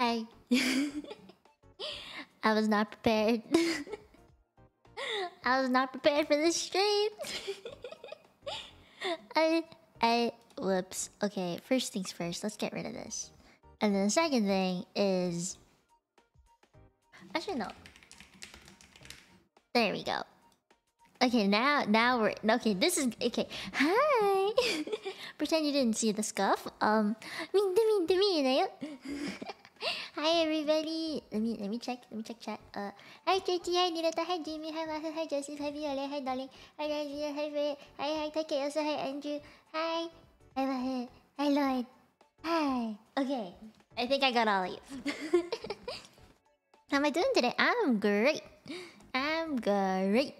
Hi. I was not prepared. I was not prepared for this stream. I I whoops. Okay, first things first, let's get rid of this. And then the second thing is Actually no. There we go. Okay, now now we're okay. This is okay. Hi. Pretend you didn't see the scuff. Um, me Hi everybody. Let me let me check. Let me check chat. Uh, hi JT. Hi Nirata. Hi Jamie. Hi Master. Hi Joseph. Hi Violet. Hi darling. Hi Razia. Hi Ray. Hi hi Take Also hi Andrew. Hi. Hi Mahir. Hi Lloyd. Hi. Okay. I think I got all of you. How am I doing today? I'm great. I'm great.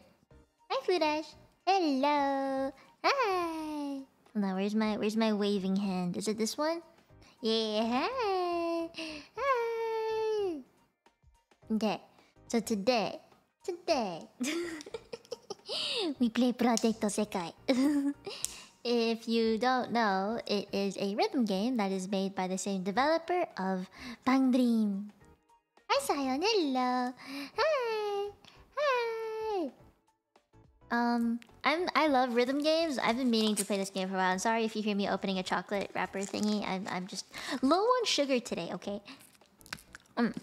Hi, Fludash. Hello. Hi. Now, where's my where's my waving hand? Is it this one? Yeah. Hi. Okay. So today, today, we play Project Sekai. if you don't know, it is a rhythm game that is made by the same developer of Bang Dream. Hi, Sion. Hello. Hi. Hi. Um, I'm I love rhythm games. I've been meaning to play this game for a while. I'm sorry if you hear me opening a chocolate wrapper thingy. I'm I'm just low on sugar today. Okay. Um.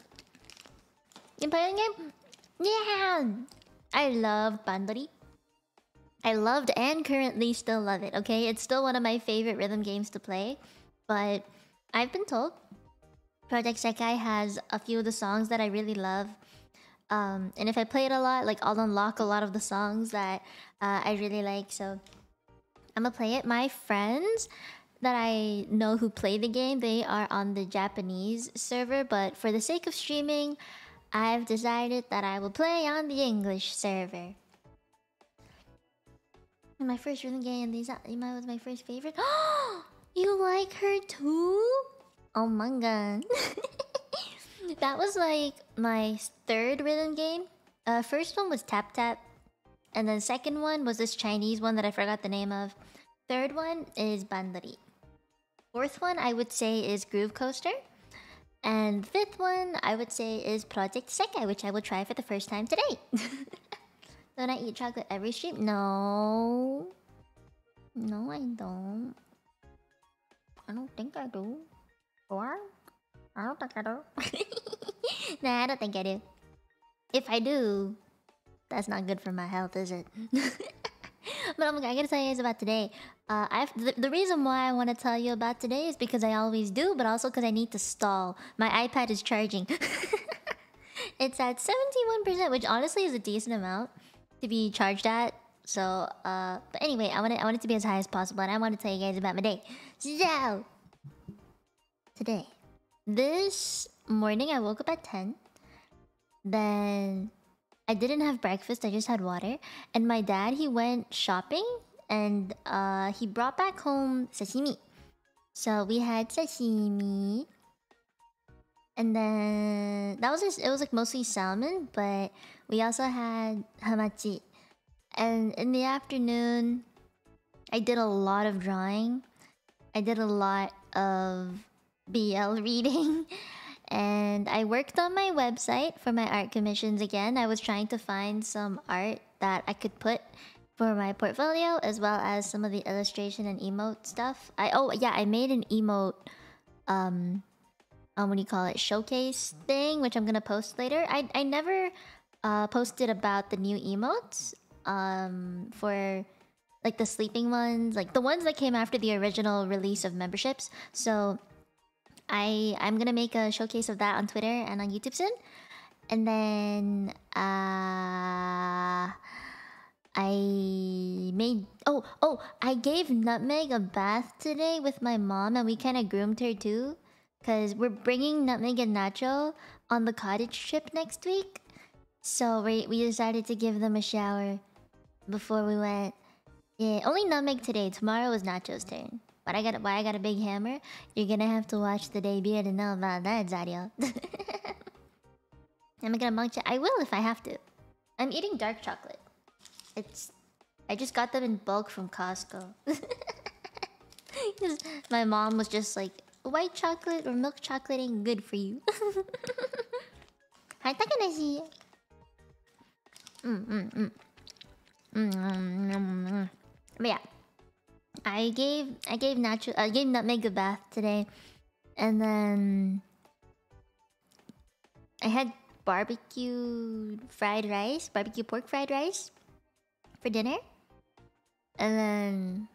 Playing game? Yeah. I love Bandori. I loved and currently still love it. Okay, it's still one of my favorite rhythm games to play, but I've been told Project Sekai has a few of the songs that I really love um, and if I play it a lot, like I'll unlock a lot of the songs that uh, I really like. So I'm gonna play it. My friends that I know who play the game, they are on the Japanese server, but for the sake of streaming, I've decided that I will play on the English server. My first rhythm game, these Ima was my first favorite. you like her too? Oh my god. that was like my third rhythm game. Uh, first one was Tap Tap. And then second one was this Chinese one that I forgot the name of. Third one is Bandori. Fourth one I would say is Groove Coaster. And fifth one I would say is Project Sekai, which I will try for the first time today. don't I eat chocolate every stream? No. No, I don't. I don't think I do. Or? I don't think I do. nah, I don't think I do. If I do, that's not good for my health, is it? but I'm, I gotta tell you guys about today. Uh, I've the, the reason why I want to tell you about today is because I always do, but also because I need to stall. My iPad is charging. it's at 71%, which honestly is a decent amount to be charged at. So, uh, but anyway, I want it, I want it to be as high as possible, and I want to tell you guys about my day. So, today, this morning I woke up at 10. Then I didn't have breakfast, I just had water. And my dad, he went shopping and uh, he brought back home sashimi. So we had sashimi. And then that was just, it was like mostly salmon, but we also had hamachi. And in the afternoon, I did a lot of drawing. I did a lot of BL reading. And I worked on my website for my art commissions again. I was trying to find some art that I could put for my portfolio as well as some of the illustration and emote stuff. I oh yeah, I made an emote um um what do you call it? showcase thing which I'm going to post later. I I never uh posted about the new emotes um for like the sleeping ones, like the ones that came after the original release of memberships. So I I'm gonna make a showcase of that on Twitter and on YouTube soon. And then uh I made oh oh I gave Nutmeg a bath today with my mom and we kind of groomed her too cuz we're bringing Nutmeg and Nacho on the cottage trip next week. So we we decided to give them a shower before we went. Yeah, only Nutmeg today. Tomorrow is Nacho's turn. But I got why I got a big hammer? You're gonna have to watch the debut to know about that, Zario. Am I gonna munch it? I will if I have to. I'm eating dark chocolate. It's I just got them in bulk from Costco. my mom was just like white chocolate or milk chocolate ain't good for you. Hatakanashi. Mm mm mm. Mm, mm, mm, mm. But yeah, I gave I gave natural I gave nutmeg a bath today, and then I had barbecue fried rice, barbecue pork fried rice for dinner, and then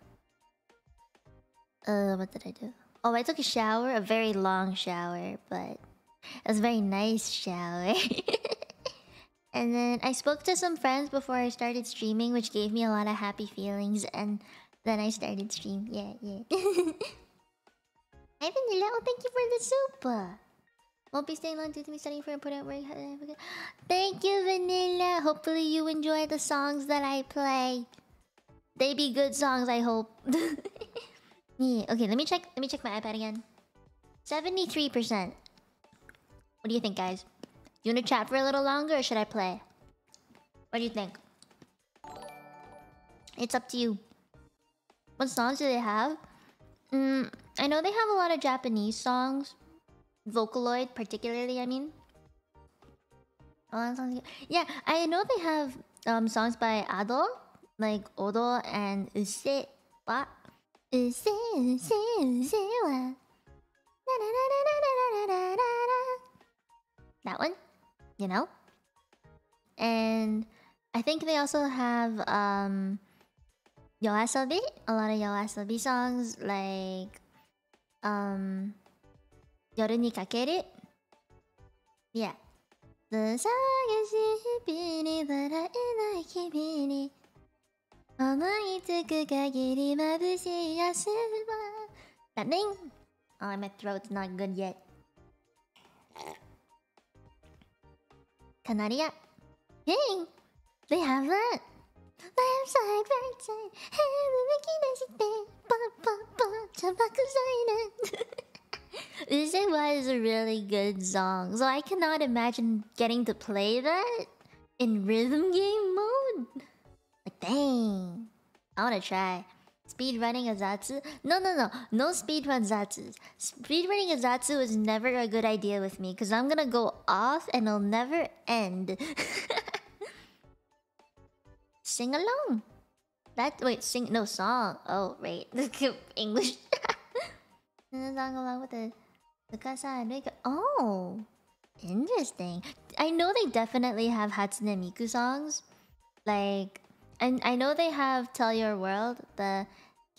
uh, what did I do? Oh, I took a shower, a very long shower, but it was a very nice shower. and then I spoke to some friends before I started streaming, which gave me a lot of happy feelings. And then I started stream. Yeah, yeah. Hi, Vanilla. Oh, thank you for the soup. Won't be staying long due to me studying for and put work. Thank you, Vanilla. Hopefully you enjoy the songs that I play. They be good songs, I hope. yeah. Okay, let me check. Let me check my iPad again. Seventy-three percent. What do you think, guys? You wanna chat for a little longer or should I play? What do you think? It's up to you. What songs do they have? Mm, I know they have a lot of Japanese songs. Vocaloid, particularly, I mean. Yeah, I know they have um, songs by Ado, like Odo and Use wa. Use. That one, you know? And I think they also have um Yoasobi, a lot of Yoasobi songs like um Yoru ni kakeru. Yeah. 探し日々に笑えない日々に思いつく限り眩しい明日は That thing? Oh, my throat's not good yet. Canaria. Hey! They have that! Use was a really good song, so I cannot imagine getting to play that in rhythm game mode. Like, dang. I wanna try. Speedrunning a Zatsu? No, no, no. No speedrun Zatsus. Speedrunning a Zatsu is never a good idea with me because I'm gonna go off and it'll never end. sing along. That wait, sing no song. Oh, wait. English. sing along with the the kasa Oh, interesting. I know they definitely have Hatsune Miku songs. Like and I know they have Tell Your World, the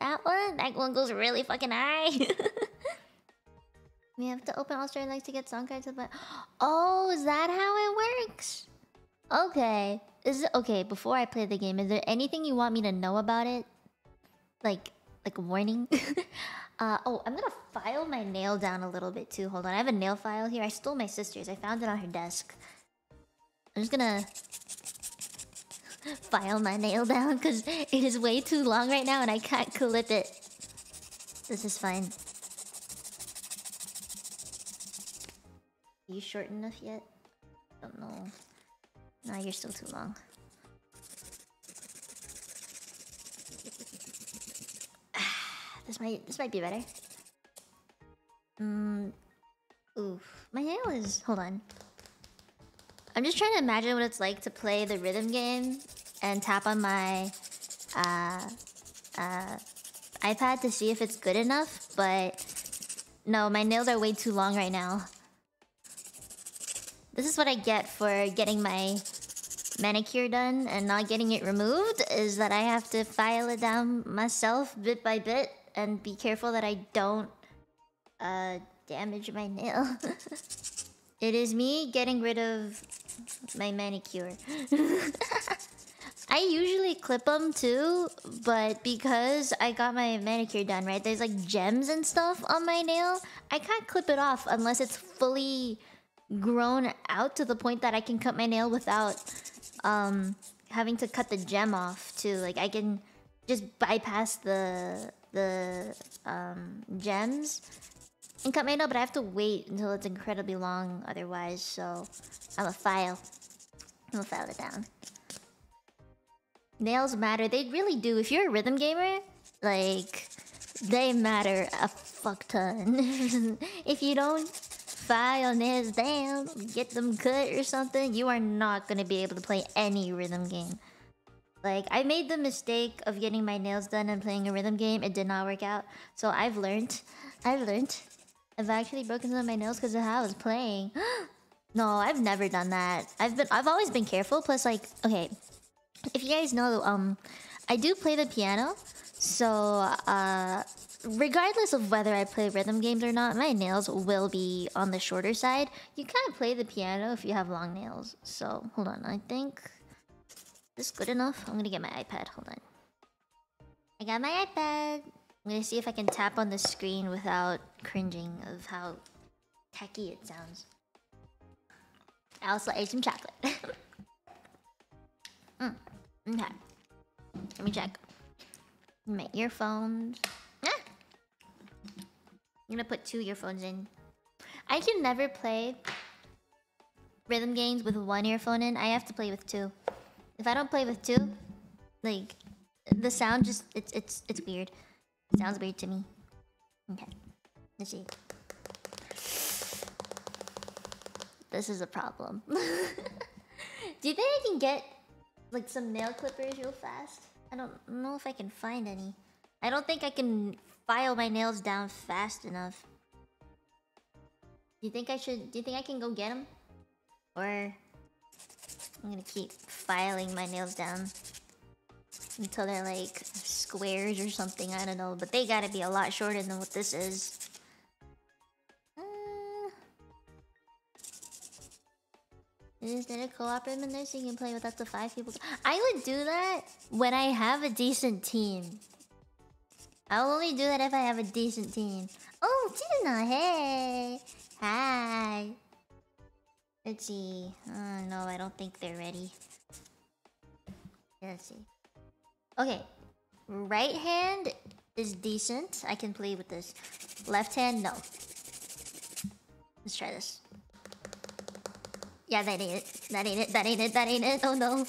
That one? That one goes really fucking high. We have to open all Australia like to get song cards but Oh, is that how it works? Okay. Is it okay, before I play the game, is there anything you want me to know about it? Like like a warning? Uh, oh, I'm gonna file my nail down a little bit too. Hold on, I have a nail file here. I stole my sister's. I found it on her desk. I'm just gonna file my nail down because it is way too long right now and I can't clip it. This is fine. Are you short enough yet? I don't know. Nah, you're still too long. This might this might be better. Mm. Oof. My nail is hold on. I'm just trying to imagine what it's like to play the rhythm game and tap on my uh uh iPad to see if it's good enough, but no, my nails are way too long right now. This is what I get for getting my manicure done and not getting it removed is that I have to file it down myself bit by bit and be careful that I don't uh, damage my nail. it is me getting rid of my manicure. I usually clip them too, but because I got my manicure done, right? There's like gems and stuff on my nail. I can't clip it off unless it's fully grown out to the point that I can cut my nail without um, having to cut the gem off too. Like I can just bypass the the um, gems and cut my nail, but I have to wait until it's incredibly long otherwise, so I'm a file. I'm gonna file it down. Nails matter. They really do. If you're a rhythm gamer, like they matter a fuck ton. if you don't file nails down, get them cut or something, you are not gonna be able to play any rhythm game. Like I made the mistake of getting my nails done and playing a rhythm game. It did not work out. So I've learned. I've learned. I've actually broken some of my nails because of how I was playing. no, I've never done that. I've been I've always been careful. Plus, like, okay, if you guys know, um, I do play the piano. So, uh, regardless of whether I play rhythm games or not, my nails will be on the shorter side. You can't play the piano if you have long nails. So, hold on. I think this is good enough? I'm gonna get my iPad. Hold on. I got my iPad. I'm gonna see if I can tap on the screen without cringing of how tacky it sounds. I also ate some chocolate. mm, okay. Let me check. My earphones. Ah! I'm gonna put two earphones in. I can never play rhythm games with one earphone in. I have to play with two. If I don't play with two, like the sound just it's it's it's weird. It sounds weird to me. Okay. Let's see. This is a problem. Do you think I can get like some nail clippers real fast? I don't know if I can find any. I don't think I can file my nails down fast enough. Do you think I should... Do you think I can go get them? Or... I'm gonna keep filing my nails down. Until they're like squares or something, I don't know. But they gotta be a lot shorter than what this is. Uh, is there a co-op room in there so you can play with up to five people? I would do that when I have a decent team. I'll only do that if I have a decent team. Oh, Tina, hey! Hi! Let's see. Uh, no, I don't think they're ready. Let's see. Okay. Right hand is decent. I can play with this. Left hand, no. Let's try this. Yeah, that ain't it. That ain't it. That ain't it. That ain't it. Oh no.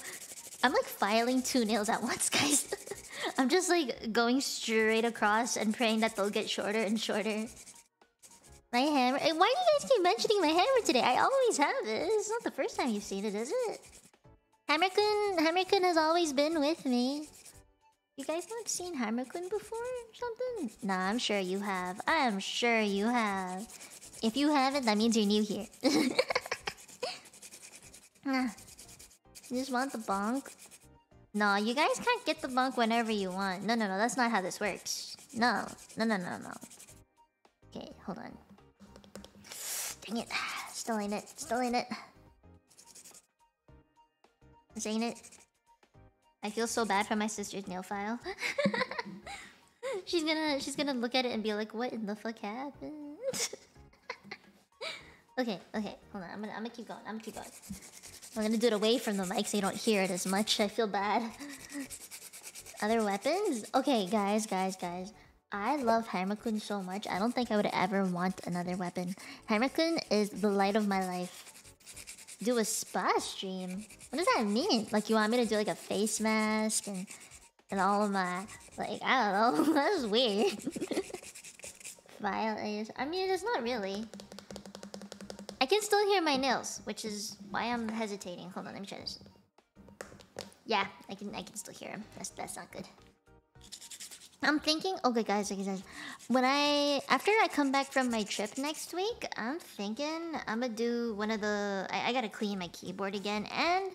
I'm like filing two nails at once, guys. I'm just like going straight across and praying that they'll get shorter and shorter. My hammer. Eh, why do you guys keep mentioning my hammer today? I always have it. It's not the first time you've seen it, is it? Hammerkun, Hammerkun has always been with me. You guys not seen Hammerkun before or something? Nah, I'm sure you have. I'm sure you have. If you haven't, that means you're new here. Ah. you just want the bonk? No, you guys can't get the bonk whenever you want. No, no, no, that's not how this works. No, no, no, no, no. Okay, hold on. Dang it. Still ain't it. Still ain't it. This ain't it. I feel so bad for my sister's nail file. she's gonna she's gonna look at it and be like, what in the fuck happened? okay, okay, hold on. I'm gonna I'm gonna keep going. I'm gonna keep going. I'm gonna do it away from the mic so you don't hear it as much. I feel bad. Other weapons? Okay, guys, guys, guys. I love Hammerkun so much. I don't think I would ever want another weapon. Hammerkun is the light of my life. Do a spa stream? What does that mean? Like you want me to do like a face mask and and all of my like I don't know. That's weird. Is I mean it's not really. I can still hear my nails, which is why I'm hesitating. Hold on, let me try this. Yeah, I can I can still hear them. That's that's not good. I'm thinking, okay, guys, okay, guys. When I after I come back from my trip next week, I'm thinking I'm gonna do one of the. I, I gotta clean my keyboard again, and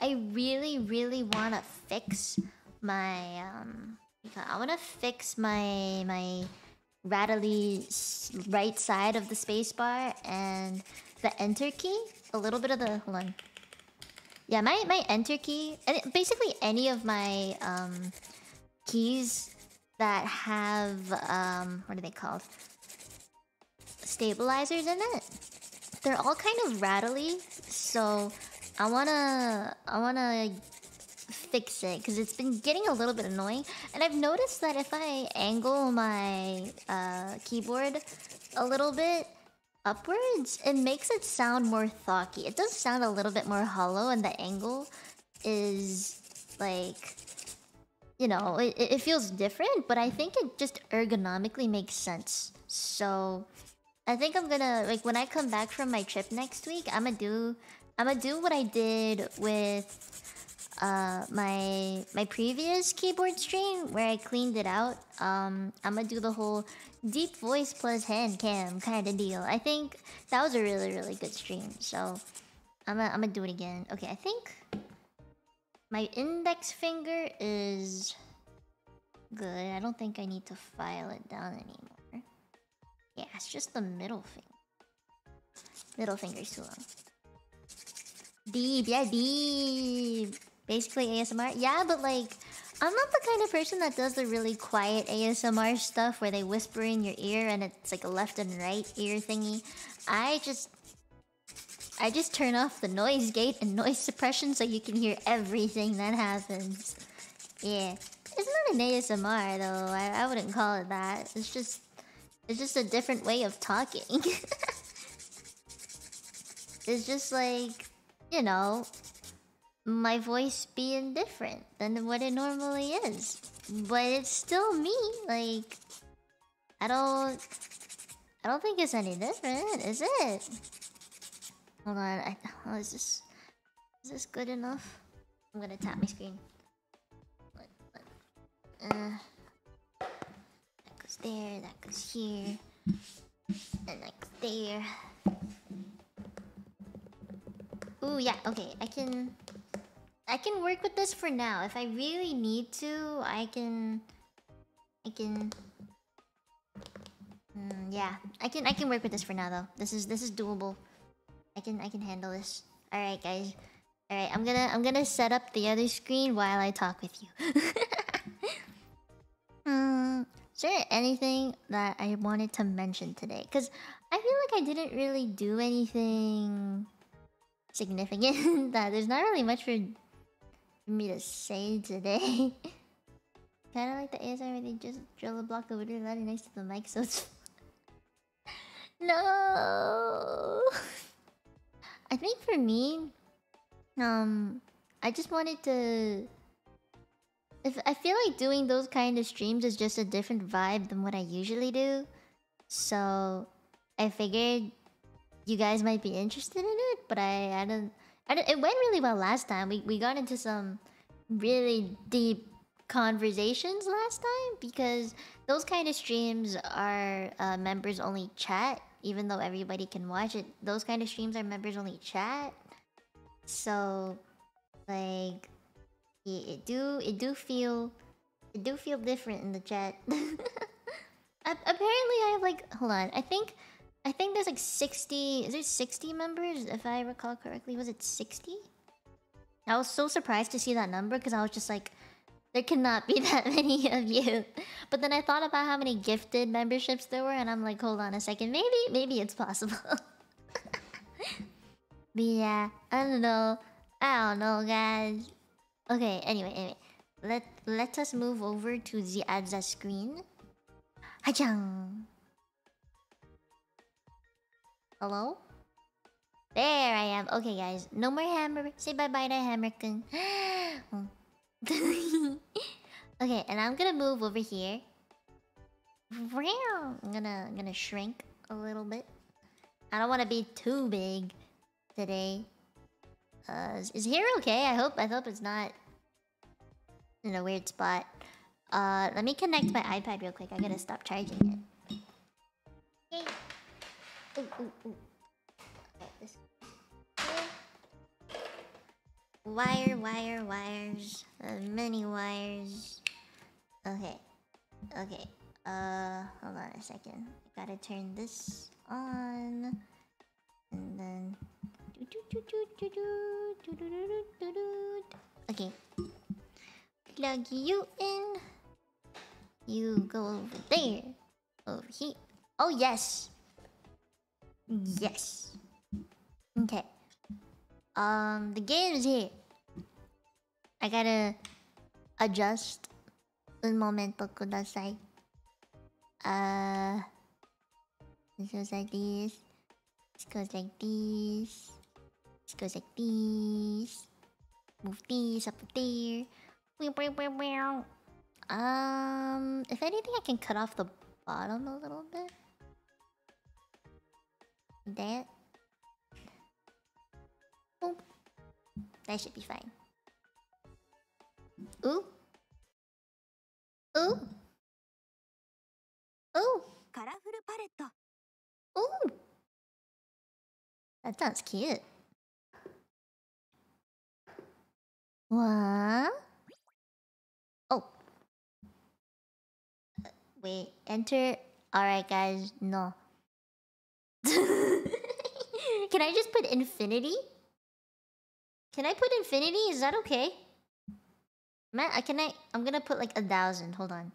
I really, really wanna fix my. Um, I wanna fix my my rattly right side of the spacebar and the enter key. A little bit of the hold on. Yeah, my my enter key, and basically any of my um keys that have um what are they called? Stabilizers in it. They're all kind of rattly, so I wanna I wanna fix it because it's been getting a little bit annoying. And I've noticed that if I angle my uh, keyboard a little bit upwards, it makes it sound more thocky. It does sound a little bit more hollow, and the angle is like you know, it, it feels different, but I think it just ergonomically makes sense. So I think I'm gonna like when I come back from my trip next week, I'm gonna do I'm gonna do what I did with uh my my previous keyboard stream where I cleaned it out. Um I'm gonna do the whole deep voice plus hand cam kind of deal. I think that was a really really good stream. So I'm gonna I'm gonna do it again. Okay, I think my index finger is good. I don't think I need to file it down anymore. Yeah, it's just the middle finger. Middle finger's too long. Deep, yeah, deep. Basically ASMR. Yeah, but like, I'm not the kind of person that does the really quiet ASMR stuff where they whisper in your ear and it's like a left and right ear thingy. I just I just turn off the noise gate and noise suppression so you can hear everything that happens. Yeah. It's not an ASMR though. I, I wouldn't call it that. It's just it's just a different way of talking. it's just like, you know, my voice being different than what it normally is. But it's still me. Like I don't I don't think it's any different, is it? Hold on. I, oh, is this is this good enough? I'm gonna tap my screen. What, what? Uh, that goes there. That goes here. And that goes there. Ooh, yeah. Okay, I can. I can work with this for now. If I really need to, I can. I can. Mm, yeah, I can. I can work with this for now, though. This is this is doable. I can I can handle this. All right, guys. All right, I'm gonna I'm gonna set up the other screen while I talk with you. Hmm, is there anything that I wanted to mention today? Because I feel like I didn't really do anything significant. that there's not really much for me to say today. kind of like the ASMR where they just drill a block of wood really next to the mic, so it's no. I think for me, um, I just wanted to. If I feel like doing those kind of streams is just a different vibe than what I usually do, so I figured you guys might be interested in it. But I, I don't, Don't. It went really well last time. We we got into some really deep conversations last time because those kind of streams are uh, members only chat even though everybody can watch it those kind of streams are members only chat so like it, it do it do feel it do feel different in the chat apparently i have like hold on i think i think there's like 60 is there 60 members if i recall correctly was it 60 i was so surprised to see that number because i was just like there cannot be that many of you. But then I thought about how many gifted memberships there were, and I'm like, hold on a second, maybe, maybe it's possible. but yeah, I don't know. I don't know, guys. Okay, anyway, anyway. Let let us move over to the Adza screen. Hajang. Hello? There I am. Okay, guys. No more hammer. Say bye-bye to Hammerkun. okay, and I'm gonna move over here. I'm gonna I'm gonna shrink a little bit. I don't want to be too big today. Uh, is, is here okay? I hope I hope it's not in a weird spot. Uh, let me connect my iPad real quick. I gotta stop charging it. Okay. Ooh, ooh, ooh. Wire, wire, wires. Uh, many wires. Okay. Okay. Uh, hold on a second. I gotta turn this on. And then... Okay. Plug you in. You go over there. Over here. Oh, yes. Yes. Okay. Um, the game is here. I gotta adjust. Un momento kudasai. Uh, this goes like this. This goes like this. This goes like this. Move this up there. Um, if anything, I can cut off the bottom a little bit. That. Oh, That should be fine. Ooh. Ooh. Ooh. Colorful palette. Ooh. That sounds cute. What? Oh. Uh, wait, enter. Alright, guys, no. Can I just put infinity? Can I put infinity? Is that okay? Man, I can I? I'm gonna put like a thousand. Hold on.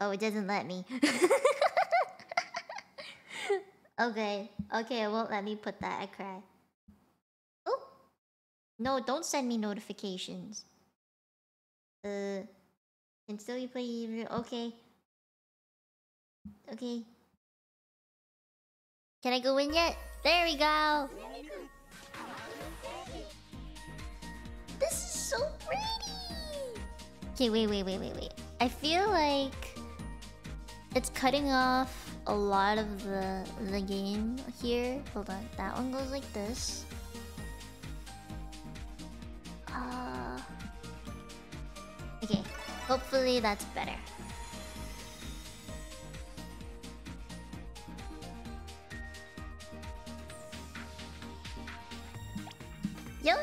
Oh, it doesn't let me. okay, okay, it won't let me put that. I cry. Oh, no! Don't send me notifications. Uh, can still you play? Okay. Okay. Can I go in yet? There we go. This is so pretty. Okay, wait, wait, wait, wait, wait. I feel like it's cutting off a lot of the the game here. Hold on, that one goes like this. Uh, okay, hopefully that's better. Yo!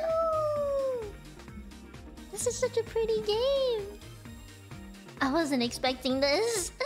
This is such a pretty game. I wasn't expecting this.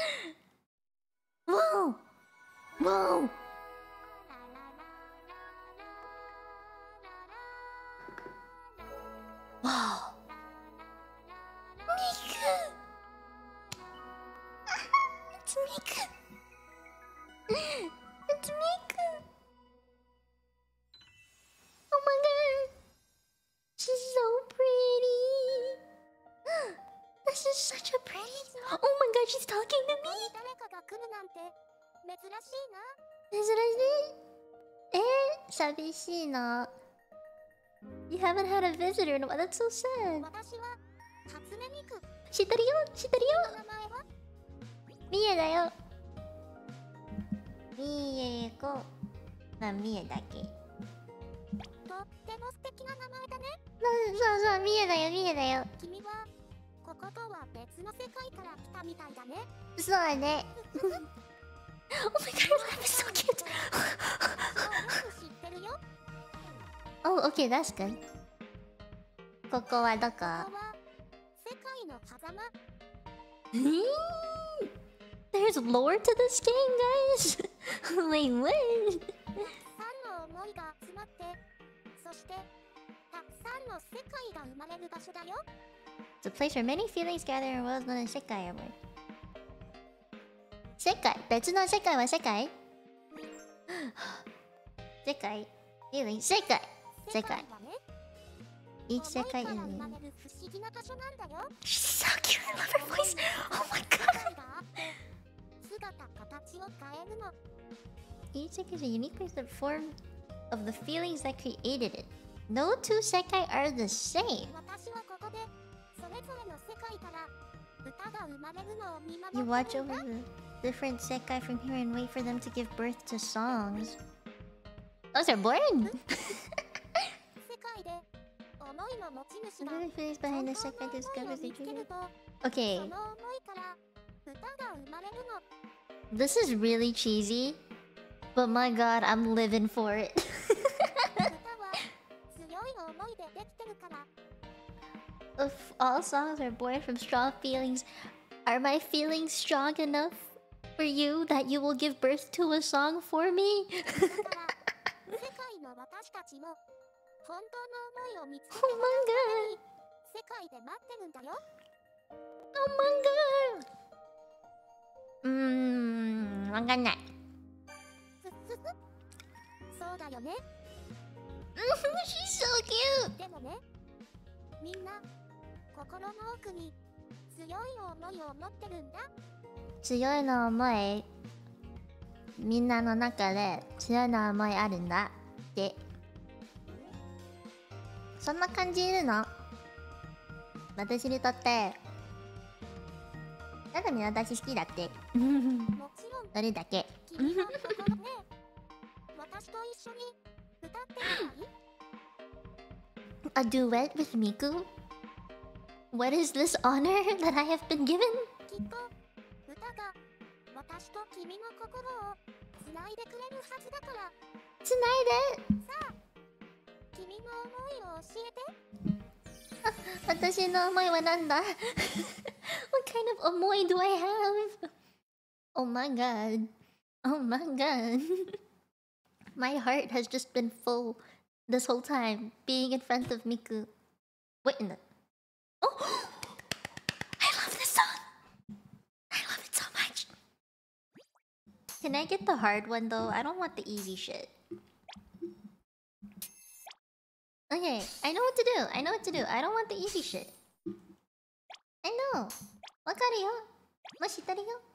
visitor in a while. That's so sad. Shitariyo, shitariyo. Mie だよ。みえこ。まあ、みえだけ。とっても素敵な名前だね。そうそう、みえだよ、みえだよ。君はこことは別の世界から来たみたいだね。そうだね。oh my god, I'm so cute. oh, okay, that's good. ここはどこ世界の狭間 There's lore to this game, guys. Wait, what? たくさんの思いが集まってそしてたくさんの世界が生まれる場所だよ It's a place where many feelings gather and worlds known as 世界 born. 世界別の世界は世界世界 feelings 世界世界 each Sekai is... She's so cute, I love her voice! Oh my god! Each is a unique form of the feelings that created it. No two Sekai are the same. You watch over the different Sekai from here and wait for them to give birth to songs. Those are boring! Behind the discovers the truth. Okay. This is really cheesy, but my god, I'm living for it. if all songs are born from strong feelings, are my feelings strong enough for you that you will give birth to a song for me? 本当の思いを見つけて oh もらう my ため god! に世界で待ってるんだよ Oh my god! Mmm, わかんない。そうだよね She's so cute! でもねみんな心の奥に強い思いを持ってるんだ強いの思いみんなの中で強いの思いあるんだってそんな感じいるの？私にとって。ただみ私好きだって。もちろん。それだけ？君のね。私と一緒に歌ってみない？A duet with Miku? What is this honor that I have been given? きっと歌が私と君の心をつないでくれるはずだから。Tonight 君の思いを教えて私の思いはなんだ What kind of 思い do I have? Oh my god. Oh my god. my heart has just been full this whole time being in front of Miku. Wait in the Oh I love this song. I love it so much. Can I get the hard one though? I don't want the easy shit. Okay, I know what to do. I know what to do. I don't want the easy shit. I know. Wakaru yo. Moshitari yo.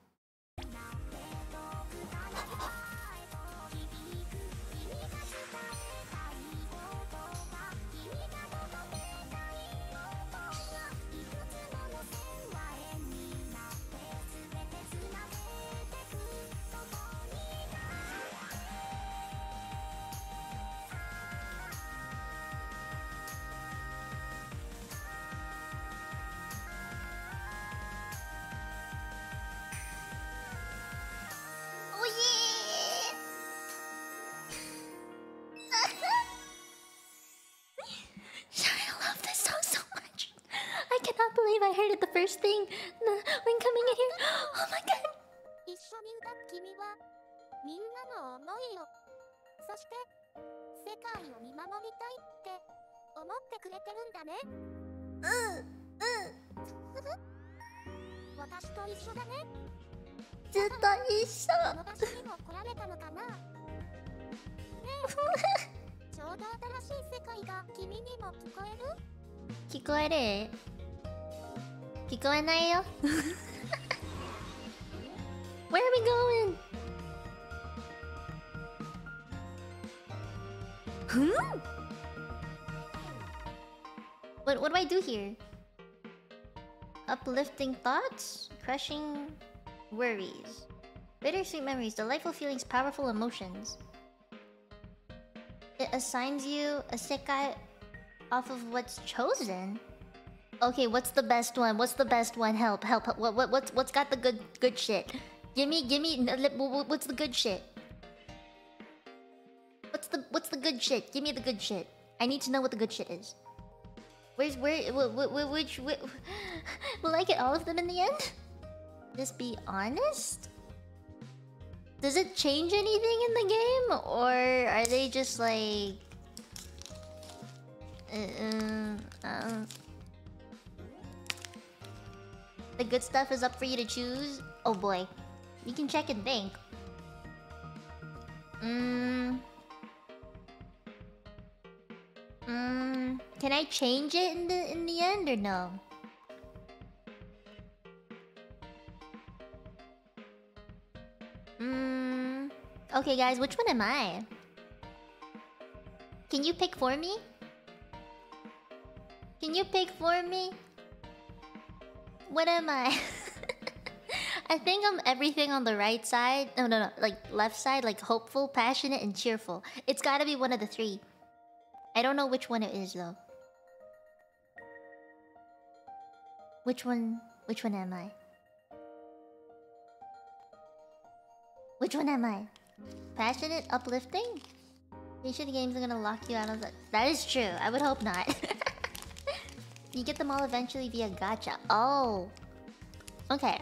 First thing when coming in here. Oh my god! 一緒に歌う君はみんなの思いを。そして世界を見守りたいって思ってくれてるんだね。私と一緒だね。ずっと一緒。にも来られたのかな。ねえ。ちょうど新しい世界が君にも聞こえる？聞こえる聞こえないよ Where are we going? Hmm? What, what do I do here? Uplifting thoughts? Crushing worries. Bittersweet memories, delightful feelings, powerful emotions. It assigns you a sekai off of what's chosen. Okay, what's the best one? What's the best one? Help, help, help. What, what, what's, what's got the good, good shit? Give me, give me. What's the good shit? What's the, what's the good shit? Give me the good shit. I need to know what the good shit is. Where's, where, wh- wh- wh- which, wh- will I get all of them in the end? Just be honest. Does it change anything in the game, or are they just like? Uh, uh, the good stuff is up for you to choose. Oh boy, you can check and think. Mm. Mm. Can I change it in the in the end or no? Mm. Okay, guys, which one am I? Can you pick for me? Can you pick for me? What am I? I think I'm everything on the right side. No, no, no. Like left side, like hopeful, passionate, and cheerful. It's gotta be one of the three. I don't know which one it is though. Which one? Which one am I? Which one am I? Passionate, uplifting? Patient games are gonna lock you out of that. That is true. I would hope not. you get them all eventually via gacha. Oh. Okay.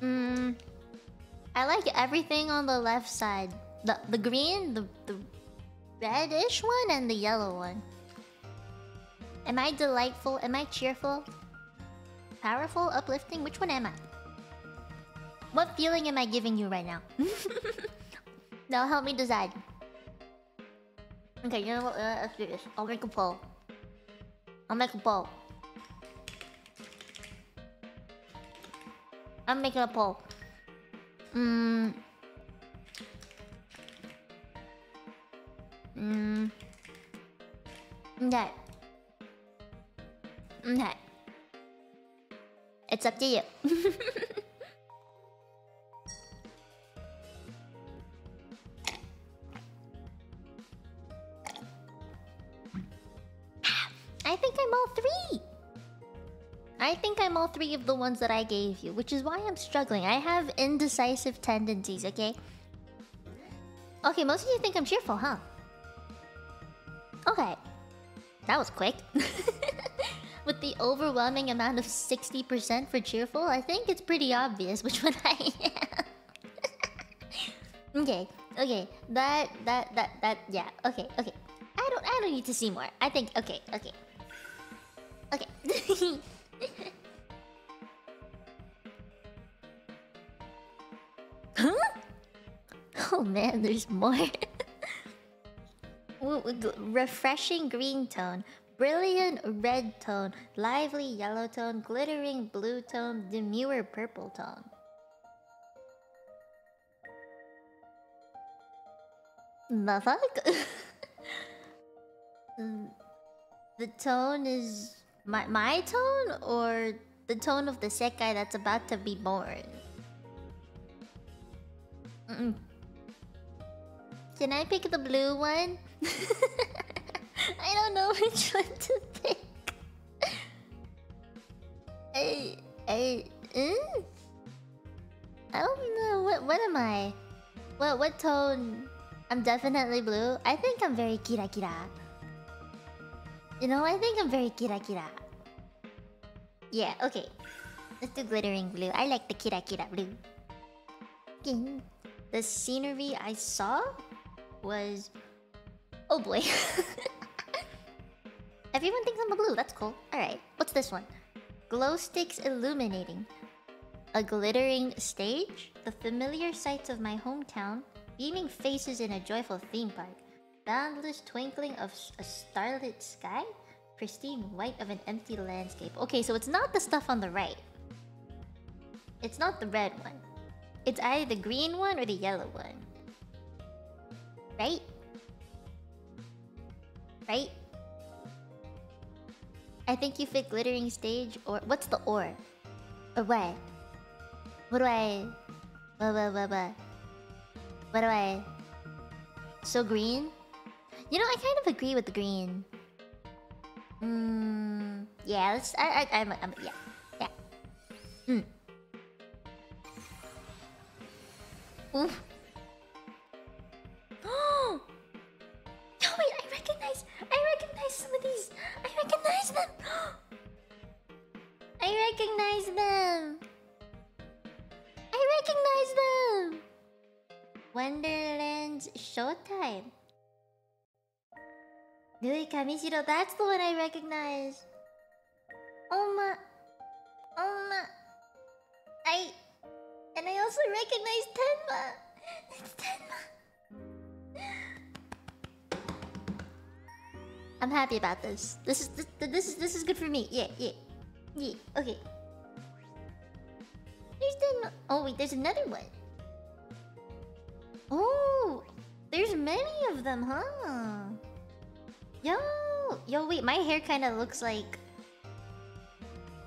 Hmm. I like everything on the left side. The the green, the the reddish one, and the yellow one. Am I delightful? Am I cheerful? Powerful? Uplifting? Which one am I? What feeling am I giving you right now? now help me decide. Okay, you know what? Uh, let's do this. I'll make a poll. I'll make a poll. I'm making a poll. Mm. Mm. Okay. Okay. It's up to you. I think I'm all three. I think I'm all three of the ones that I gave you, which is why I'm struggling. I have indecisive tendencies, okay? Okay, most of you think I'm cheerful, huh? Okay. That was quick. With the overwhelming amount of 60% for cheerful, I think it's pretty obvious which one I am. okay, okay. That that that that yeah, okay, okay. I don't I don't need to see more. I think okay, okay. Okay. huh? Oh man, there's more. Refreshing green tone, brilliant red tone, lively yellow tone, glittering blue tone, demure purple tone. The fuck? Mm, the tone is my my tone or the tone of the sekai that's about to be born? Mm-mm. Can I pick the blue one? I don't know which one to pick. I, I, mm? I don't know. What, what am I? What, what tone? I'm definitely blue. I think I'm very kira kira. You know, I think I'm very kira kira. Yeah, okay. Let's do glittering blue. I like the kira kira blue. Ding. The scenery I saw was. Oh boy. Everyone thinks I'm a blue. That's cool. Alright, what's this one? Glow sticks illuminating. A glittering stage? The familiar sights of my hometown. Beaming faces in a joyful theme park. Boundless twinkling of a starlit sky. Pristine white of an empty landscape. Okay, so it's not the stuff on the right. It's not the red one. It's either the green one or the yellow one. Right? Right? I think you fit glittering stage or what's the or? Or what? What do I what what what what? What do I So green? You know I kind of agree with the green. Mm, yeah, let's I I I'm, I'm yeah. Yeah. Hmm. Oof. Oh! Wait, I recognize I recognize some of these. I recognize them. I recognize them. I recognize them. Wonderland's Showtime. Rui Kamishiro, that's the one I recognize. My. Oh. I. And I also recognize Tenma. It's Tenma. I'm happy about this. This is this, this is this is good for me. Yeah, yeah, yeah. Okay. There's Tenma. Oh wait, there's another one. Oh, there's many of them, huh? Yo, yo, wait, my hair kind of looks like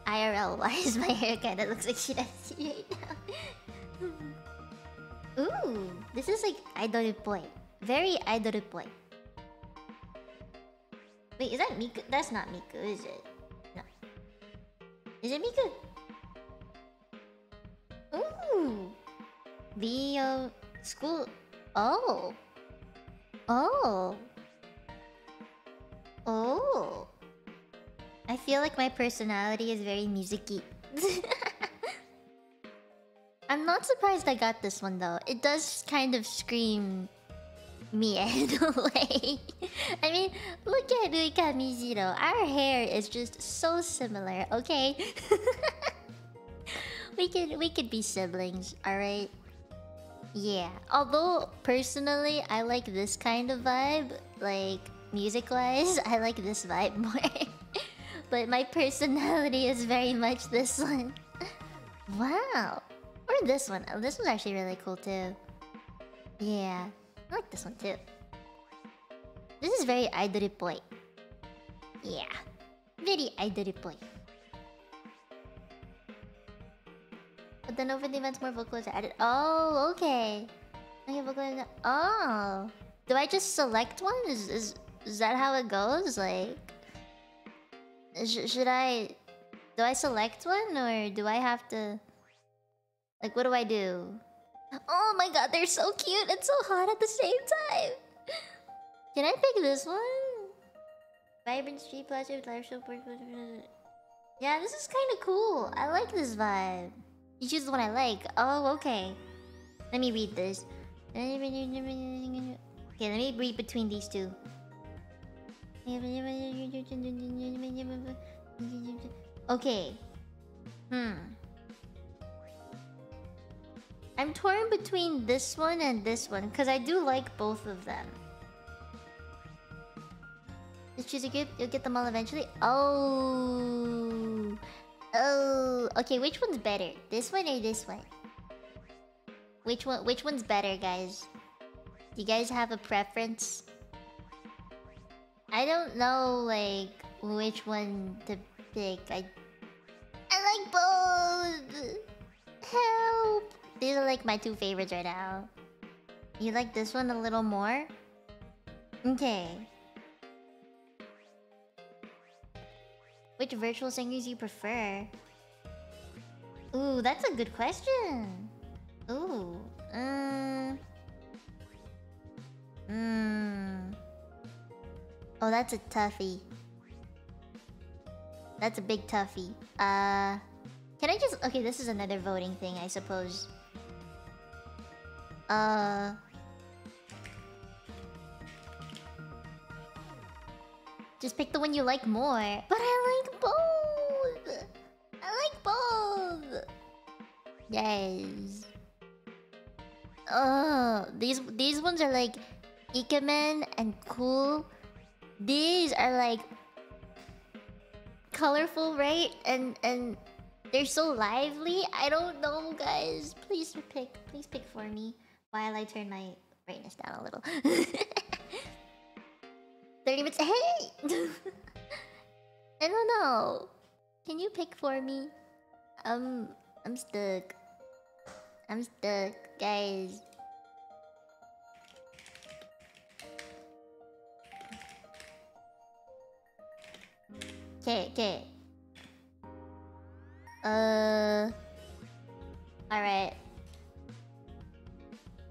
IRL wise. My hair kind of looks like Shirashi right now. Ooh, this is like idol boy, very idol boy. Wait, is that Miku? That's not Miku, is it? No. Is it Miku? Ooh, VO school. Oh. Oh. Oh. I feel like my personality is very musicy. I'm not surprised I got this one though. It does kind of scream me in a way. I mean, look at Rui Kamishiro. Our hair is just so similar, okay? we could we could be siblings, alright? Yeah. Although personally I like this kind of vibe, like music wise, I like this vibe more. but my personality is very much this one. wow. Or this one. Oh, this one's actually really cool too. Yeah. I like this one too. This is very idol boy. Yeah. Very idol boy. But then over the events, more vocals are added. Oh, okay. Okay, vocals. Oh, do I just select one? Is is is that how it goes? Like, sh should I? Do I select one or do I have to? Like, what do I do? Oh my god, they're so cute and so hot at the same time. Can I pick this one? Vibrant street pleasure, live show. Yeah, this is kind of cool. I like this vibe. You choose the one I like. Oh, okay. Let me read this. Okay, let me read between these two. Okay. Hmm. I'm torn between this one and this one because I do like both of them. Just choose a group, you'll get them all eventually. Oh. Oh. Okay, which one's better? This one or this one? Which one which one's better, guys? Do you guys have a preference? I don't know like which one to pick. I I like both. Help. These are like my two favorites right now. You like this one a little more? Okay. Which virtual singers you prefer? Ooh, that's a good question. Ooh. Um. Mm. Oh, that's a toughie. That's a big toughie. Uh, can I just... Okay, this is another voting thing, I suppose. Uh... Just pick the one you like more. But I like both! I like both! Yes. Oh, these these ones are like Ikemen and cool. These are like colorful, right? And and they're so lively. I don't know, guys. Please pick. Please pick for me while I turn my brightness down a little. 30 minutes. Hey! I don't know. Can you pick for me? Um, I'm stuck. I'm stuck, guys. Okay, okay. Uh. Alright.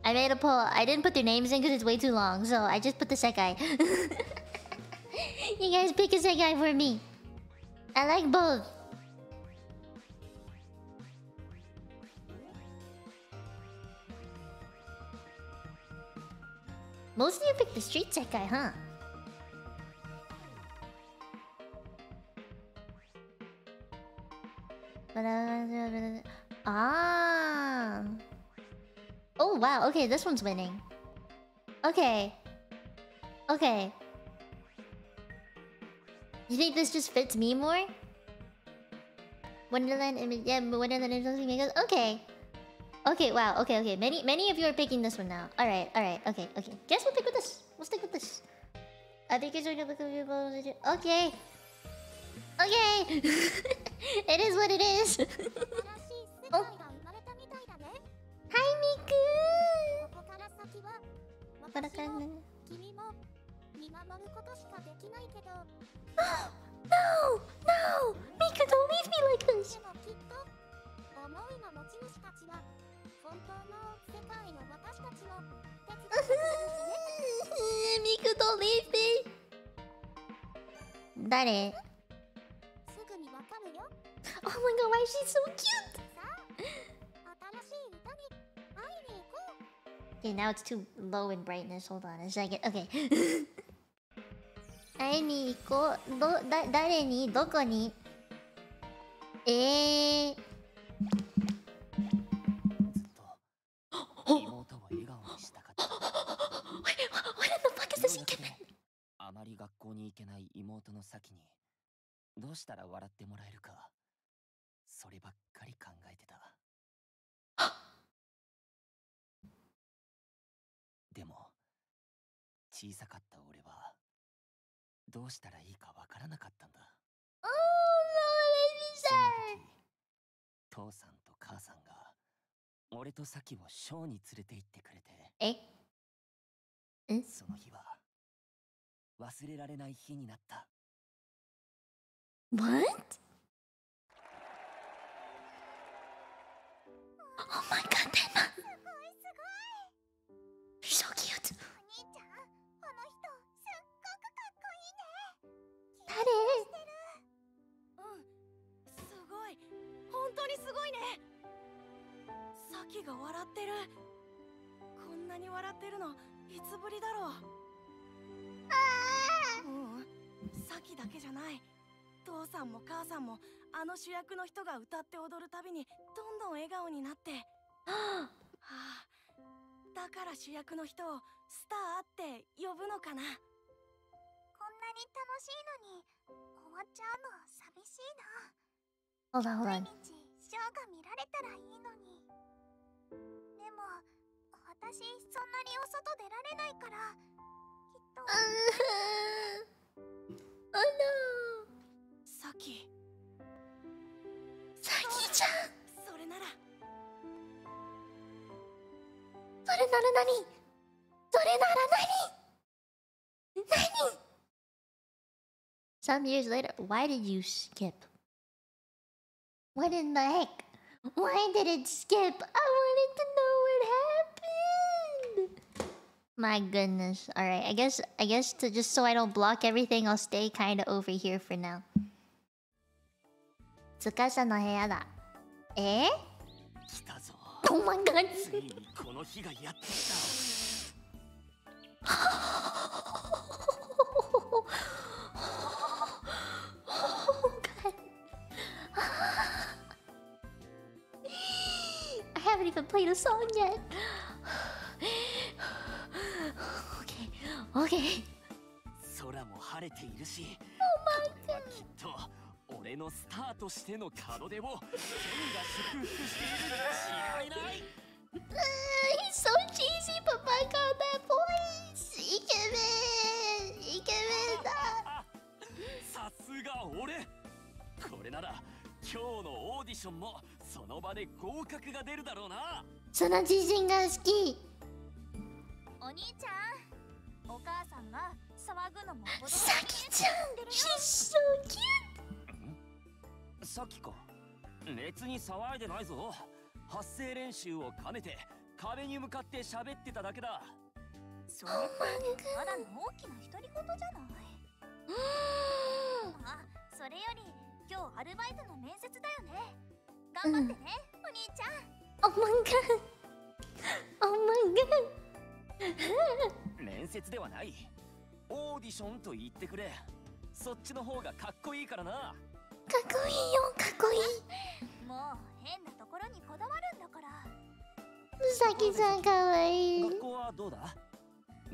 I made a poll. I didn't put their names in because it's way too long, so I just put the Sekai. you guys pick a Sekai for me. I like both. Most of you picked the street Sekai, huh? Ah. Oh wow. Okay, this one's winning. Okay. Okay. You think this just fits me more? Wonderland yeah, Wonderland image. Okay. Okay. Wow. Okay. Okay. Many, many of you are picking this one now. All right. All right. Okay. Okay. Guess we'll pick with this. We'll stick with this. I think it's okay. Okay! it is what it is! oh. Hi, Miku! no! No! Miku, don't leave me like this! 本当の世界の私たちを手伝ってくれるね。ミクとリーフィー誰 Oh my god, why is she so cute? Okay, now it's too low in brightness. Hold on a second. Okay. 会いに行こう。ど、だ、誰にどこにえー。ずっと妹を笑顔にしたかった in the fuck is そ this れだけ Ikemen? あまり学校に行けない妹の先にどうしたら笑ってもらえるかそればっかり考えてた。でも小さかった俺はどうしたらいいかわからなかったんだ。おーローレさん父さんと母さんが俺とサキをショーに連れて行ってくれてえ？その日は忘れられない日になった。What? Oh my god, Tenma! すごいすごい so cute! お兄ちゃんあの人すっごくかっこいいね。誰？うんすごい。本当にすごいね。サキが笑ってる。こんなに笑ってるのいつぶりだろう。ううんサキだけじゃない。父さんも母さんもあの主役の人が歌って踊るたびにどんどん笑顔になって。はあ。だから主役の人をスターって呼ぶのかな。こんなに楽しいのに終わっちゃうの寂しいな。毎.日ショーが見られたらいいのに。でも私そんなにお外出られないからきっと。oh no! サキ Saki-chan! それならそれなら何それなら何何 Some years later, why did you skip? What in the heck? Why did it skip? I wanted to know what happened. My goodness. All right. I guess I guess to just so I don't block everything, I'll stay kind of over here for now. 司の部屋だ。え来たぞ Oh my god. ついにこの日がやってきた Oh. I haven't even played a song yet. okay, okay. 空も晴れているしこれはきっと俺のスターとしての門出を天が祝福しているに違いない。Uh, he's so cheesy, but my god, that voice! イケメンイケメンだ。さすが俺。これなら今日のオーディションもその場で合格が出るだろうな。その自信が好き。お兄ちゃん。お母さんが騒ぐのもさきちゃん She's so cute! さっきか。別に騒いでないぞ。発声練習を兼ねて壁に向かって喋ってただけだ。それってただの大きな独り言じゃない。あそれより今日アルバイトの面接だよね。頑張ってね、お兄ちゃん。Oh my god! Oh my god! 面接ではない。オーディションと言ってくれ。そっちの方がかっこいいからなかっこいいよかっこいい。もう変なところにこだわるんだから。さきさんかわいい。学校はどうだ？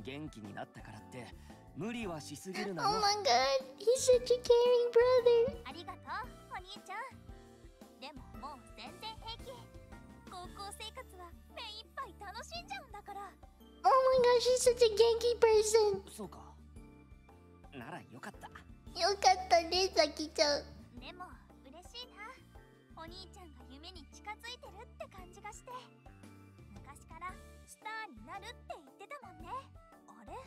元気になったからって無理はしすぎる Oh なよ my god, he's such a caring brother. ありがとうお兄ちゃん。でももう全然平気。高校生活は目いっぱい楽しんじゃうんだから。Oh my god, she's such a genki person. そうか。ならよかった。よかったね、さきちゃん。でも嬉しいな。お兄ちゃんが夢に近づいてるって感じがして。昔からスターになるって言ってたもんね。あれ？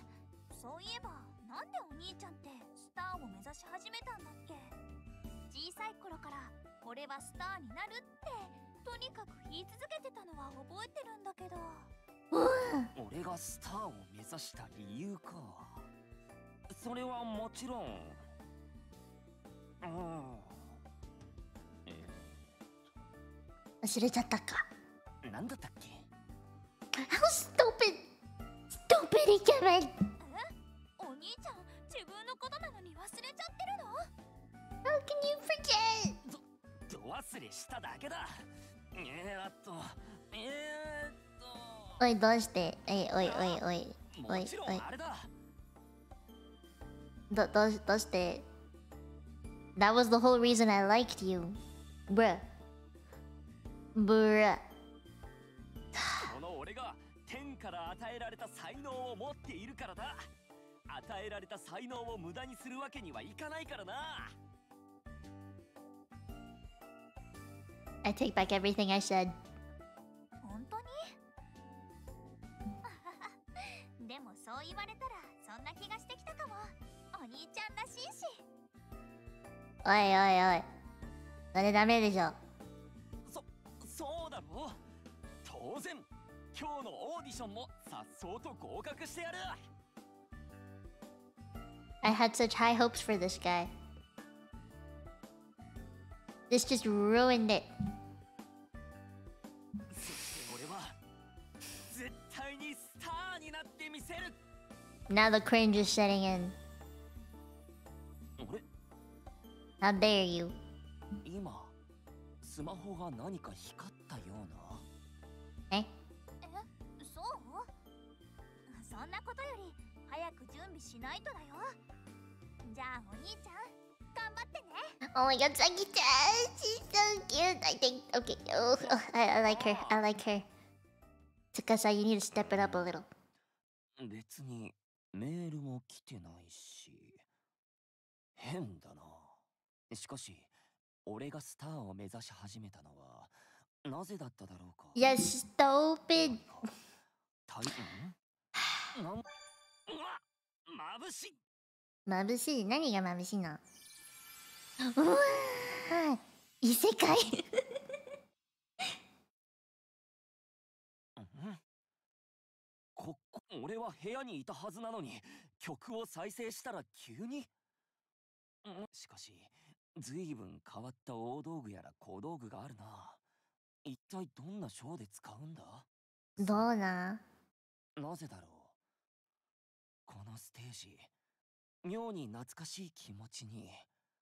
そういえばなんでお兄ちゃんってスターを目指し始めたんだっけ？小さい頃から俺はスターになるってとにかく言い続けてたのは覚えてるんだけど。うん俺がスターを目指した理由か。それはもちろん。うん。忘れちゃったか。ー、なんだったっけ？How stupid! Stupid イケメンお兄ちゃん自分のことなのに忘れちゃってるの？How can you forget? ど忘れしただけだえー、っとえー、っおい、どうして？えい、おい、おい、おい。おいあれだど、どうし、どうして？That was the whole reason I liked you. Bruh. Bruh. この俺が天から与えられた才能を持っているからだ与えられた才能を無駄にするわけにはいかないからな I take back everything I said. 本当に？でもそう言われたらそんな気がしてきたかもお兄ちゃんらしいしおいおいおい。それダメでしょ。今日のオーディションもさっそうと合格してやる I had such high hopes for this guy. This just ruined it. そして俺は絶対にスターになってみせる Now the cringe is setting in. 俺 How dare you? 今スマホが何か光ったようなえ 備しないとだよじゃあお兄ちゃん頑張ってね Oh my god, Saki-chan! She's so cute! I think... Okay, oh, oh, I, I like her. I like her. Tsukasa, you need to step it up a little. 別にメールも来てないし変だなしかし俺がスターを目指し始めたのはなぜだっただろうか Yes, stupid! 大変なんうわ眩しい。眩しい？何が眩しいの？うわー。異世界。うん？ここ俺は部屋にいたはずなのに曲を再生したら急に？うん？しかし随分変わった大道具やら小道具があるな。一体どんなショーで使うんだ？どうななぜだろう？このステージ妙に懐かしい気持ちに。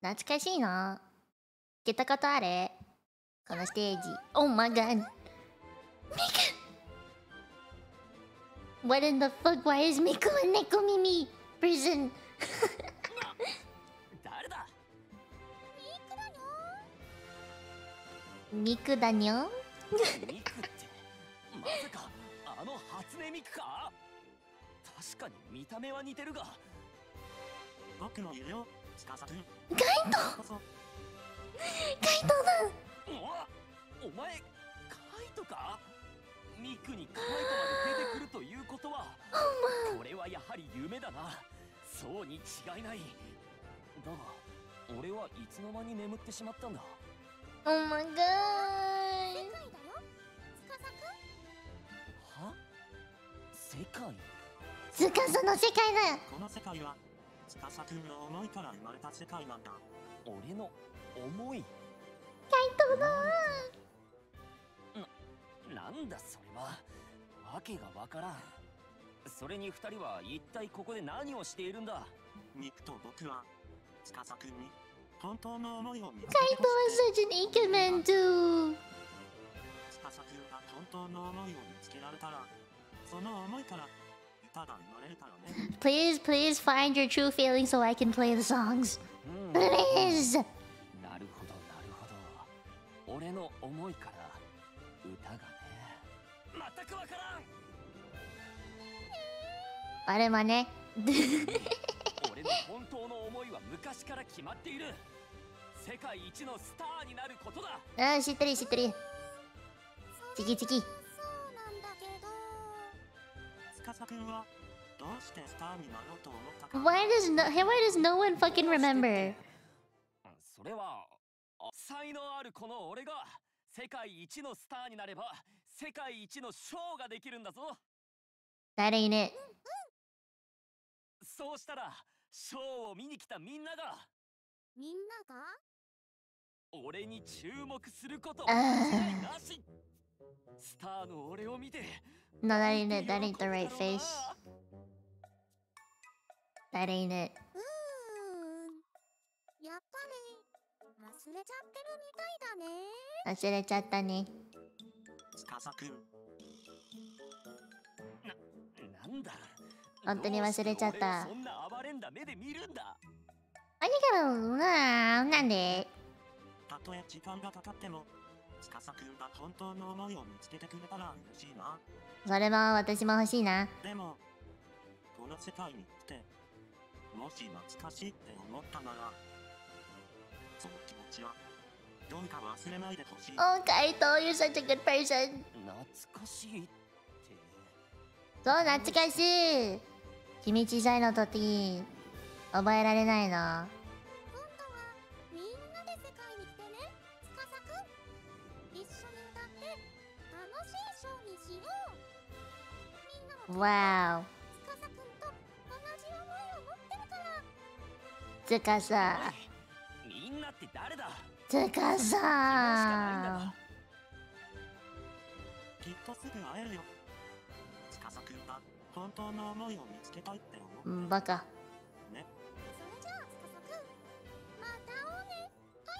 懐かしいの？聞いたことある？このステージ。Oh my god! Mika! What in the fuck? Why is Miku a Nekomimi prison? 誰だ？ミクだにょミクって。まさかあの初音ミクか？確かに見た目は似てるが。僕もいるよ司くんガイト！ガイトだ！うわお前カイトか？ミクにカイトまで出てくるということは。これはやはり夢だな。そうに違いない。だが俺はいつの間に眠ってしまったんだ？Oh my god! 世界だよ。司くん。は？世界？つかその世界だよ。この世界は司くんの思いから生まれた世界なんだ。俺の思い。ガイトだなんだそれは。わけがわからん。それに二人は一体ここで何をしているんだ。ミクと僕は司くんに本当の思いを見つけガイトてほし was く such an Ikemen too! 司くんが本当の思いを見つけられたらその思いから Please, please find your true feelings so I can play the songs. うん Please! なるほどなるほど俺の思いから歌がね全くわからんあれはね。俺の本当の思いは昔から決まっている世界一のスターになることだあ、知ってる知ってる。チキチキ。はどうしてスターになろうと思ったか Why does no, why does no one fucking remember? それはあ才能あるこの俺が世界一のスターになれば世界一のショーができるんだぞ That ain't it. そうしたらショーを見に来たみんながみんなが俺に注目することなしスターの俺を見て No, that ain't it. That ain't the right face. な That ain't it. やっぱり忘れちゃってるみたいだね忘れちゃったね。司くんなんだ本当に忘れちゃったそんな暴れんだ目で見るんだありがとうななんで？たとえ時間がかかっても司くんが本当の思いを見つけてくれたら嬉しいなそれも私も欲しいな。でもこの世界に来てもし懐かしいって思ったならその気持ちはどうか忘れないでほしい Oh, Kaito, you're such a good person. 懐かしいってそう、懐かしい。君小さいの時、覚えられないの。Wow. Tsukasa. Tsukasa. Baka.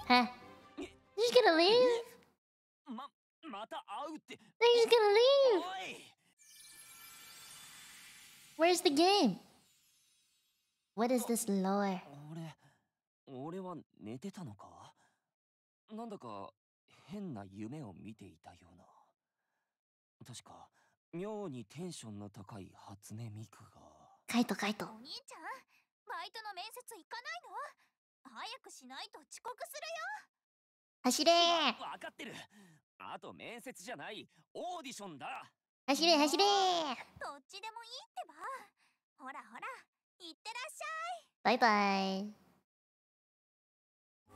Huh? He's gonna leave? He's gonna leave! Where's the game? What is this lore? 俺俺は寝てたのか？なんだか変な夢を見ていたような。確か妙にテンションの高い初音ミクが。カイト、カイト。お兄ちゃんバイトの面接行かないの？早くしないと遅刻する走れー。わかってる。あと面接じゃない。オーディションだ走れ走れどっちでもいいってばほらほら行ってらっしゃいバイバイ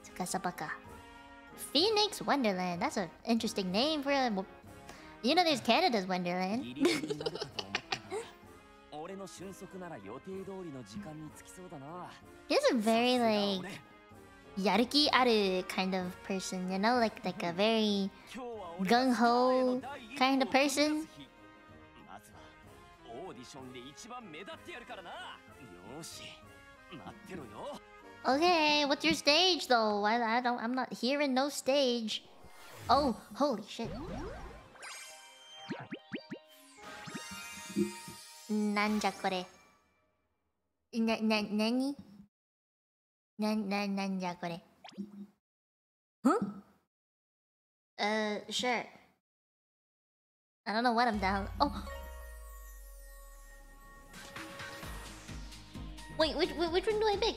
つかさばか Phoenix Wonderland That's an interesting name for a... You know there's Canada's Wonderland 俺の瞬足なら予定通りの時間につきそうだな He's a very like やる気ある kind of person, you know, like like a very gung ho kind of person. ションで一番目立ってやるからなよし待ってろよ Okay, what's your stage though? I, I don't. I'm not hearing no stage. Oh, holy shit! Nanja kore? Na na nani? Na na nanja kore? Huh? Uh, sure. I don't know what I'm down. Oh. Wait, which which one do I pick?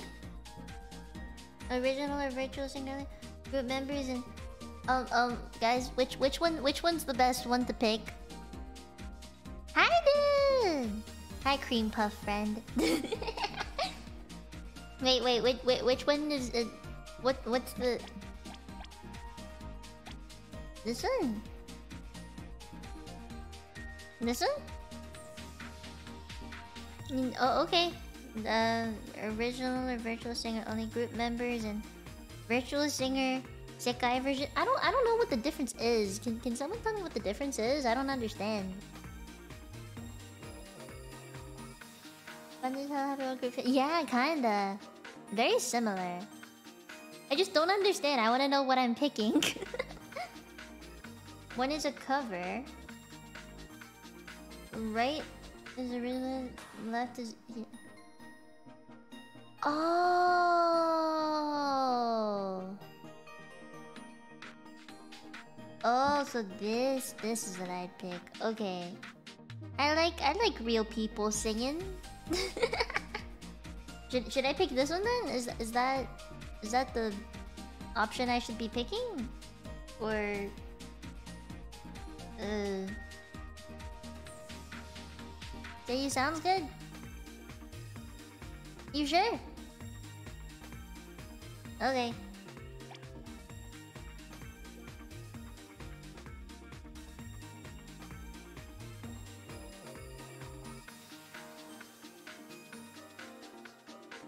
Original or virtual singer group members and um um guys, which which one which one's the best one to pick? Hi dude! Hi cream puff friend. wait wait wait wait which one is uh, what what's the this one? This one? Mm, Oh, okay. The original or virtual singer only group members and virtual singer Sekai version. I don't. I don't know what the difference is. Can Can someone tell me what the difference is? I don't understand. Yeah, kinda. Very similar. I just don't understand. I want to know what I'm picking. One is a cover. Right is original. Left is. Oh. Oh, so this this is what I'd pick. Okay. I like I like real people singing. should should I pick this one then? Is is that is that the option I should be picking? Or uh Okay, sounds good. You sure? Okay.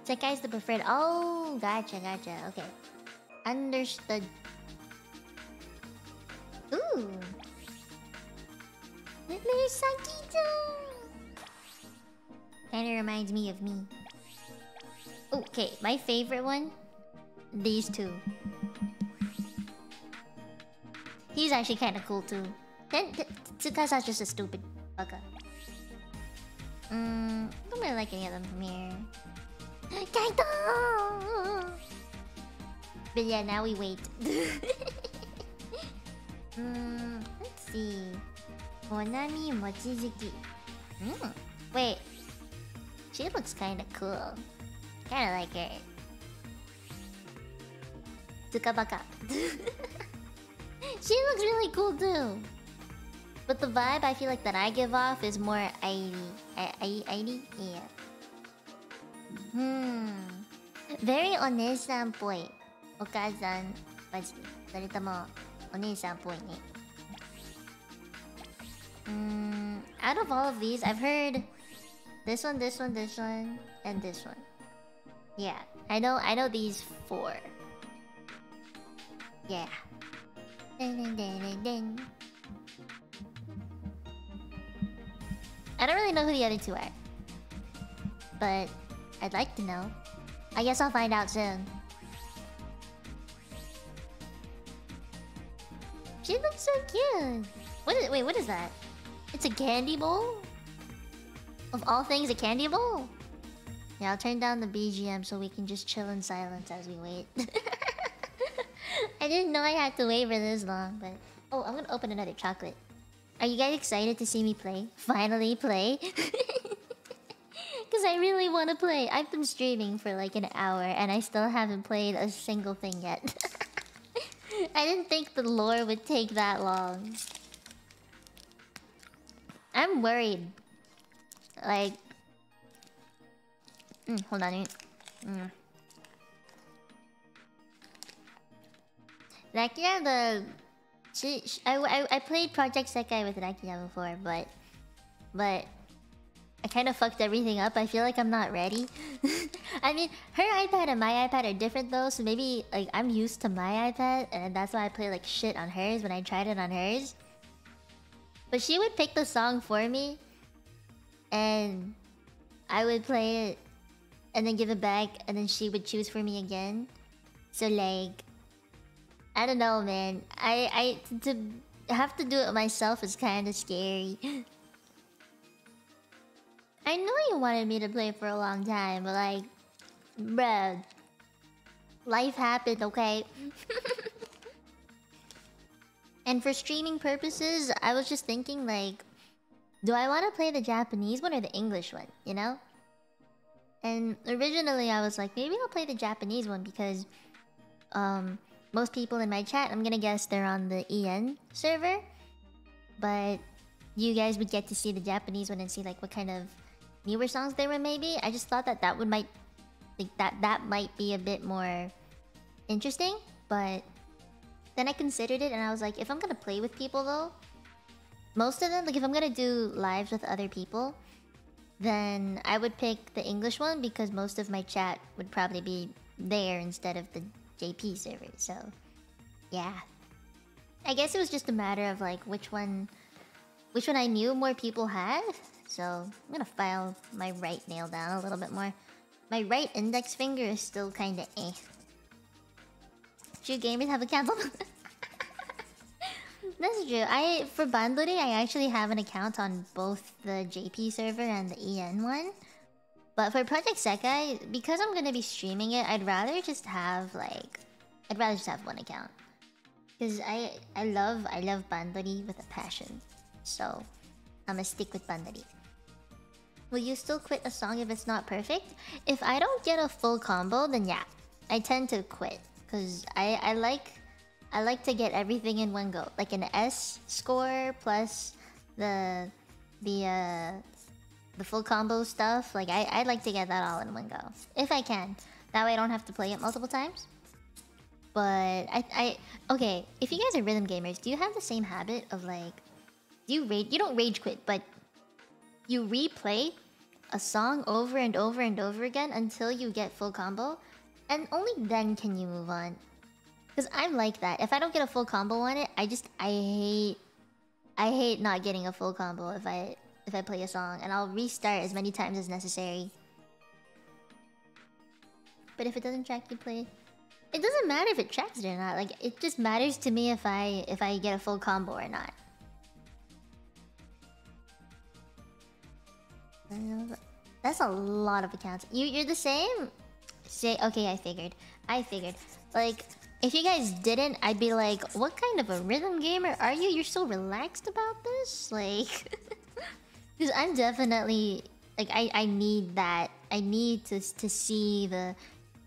That guy's the preferred. Oh, gotcha, gotcha. Okay. Understood. Ooh. There's Sakito. Kinda reminds me of me. Okay, my favorite one. These two. He's actually kind of cool too. Then Tsukasa's just a stupid bugger. Mm, don't really like any of them from here. Kaito! But yeah, now we wait. mm, let's see. Honami Mochizuki. Mm, wait. She looks kinda cool. Kinda like her. Tsukabaka. she looks really cool too. But the vibe I feel like that I give off is more Airi. Ai- Airi? Yeah. Hmm. Very お姉さんっぽい。お母さんマジそれともお姉さんっぽいね。Hmm. Out of all of these, I've heard this one, this one, this one, and this one. Yeah, I know. I know these four. Yeah. Dun, dun, dun. I don't really know who the other two are, but I'd like to know. I guess I'll find out soon. She looks so cute. What is? Wait, what is that? It's a candy bowl. Of all things, a candy bowl. Yeah, I'll turn down the BGM so we can just chill in silence as we wait. I didn't know I had to wait for this long, but... Oh, I'm gonna open another chocolate. Are you guys excited to see me play? Finally play? Because I really want to play. I've been streaming for like an hour and I still haven't played a single thing yet. I didn't think the lore would take that long. I'm worried. Like... Mm, hold on. Mm. Rakia, the she, she I, I I played Project Sekai with Rakia before, but but I kind of fucked everything up. I feel like I'm not ready. I mean, her iPad and my iPad are different though, so maybe like I'm used to my iPad, and that's why I play like shit on hers when I tried it on hers. But she would pick the song for me, and I would play it, and then give it back, and then she would choose for me again. So like, I don't know, man. I I to have to do it myself is kind of scary. I know you wanted me to play for a long time, but like, bruh, life happened, okay? and for streaming purposes, I was just thinking like, do I want to play the Japanese one or the English one? You know? And originally I was like, maybe I'll play the Japanese one because, um, most people in my chat, I'm gonna guess they're on the EN server. But you guys would get to see the Japanese one and see like what kind of newer songs there were maybe. I just thought that that would might think that that might be a bit more interesting, but then I considered it and I was like, if I'm gonna play with people though, most of them, like if I'm gonna do lives with other people, then I would pick the English one because most of my chat would probably be there instead of the JP server. So, yeah. I guess it was just a matter of like which one, which one I knew more people had. So I'm gonna file my right nail down a little bit more. My right index finger is still kind of eh. Do gamers have a candle? That's true. I for Bandori, I actually have an account on both the JP server and the EN one. But for Project Sekai, because I'm gonna be streaming it, I'd rather just have like, I'd rather just have one account. Cause I I love I love Bandori with a passion, so I'm gonna stick with Bandori. Will you still quit a song if it's not perfect? If I don't get a full combo, then yeah, I tend to quit. Cause I I like I like to get everything in one go, like an S score plus the the uh the full combo stuff. Like I I'd like to get that all in one go if I can. That way I don't have to play it multiple times. But I I okay. If you guys are rhythm gamers, do you have the same habit of like you rage? You don't rage quit, but you replay a song over and over and over again until you get full combo, and only then can you move on. Cause I'm like that. If I don't get a full combo on it, I just I hate I hate not getting a full combo if I if I play a song, and I'll restart as many times as necessary. But if it doesn't track, you play. It doesn't matter if it tracks it or not. Like it just matters to me if I if I get a full combo or not. That's a lot of accounts. You you're the same? Say okay, I figured. I figured. Like if you guys didn't, I'd be like, what kind of a rhythm gamer are you? You're so relaxed about this? Like Because I'm definitely like I, I need that. I need to to see the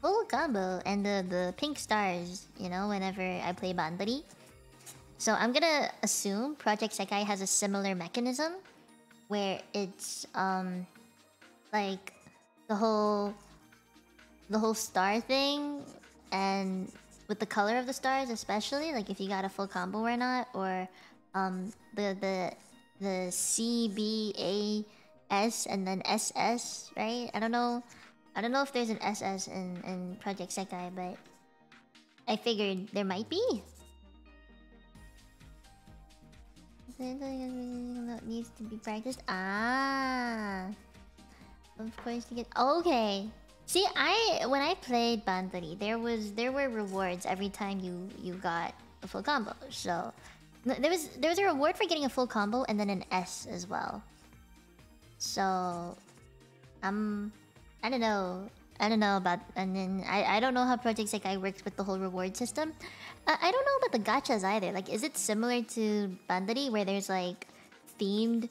full combo and the, the pink stars, you know, whenever I play Bandori. So I'm gonna assume Project Sekai has a similar mechanism where it's um like the whole the whole star thing and with the color of the stars especially like if you got a full combo or not or um the the the C B A S and then S S right I don't know I don't know if there's an S S in in Project Sekai but I figured there might be needs to be practiced. Ah, of course to get. Okay. See, I when I played Bandori, there was there were rewards every time you you got a full combo. So there was there was a reward for getting a full combo and then an S as well. So, um, I don't know. I don't know about and then I I don't know how Project Sekai works with the whole reward system. I, don't know about the gachas either. Like, is it similar to Bandori where there's like themed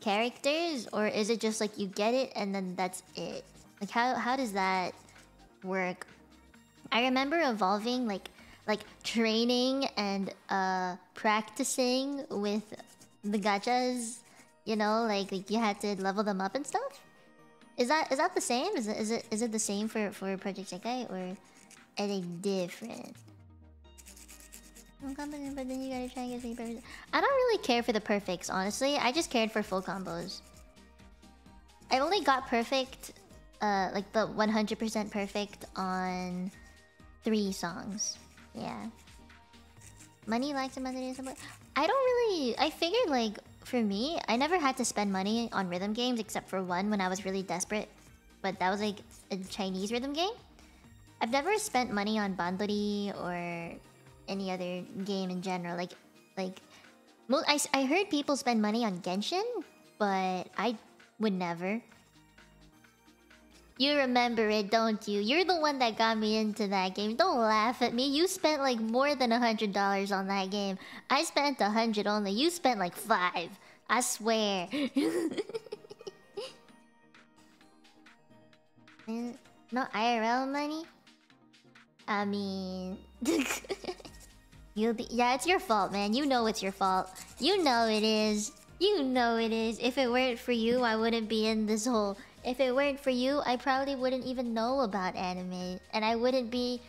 characters, or is it just like you get it and then that's it? Like, how how does that work? I remember evolving like like training and uh practicing with the gachas. You know, like, like you had to level them up and stuff. Is that is that the same? Is it is it is it the same for for Project Sekai or are they different? But then you gotta try and get three perfects. I don't really care for the perfects, honestly. I just cared for full combos. I only got perfect, uh, like the 100% perfect on three songs. Yeah. Money likes a somewhere. I don't really. I figured like for me, I never had to spend money on rhythm games except for one when I was really desperate. But that was like a Chinese rhythm game. I've never spent money on Bandori or any other game in general. Like, like, I, I heard people spend money on Genshin, but I would never. You remember it, don't you? You're the one that got me into that game. Don't laugh at me. You spent like more than a hundred dollars on that game. I spent a hundred only. You spent like five. I swear. no IRL money? I mean... You'll be yeah, it's your fault, man. You know it's your fault. You know it is. You know it is. If it weren't for you, I wouldn't be in this hole. If it weren't for you, I probably wouldn't even know about anime. And I wouldn't be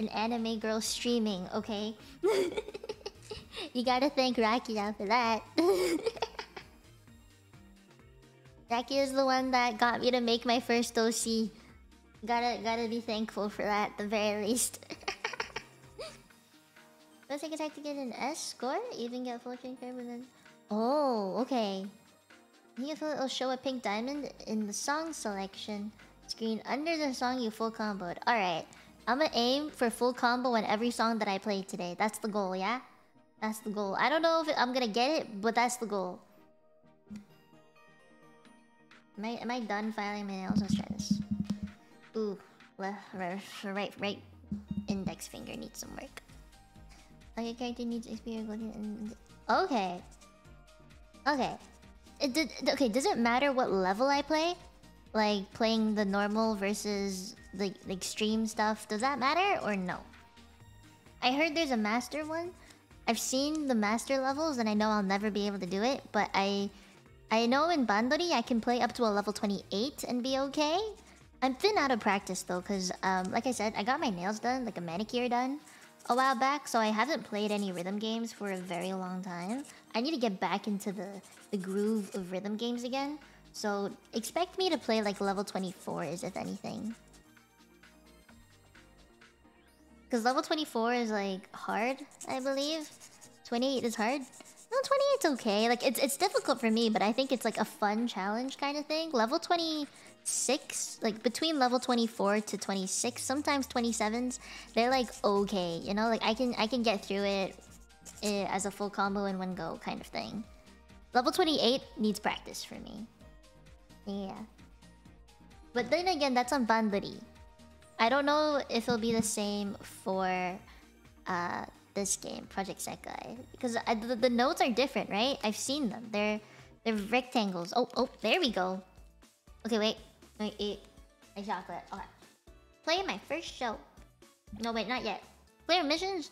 an anime girl streaming, okay? you gotta thank Rakia for that. Rakia is the one that got me to make my first OC. Gotta gotta be thankful for that at the very least. Does a attack to get an S score? Even get full train card within. Oh, okay. Feel it'll show a pink diamond in the song selection screen under the song you full comboed. Alright. I'm gonna aim for full combo on every song that I play today. That's the goal, yeah? That's the goal. I don't know if I'm gonna get it, but that's the goal. Am I, am I done filing my nails? Let's try this. Ooh, left, right, right, right index finger needs some work. A character needs experience Okay. Okay. It did okay, does it matter what level I play? Like playing the normal versus the, the extreme stuff, does that matter or no? I heard there's a master one. I've seen the master levels and I know I'll never be able to do it, but I I know in Bandori I can play up to a level 28 and be okay. I'm thin out of practice though, because um, like I said, I got my nails done, like a manicure done a while back, so I haven't played any rhythm games for a very long time. I need to get back into the, the groove of rhythm games again. So expect me to play like level 24s if anything. Because level 24 is like hard, I believe. 28 is hard. No, 28's okay. Like it's it's difficult for me, but I think it's like a fun challenge kind of thing. Level 20 six, like between level 24 to 26, sometimes 27s, they're like okay, you know, like I can I can get through it uh, as a full combo in one go kind of thing. Level 28 needs practice for me. Yeah. But then again, that's on Bandori. I don't know if it'll be the same for uh, this game, Project Sekai, because I, the, the nodes are different, right? I've seen them. They're they're rectangles. Oh, oh, there we go. Okay, wait. I eat a chocolate. Okay. Play my first show. No, wait, not yet. Player missions?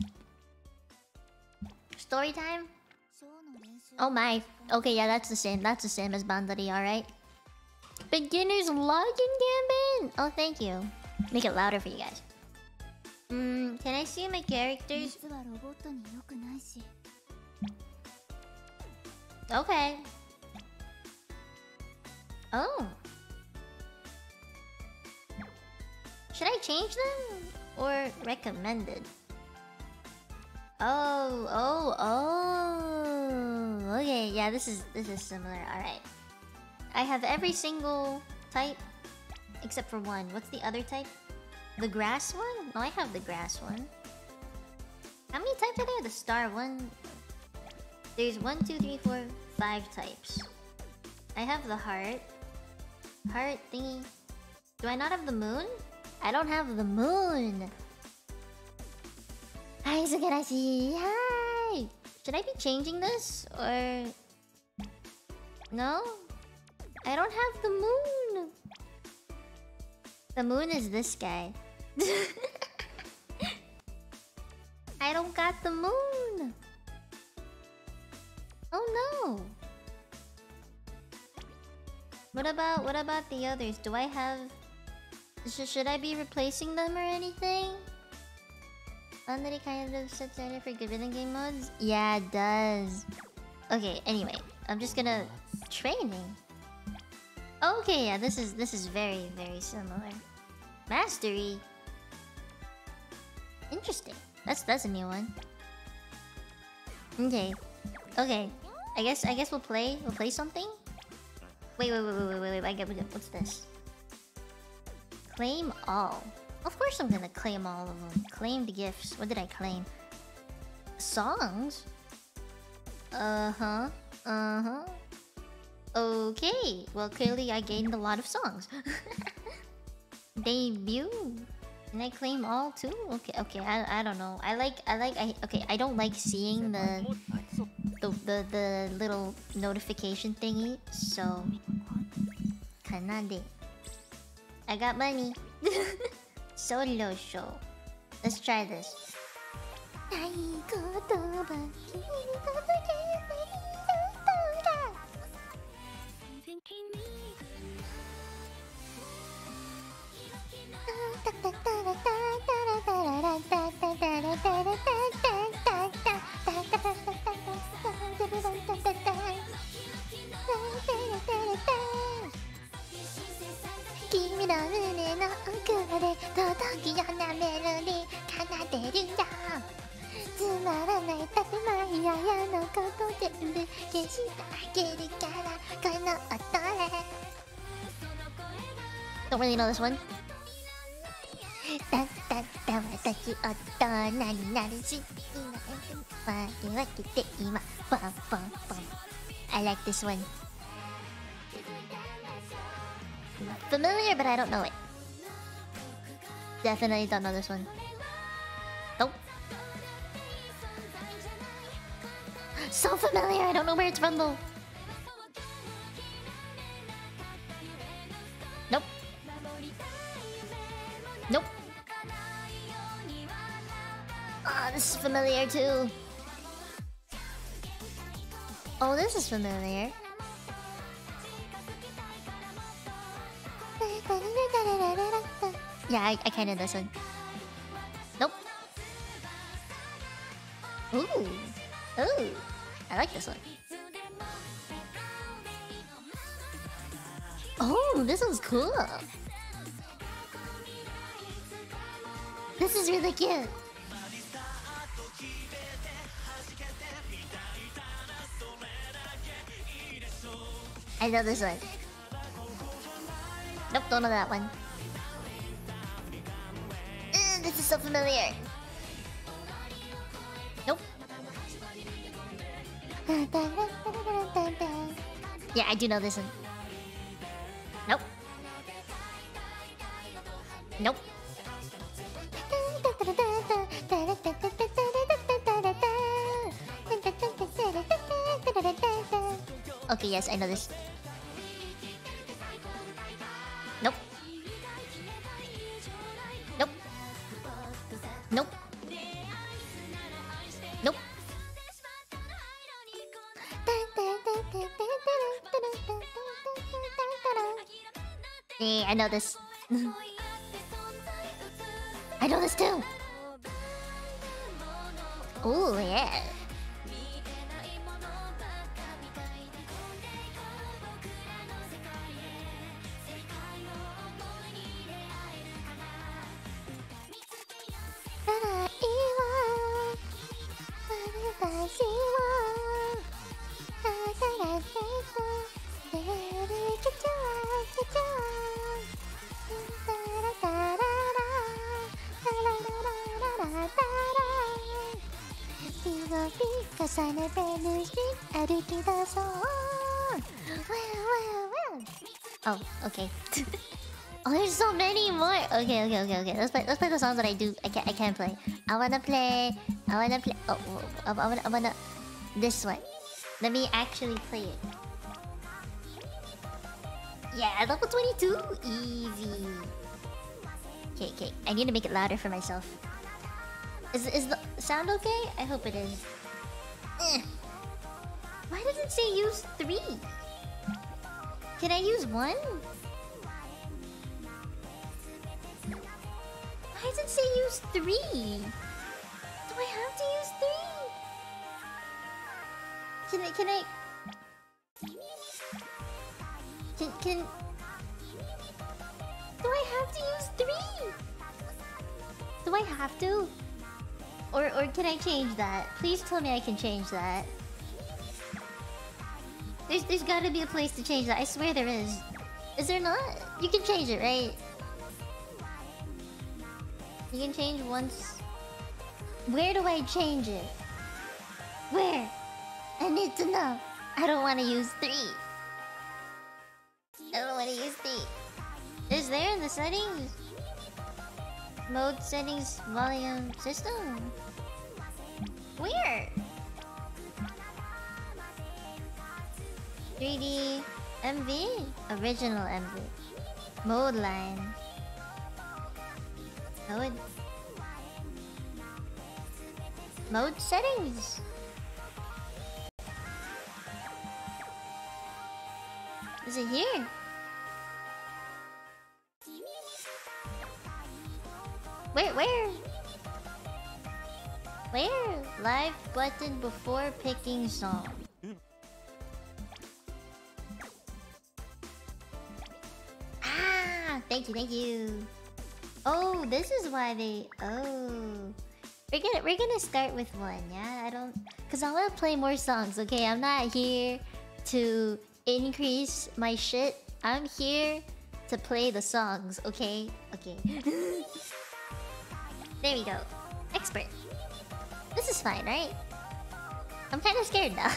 Story time? Oh my. Okay, yeah, that's the same. That's the same as Bandori, alright? Beginner's login campaign? Oh, thank you. Make it louder for you guys. Mm, can I see my characters? Okay. Oh. Should I change them? Or recommended? Oh, oh, oh. Okay, yeah, this is this is similar. Alright. I have every single type except for one. What's the other type? The grass one? No, I have the grass one. How many types are there? The star one, there's one, two, three, four, five types. I have the heart. Heart thingy. Do I not have the moon? I don't have the moon. Hi, Sugarashi. Hi. Should I be changing this or no? I don't have the moon. The moon is this guy. I don't got the moon. Oh no. What about what about the others? Do I have sh should I be replacing them or anything? Under kind of sets out for rhythm game modes? Yeah, it does. Okay, anyway, I'm just gonna training. Okay, yeah, this is this is very, very similar. Mastery. Interesting. That's that's a new one. Okay. Okay. I guess I guess we'll play we'll play something? Wait, wait, wait, wait, wait, wait, wait, what's this? Claim all. Of course I'm gonna claim all of them. Claim the gifts. What did I claim? Songs? Uh-huh. Uh-huh. Okay. Well clearly I gained a lot of songs. Debut. Can I claim all too? Okay, okay, I, I don't know. I like I like I okay, I don't like seeing the the the, the little notification thingy, so kanade. I got money. Solo show. Let's try this. 君の胸の奥まで届きようなメロディー奏でるよつまらない建前や嫌なこと全部消してあげるからこの音で Don't really だったっ大人になるし今わけわけて今ポンポンポン I like this Familiar but I don't know it. Definitely don't know this one. Nope. So familiar I don't know where it's from though. Nope. Nope. Oh, this is familiar too. Oh, this is familiar. Yeah, I, I kinda this one. Nope. Ooh. Ooh. I like this one. Oh, this one's cool. This is really cute. I know this one. Nope, don't know that one. Ugh, this is so familiar. Nope. Yeah, I do know this one. Nope. Nope. Okay, yes, I know this. I know this. I know this too. Oh yeah. Okay, okay. Let's play. Let's play the songs that I do. I can't. I can't play. I wanna play. I wanna play. Oh, oh, I, I wanna. I wanna. This one. Let me actually play it. Yeah, level 22. Easy. Okay, okay. I need to make it louder for myself. Is is the sound okay? I hope it is. Eh. Why does it say use three? Can I use one? Use three? Do I have to use three? Can I can I can can Do I have to use three? Do I have to? Or or can I change that? Please tell me I can change that. There's, there's gotta be a place to change that. I swear there is. Is there not? You can change it, right? You can change once. Where do I change it? Where? I need to know. I don't want to use three. I don't want to use three. Is there in the settings? Mode settings, volume, system. Where? 3D MV? Original MV. Mode line. Mode. Mode settings. Is it here? Where, where? Where? Live button before picking song. Ah, thank you, thank you. Oh, this is why they. Oh, we're gonna we're gonna start with one. Yeah, I don't, cause I want to play more songs. Okay, I'm not here to increase my shit. I'm here to play the songs. Okay, okay. there we go. Expert. This is fine, right? I'm kind of scared now.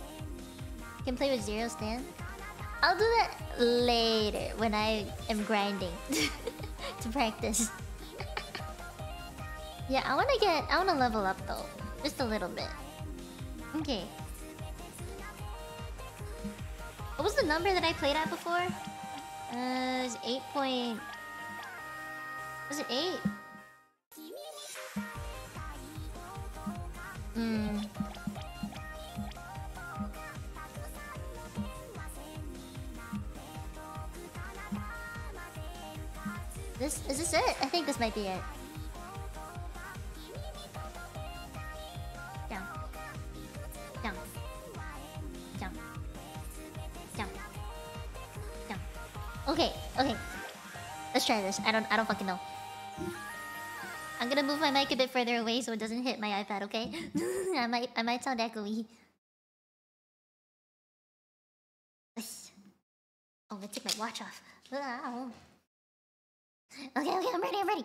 Can play with zero stand. I'll do that later when I am grinding to practice. yeah, I wanna get I wanna level up though. Just a little bit. Okay. What was the number that I played at before? Uh it's eight point Was it eight? Hmm. This is this it? I think this might be it. Okay, okay. Let's try this. I don't I don't fucking know. I'm gonna move my mic a bit further away so it doesn't hit my iPad, okay? I might I might sound echoey. Oh, let's take my watch off. Okay, okay, I'm ready, I'm ready.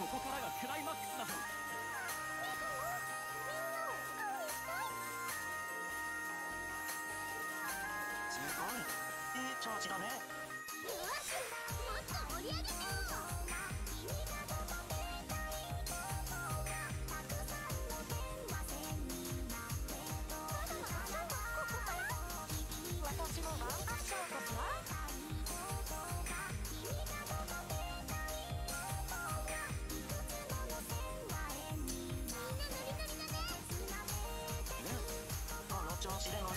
ここからがクライマックスだ。すごい。いい調子だね。もっと盛り上げちゃおう 上げちゃおう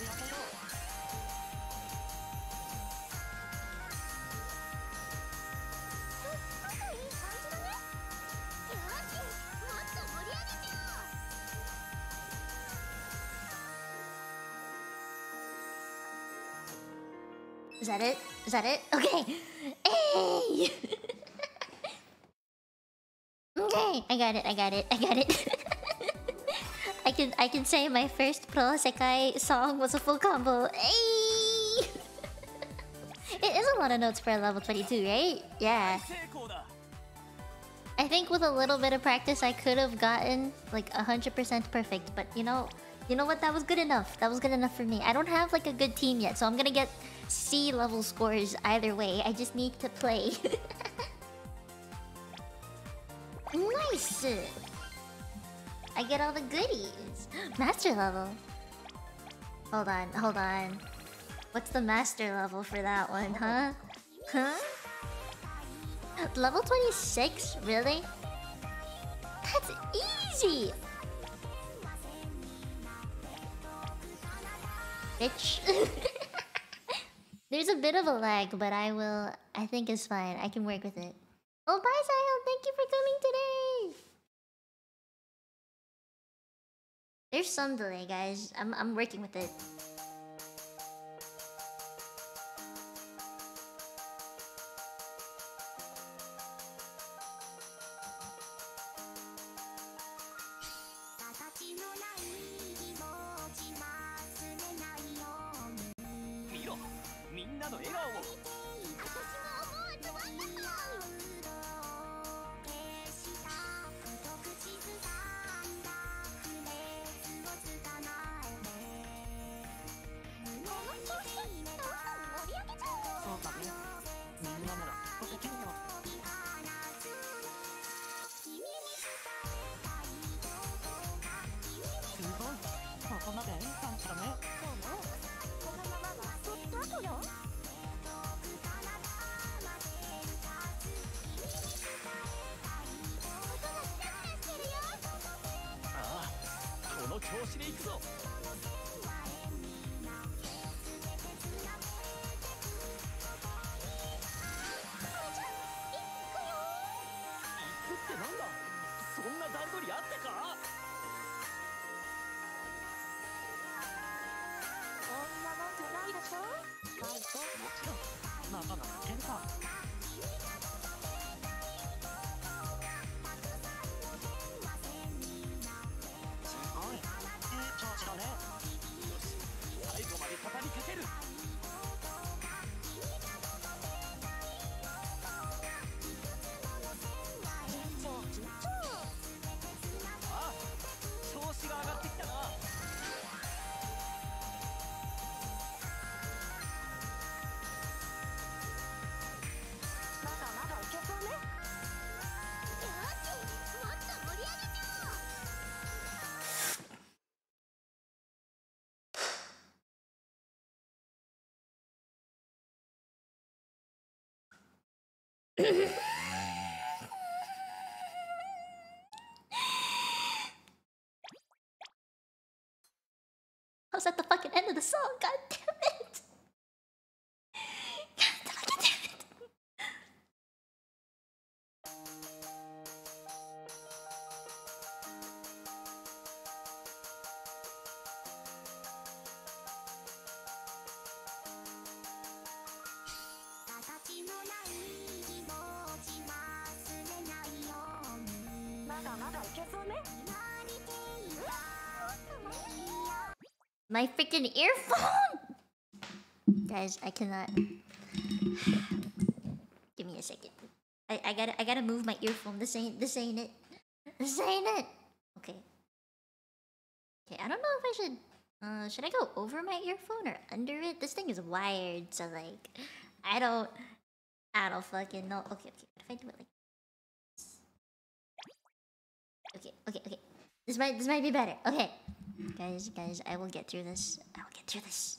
Is that it? Is that it? Okay. Hey! okay, I got it. I got it. I got it. can I can say my first Pro Sekai song was a full combo. It is a lot of notes for a level 22, right? Yeah. I think with a little bit of practice, I could have gotten like 100% perfect, but you know, you know what? That was good enough. That was good enough for me. I don't have like a good team yet, so I'm gonna get C level scores either way. I just need to play. nice! I get all the goodies. Master level. Hold on, hold on. What's the master level for that one, huh? Huh? Level 26? Really? That's easy! Bitch. There's a bit of a lag, but I will... I think it's fine. I can work with it. Oh, bye, Sahil! Thank you for coming today! There's some delay, guys. I'm, I'm working with it. The fucking end My freaking earphone! Guys, I cannot. Give me a second. I, I gotta I gotta move my earphone. This ain't this ain't it. This ain't it. Okay. Okay, I don't know if I should uh should I go over my earphone or under it? This thing is wired, so like I don't I don't fucking know. Okay, okay, what if I do it like this? Okay, okay, okay. This might this might be better. Okay. Guys, guys, I will get through this. I will get through this.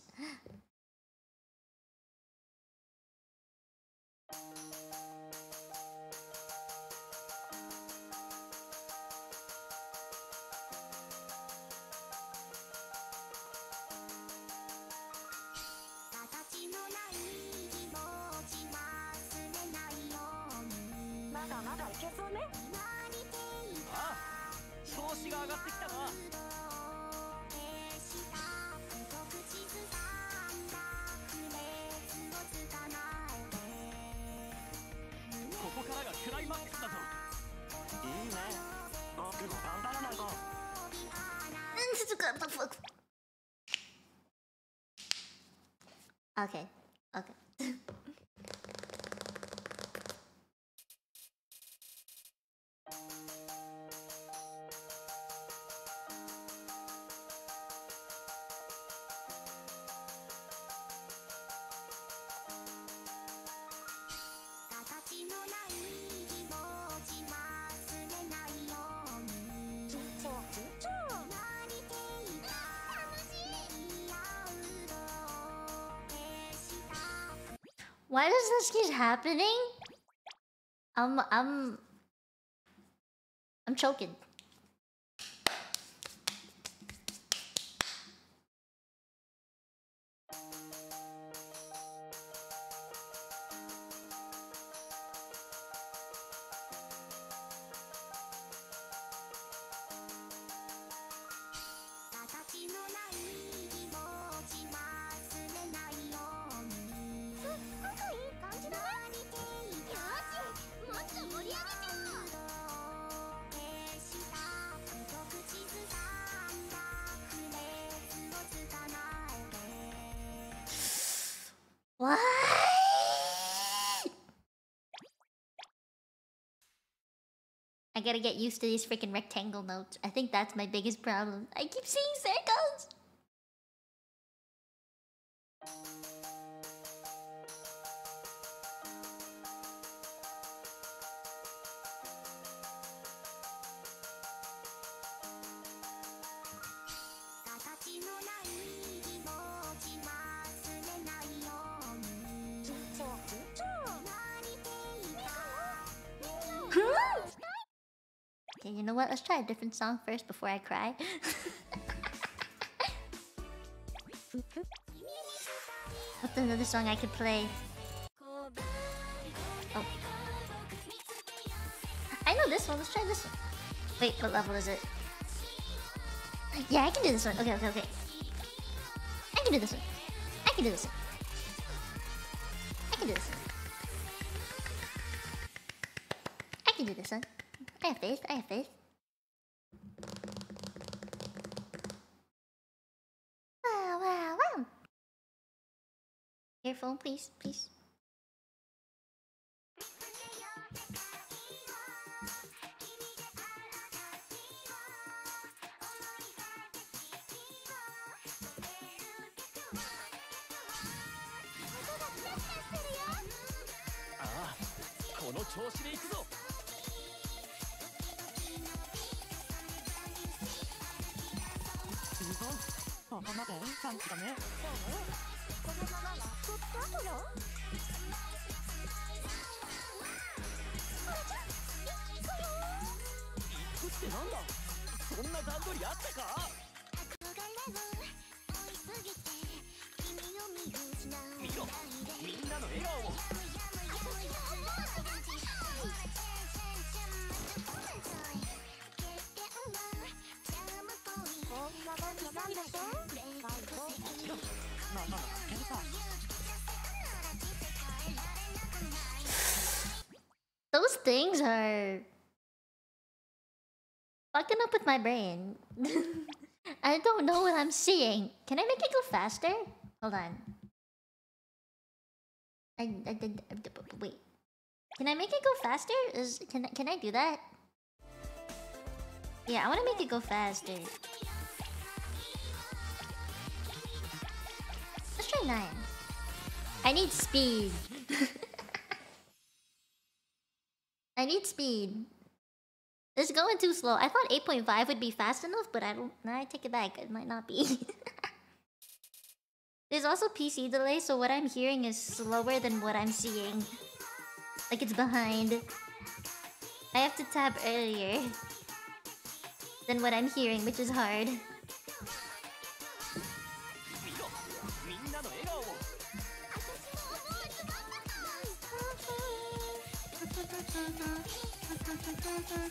Happening? I'm I'm I'm choking. I gotta get used to these freaking rectangle notes. I think that's my biggest problem. I keep seeing circles. Know what? Let's try a different song first before I cry. What's another song I could play? Oh. I know this one. Let's try this one. Wait, what level is it? Yeah, I can do this one. Okay, okay, okay. I can do this one. I can do this one. I can do this one. Faith. I have. Wow, wow, wow. Careful, please, please. Up with my brain. I don't know what I'm seeing. Can I make it go faster? Hold on. I, I did. Wait. Can I make it go faster? Is can I- can I do that? Yeah, I want to make it go faster. Let's try nine. I need speed. I need speed. It's going too slow. I thought 8.5 would be fast enough, but I don't. I take it back. It might not be. There's also PC delay, so what I'm hearing is slower than what I'm seeing. Like it's behind. I have to tap earlier than what I'm hearing, which is hard. あ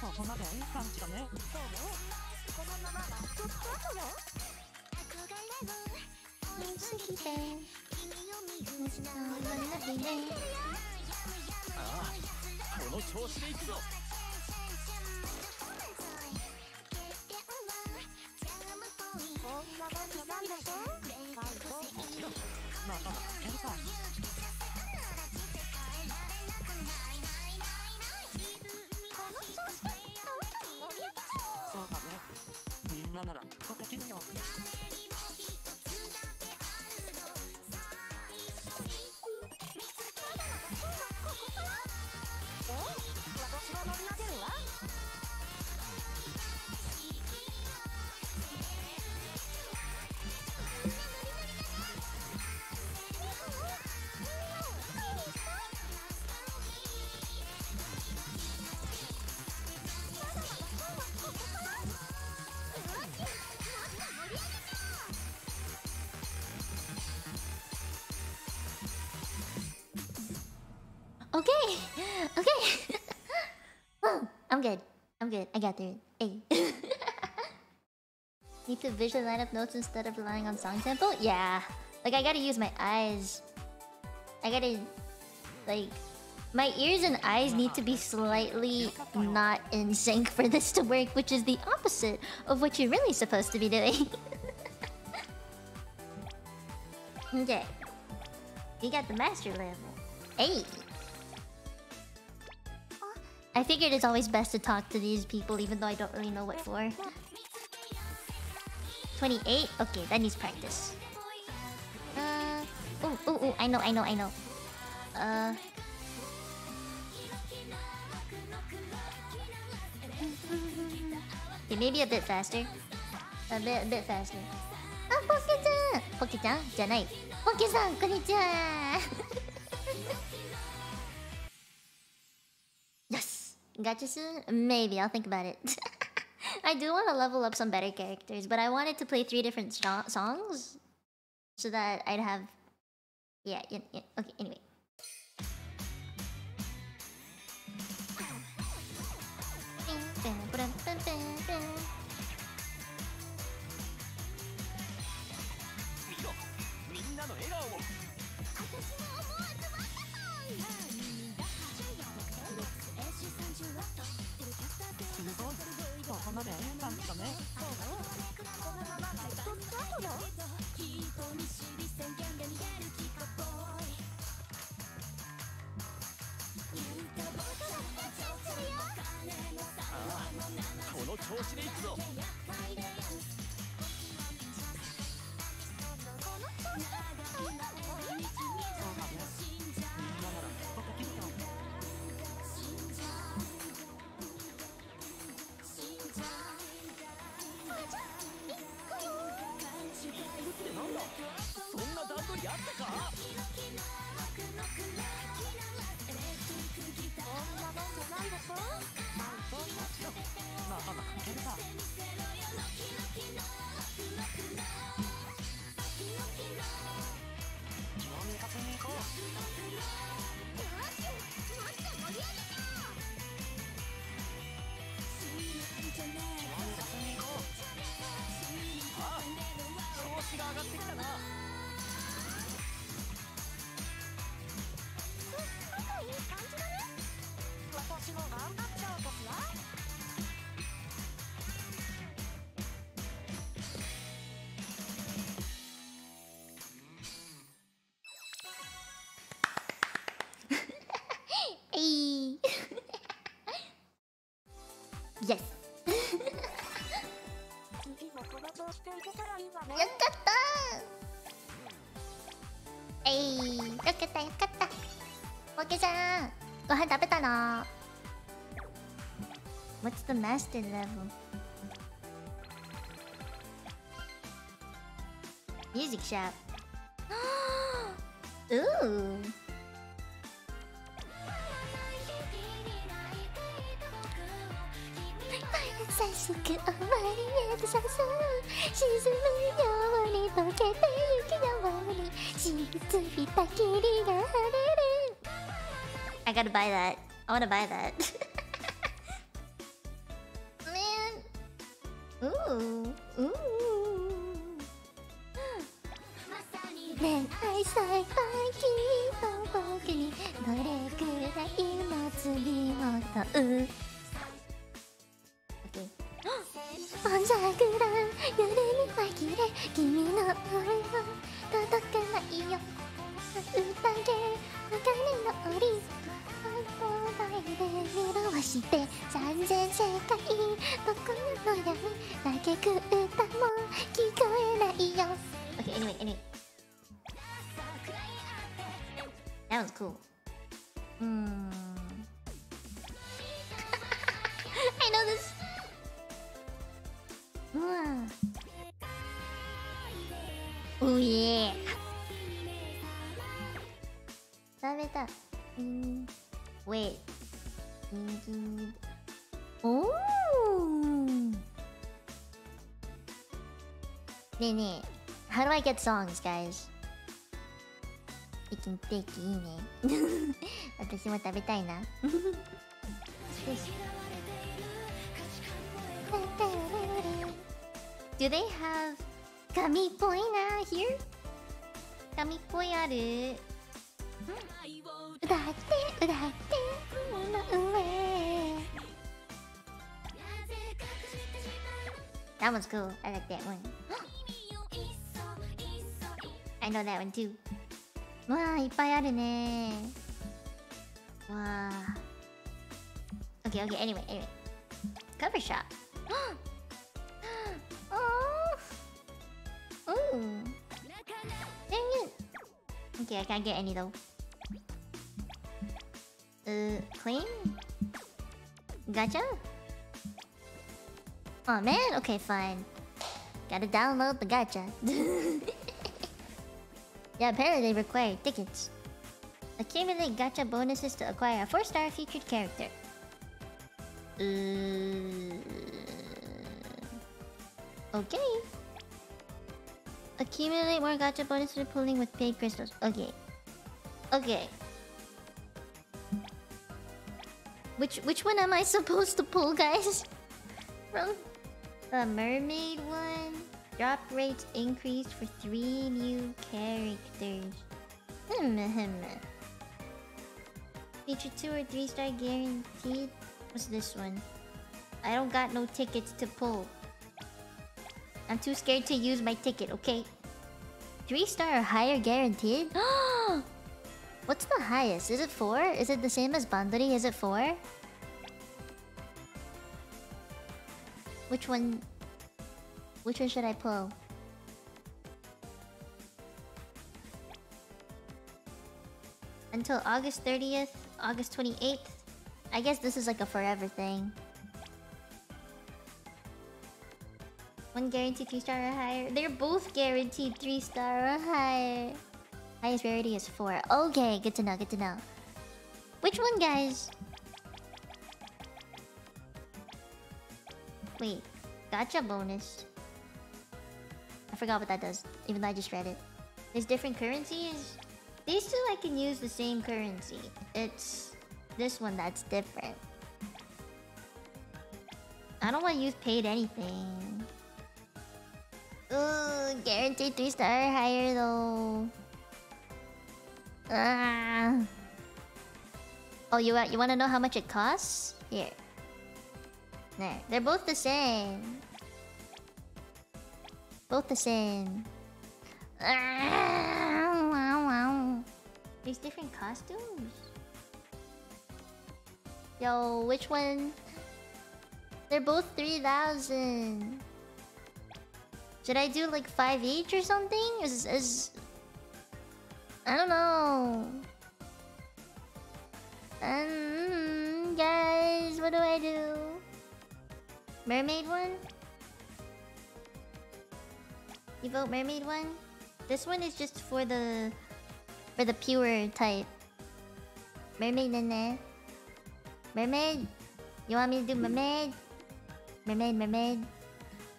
ここまでうねこの調子でいくぞ。まあまあやるか good. I got it. Hey. Need to visually line up notes instead of relying on song tempo? Yeah. Like I gotta use my eyes. I gotta like my ears and eyes need to be slightly not in sync for this to work, which is the opposite of what you're really supposed to be doing. okay. You got the master level. Hey. I figured it's always best to talk to these people even though I don't really know what for. 28? Okay, that needs practice. Uh, oh, oh, oh, I know, I know, I know. Uh... Okay, maybe a bit faster. A bit, a bit faster. Ah, Poke-chan! Poke-chan? じゃない。ポケ Gacha soon? Maybe, I'll think about it. I do want to level up some better characters, but I wanted to play three different songs so that I'd have. Yeah, yeah, yeah. Okay, anyway. 調子でいくぞ。that's the master level. Music shop. Ooh. I gotta buy that. I wanna buy that. え。How do I get songs, guys? テキンテキいいね。私も食べたいな。よし Do they have 紙っぽいな here? 紙っぽいある歌って歌って雲の上 That one's cool. I like that one. I know that one too. わあいっぱいあるねわあ Okay, okay, anyway, anyway. Cover shop. oh. Ooh. Dang it. Okay, I can't get any though. Uh, claim? Gotcha? Oh man, okay, fine. Gotta download the gacha. yeah, apparently they require tickets. Accumulate gacha bonuses to acquire a 4-star featured character. Uh, okay. Accumulate more gacha bonuses for pulling with paid crystals. Okay. Okay. Which which one am I supposed to pull, guys? From the mermaid one. Drop rates increased for three new characters. Hmm, hmm. Feature two or three star guaranteed. What's this one? I don't got no tickets to pull. I'm too scared to use my ticket, okay? Three star or higher guaranteed? What's the highest? Is it four? Is it the same as Bandori? Is it four? Which one? Which one should I pull? Until August 30th, August 28th. I guess this is like a forever thing. One guaranteed 3 star or higher. They're both guaranteed 3 star or higher. Highest rarity is 4. Okay, good to know, good to know. Which one, guys? Wait, gotcha bonus. Forgot what that does, even though I just read it. There's different currencies. These two I can use the same currency. It's this one that's different. I don't want to use paid anything. Ooh, guaranteed 3 star higher though. Ah. Oh, you, you want to know how much it costs? Here. There. They're both the same. Both the same. There's different costumes. Yo, which one? They're both 3,000. Should I do like 5 each or something? Is, is... I don't know. Um, guys, what do I do? Mermaid one? You vote mermaid one? This one is just for the for the pure type. Mermaid nene. Mermaid? You want me to do mermaid? Mermaid, mermaid.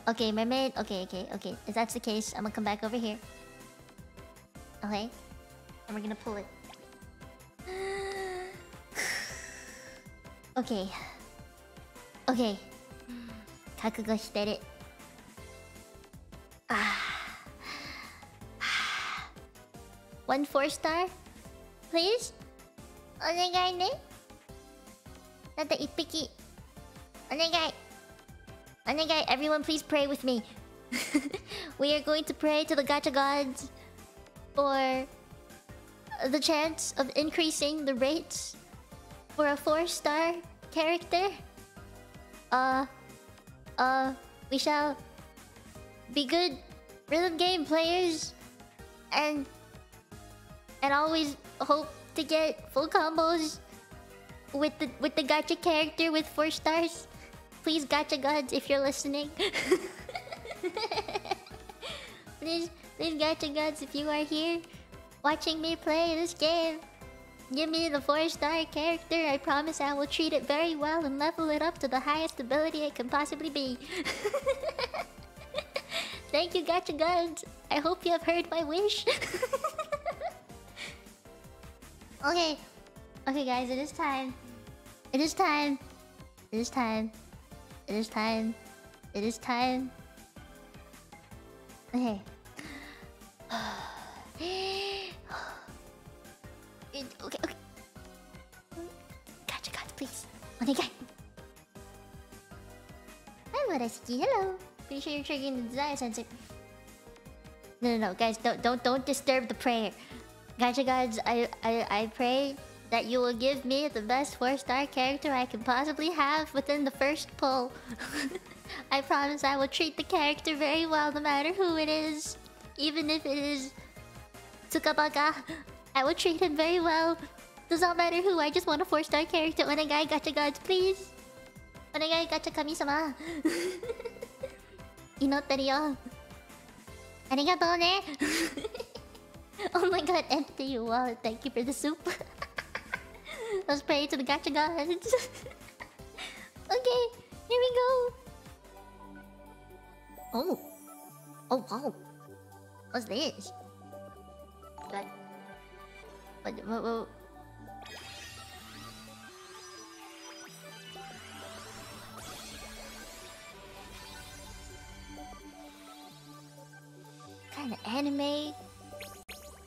Okay, mermaid. Okay, okay, okay. If that's the case, I'm gonna come back over here. Okay. And we're gonna pull it. okay. Okay. 覚悟してる。Ah. One four star? Please? Onegai ne? Nata ippiki. Onegai. Onegai, everyone please pray with me. we are going to pray to the gacha gods for the chance of increasing the rates for a four star character. Uh, uh, we shall be good rhythm game players and and always hope to get full combos with the with the gacha character with four stars. Please, gacha gods, if you're listening. please, please, gacha gods, if you are here watching me play this game, give me the four star character. I promise I will treat it very well and level it up to the highest ability it can possibly be. Thank you, gacha gods. I hope you have heard my wish. okay. Okay, guys, it is time. It is time. It is time. It is time. It is time. Okay. It- okay, okay. Gotcha, gotcha, please. Okay, guy. Hi, Murasaki. Hello. Pretty sure you're triggering the desire sensor. No, no, no, guys, don't, don't, don't disturb the prayer. Gacha gods, I, I, I pray that you will give me the best 4-star character I can possibly have within the first pull. I promise I will treat the character very well no matter who it is. Even if it is... Tsukabaga, I will treat him very well. Does not matter who, I just want a 4-star character. When gacha gods, please. When gacha kami-sama. Inotteru yo. Arigatou ne. oh my god, empty your wallet. Thank you for the soup. Let's pray to the gacha gods. okay, here we go. Oh. Oh wow. What's this? What? What? What? what? kind of anime?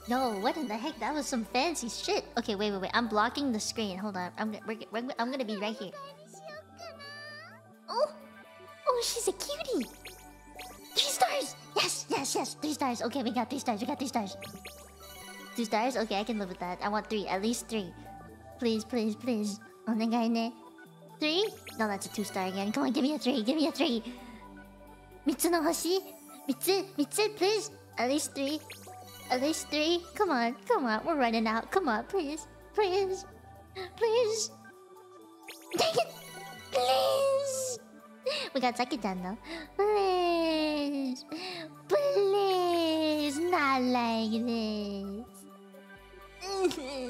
No, what in the heck? That was some fancy shit. Okay, wait, wait, wait. I'm blocking the screen. Hold on. I'm gonna, we're, we're, I'm gonna be right here. Oh, oh, she's a cutie. Three stars. Yes, yes, yes. Three stars. Okay, we got three stars. We got three stars. Two stars. Okay, I can live with that. I want three. At least three. Please, please, please. Onegai ne. Three? No, that's a two star again. Come on, give me a three. Give me a three. Mitsu no hoshi. Mitsu, Mitsu, please. At least three. At least three. Come on, come on. We're running out. Come on, please, please, please. Dang it! Please! We got Saki-chan though. Please! Please! Not like this.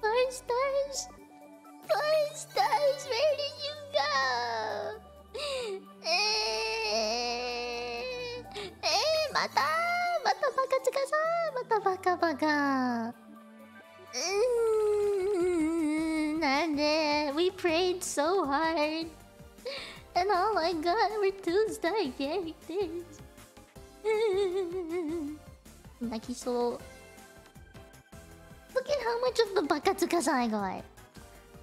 Four stars! Four stars! Where did you go? Eh, eh, mata! Mata baka tsukasa! Mata baka baka! Mm, Nande, we prayed so hard. And all I got were two star characters. Nakiso. Look at how much of the Bakatsukasa I got.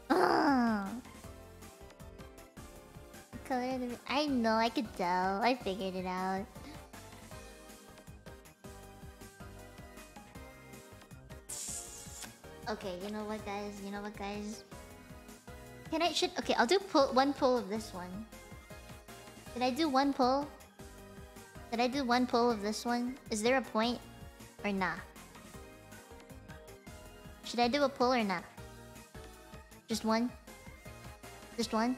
Ah. I know, I could tell. I figured it out. Okay, you know what, guys? You know what, guys? Can I should okay? I'll do pull one pull of this one. Did I do one pull? Did I do one pull of this one? Is there a point or nah? Should I do a pull or not? Just one? Just one?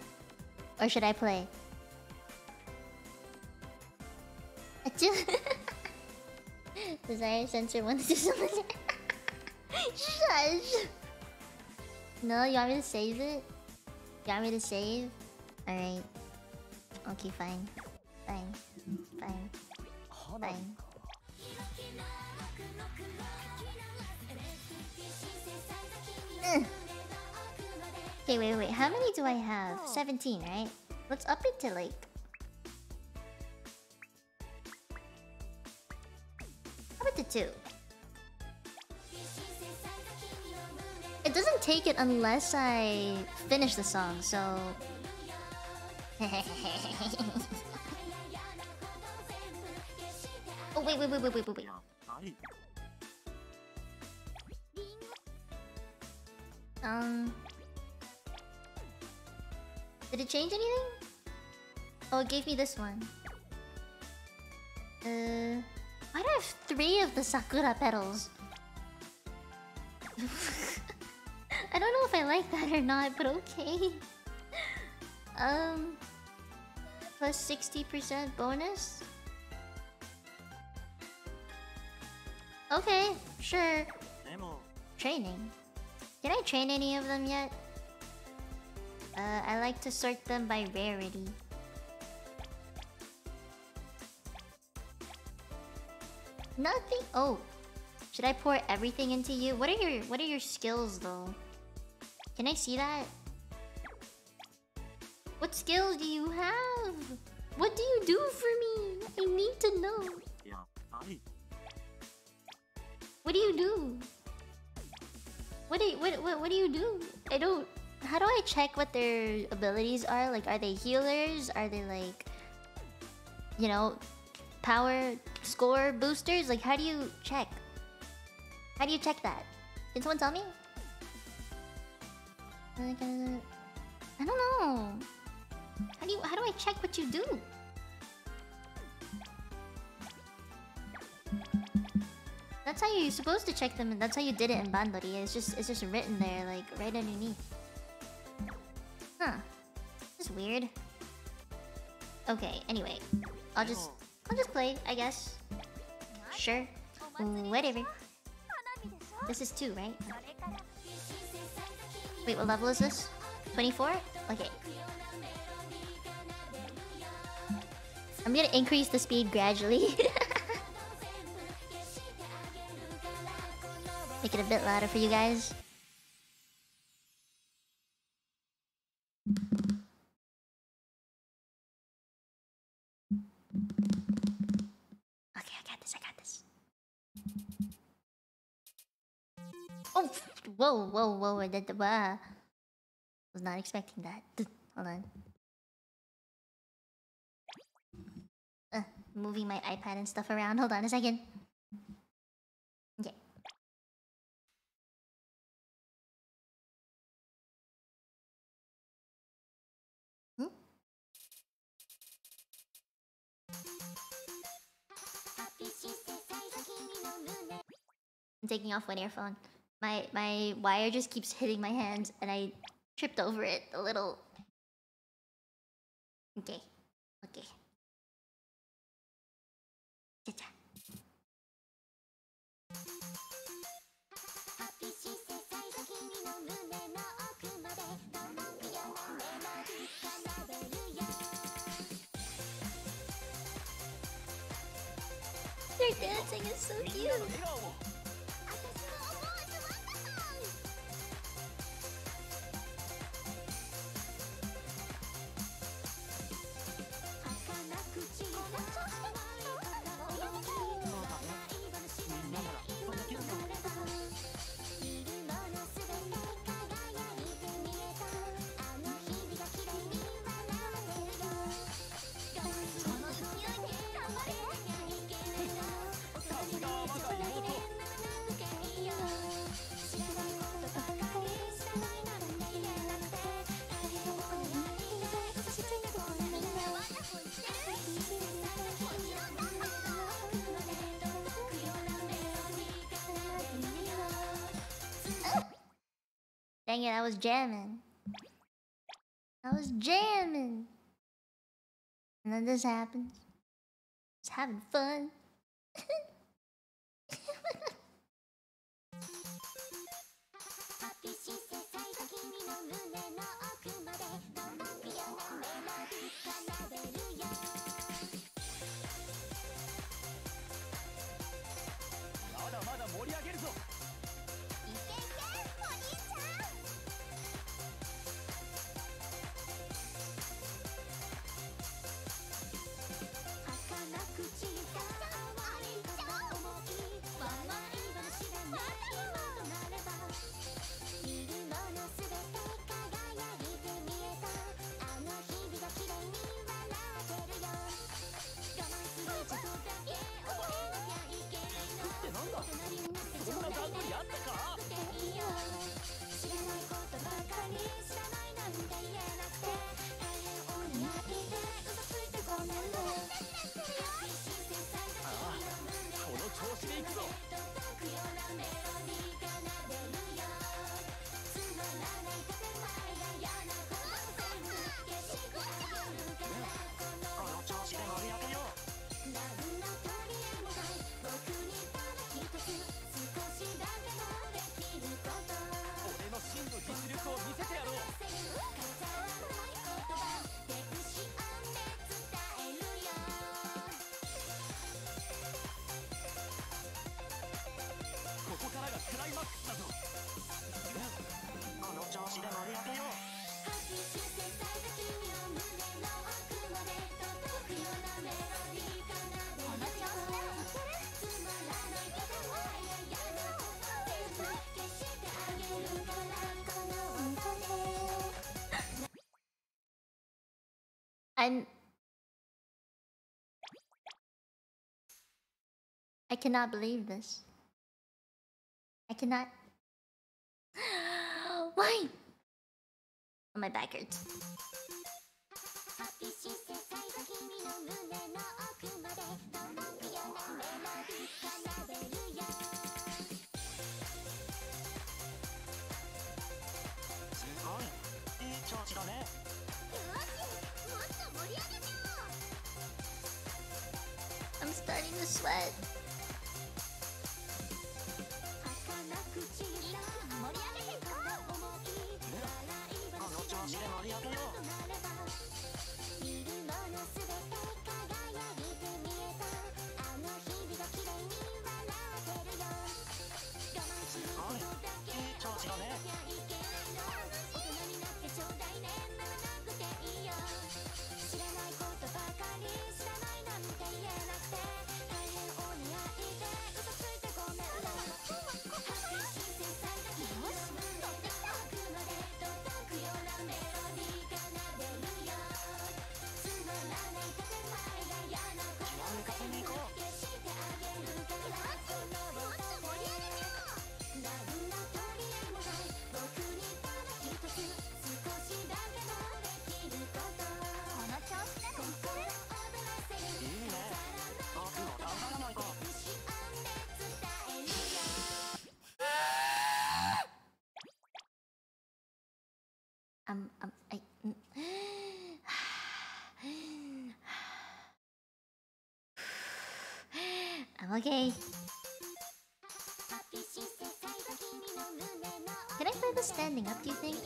Or should I play? Desire sensor wants to do something. Shush! No, you want me to save it? You want me to save? Alright. Okay, fine. Fine. Fine. 花 Fine. Ugh. Okay, wait, wait, how many do I have? 17, right? Let's up it to like... Up about to 2. It doesn't take it unless I finish the song, so... oh, wait, wait, wait, wait, wait, wait, wait. Um... Did it change anything? Oh, it gave me this one. Uh. Why do I have three of the Sakura petals? I don't know if I like that or not, but okay. Um. Plus 60% bonus? Okay, sure. Training. Did I train any of them yet? Uh, I like to sort them by rarity. Nothing. Oh, should I pour everything into you? What are your What are your skills though? Can I see that? What skills do you have? What do you do for me? I need to know. Yeah, I. What do you do? What do you, what, what what do you do? I don't how do I check what their abilities are? Like, are they healers? Are they like, you know, power score boosters? Like, how do you check? How do you check that? Can someone tell me? Uh, I don't know. How do you? How do I check what you do? That's how you're supposed to check them, and that's how you did it in Bandori. It's just it's just written there, like right underneath. Huh. This is weird. Okay, anyway. I'll just I'll just play, I guess. Sure. Whatever. This is 2, right? Wait, what level is this? 24? Okay. I'm gonna increase the speed gradually. Make it a bit louder for you guys. Okay, I got this, I got this. Oh, whoa, whoa, whoa, I did the wow. Was not expecting that. Hold on. Uh, moving my iPad and stuff around. Hold on a second. taking off one earphone. My my wire just keeps hitting my hands, and I tripped over it a little. Okay, okay. Cha-cha. Their dancing is so cute. Dang it, I was jamming. I was jamming. And then this happens. Just having fun. cannot believe this. I cannot. Okay. Can I play this standing up, do you think?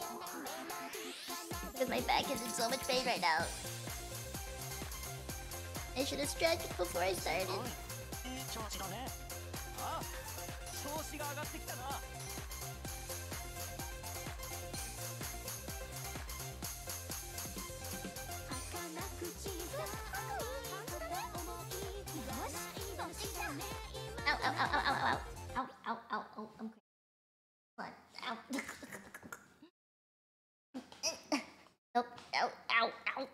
Because my back is in so much pain right now. I should have stretched before I started. Ow, ow, ow, ow, ow, ow, ow, ow, I'm What? Ow. nope. Ow, ow, ow.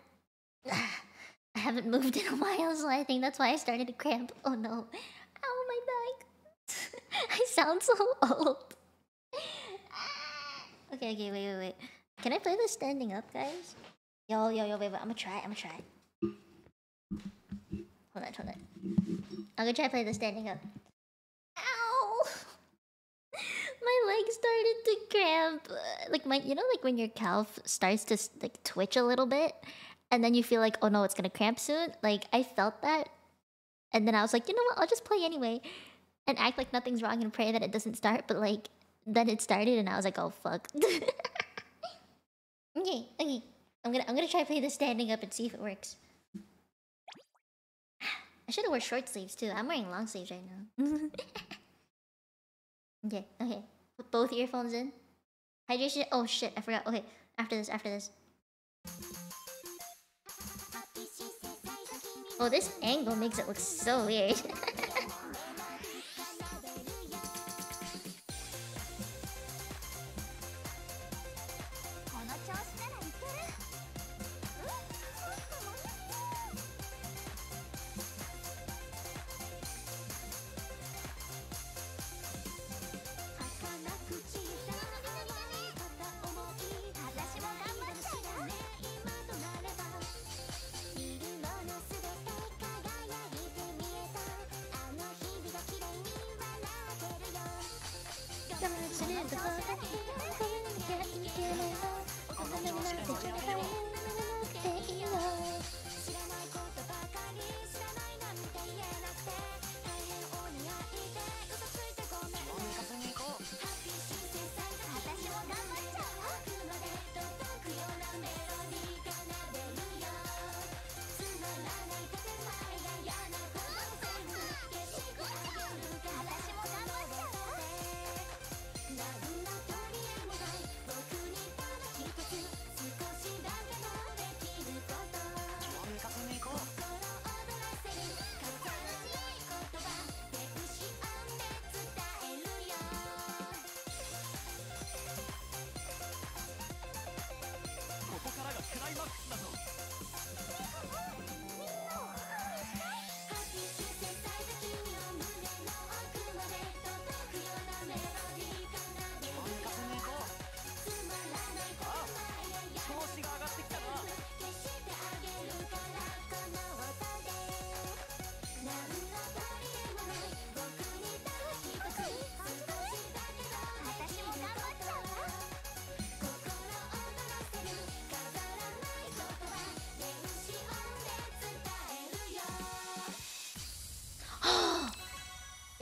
I haven't moved in a while, so I think that's why I started to cramp. Oh no. Ow, my back. I sound so old. Ah. okay, okay, wait, wait, wait. Can I play this standing up, guys? Yo, yo, yo, wait, wait. I'm gonna try. I'm gonna try. Hold on, hold on. I'm gonna try to play the standing up. Ow! My leg started to Uh, Like my, you know, like when your calf starts to like twitch a little bit, and then you feel like, oh no, it's gonna cramp soon. Like I felt that, and then I was like, you know what? I'll just play anyway, and act like nothing's wrong and pray that it doesn't start. But like, then it started, and I was like, oh fuck. okay, okay. I'm gonna, I'm gonna try play this standing up and see if it works. I should have worn short sleeves too. I'm wearing long sleeves right now. okay, okay. Put both earphones in. Hydration. Oh shit, I forgot. Okay, after this, after this. Oh, this angle makes it look so weird.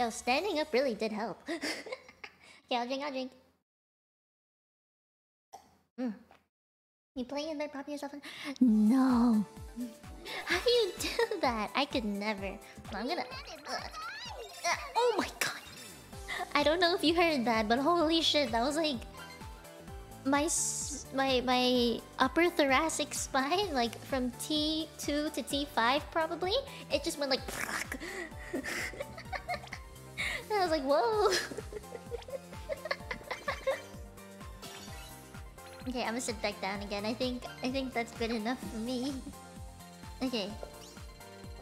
Yo, standing up really did help. okay, I'll drink, I'll drink. Mm. You playing in bed, propping yourself? No. How do you do that? I could never. I'm gonna. Uh, uh, oh my god. I don't know if you heard that, but holy shit, that was like my my my upper thoracic spine, like from T two to T five, probably. It just went like. Was like, whoa. okay, I'm gonna sit back down again. I think I think that's good enough for me. Okay.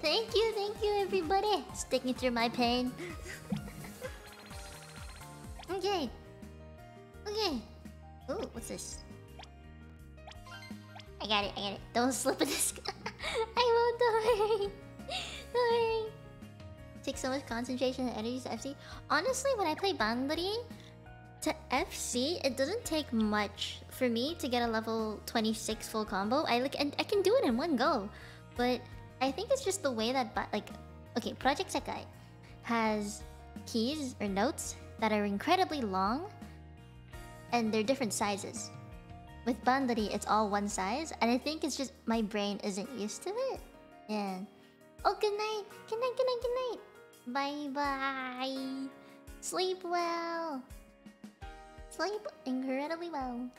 Thank you, thank you everybody. Sticking through my pain. okay. Okay. Ooh, what's this? I got it, I got it. Don't slip in this. Takes so much concentration and energy to FC. Honestly, when I play Bandori, To FC, it doesn't take much for me to get a level 26 full combo. I like and I can do it in one go. But I think it's just the way that like okay, Project Sekai has keys or notes that are incredibly long and they're different sizes. With Bandori, it's all one size, and I think it's just my brain isn't used to it. Yeah. Oh, good night. Good night, good night, good night. Bye bye. Sleep well. Sleep incredibly well.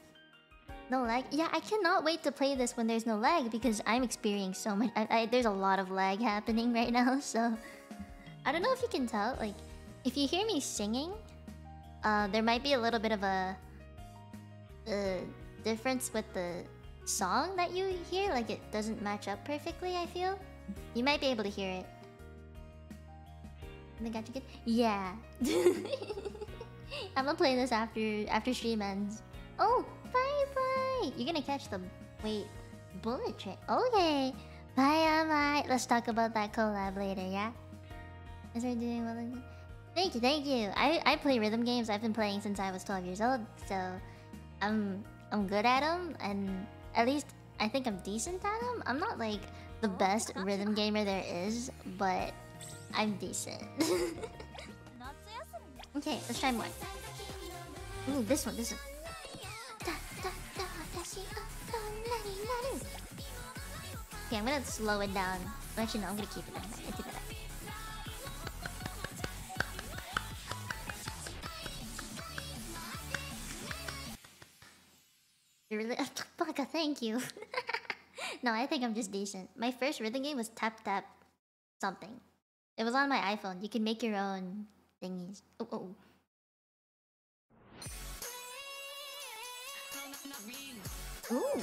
No lag? Yeah, I cannot wait to play this when there's no lag because I'm experiencing so much. I, I, there's a lot of lag happening right now, so. I don't know if you can tell. Like, if you hear me singing, uh, there might be a little bit of a. a difference with the song that you hear. Like, it doesn't match up perfectly, I feel. You might be able to hear it. Got you good? Yeah. I'm gonna play this after after stream ends. Oh, bye bye. You're gonna catch the wait bullet train. Okay. Bye bye. Let's talk about that collab later. Yeah. Is I doing well? Thank you, thank you. I I play rhythm games. I've been playing since I was 12 years old, so I'm I'm good at them, and at least I think I'm decent at them. I'm not like the best rhythm gamer there is, but I'm decent. okay, let's try more. Ooh, this one, this one. Okay, I'm gonna slow it down. Actually, no, I'm gonna keep it. Gonna keep it up. You're really Baka, thank you. no, I think I'm just decent. My first rhythm game was Tap Tap something. It was on my iPhone. You can make your own thingies. Oh, oh. Ooh.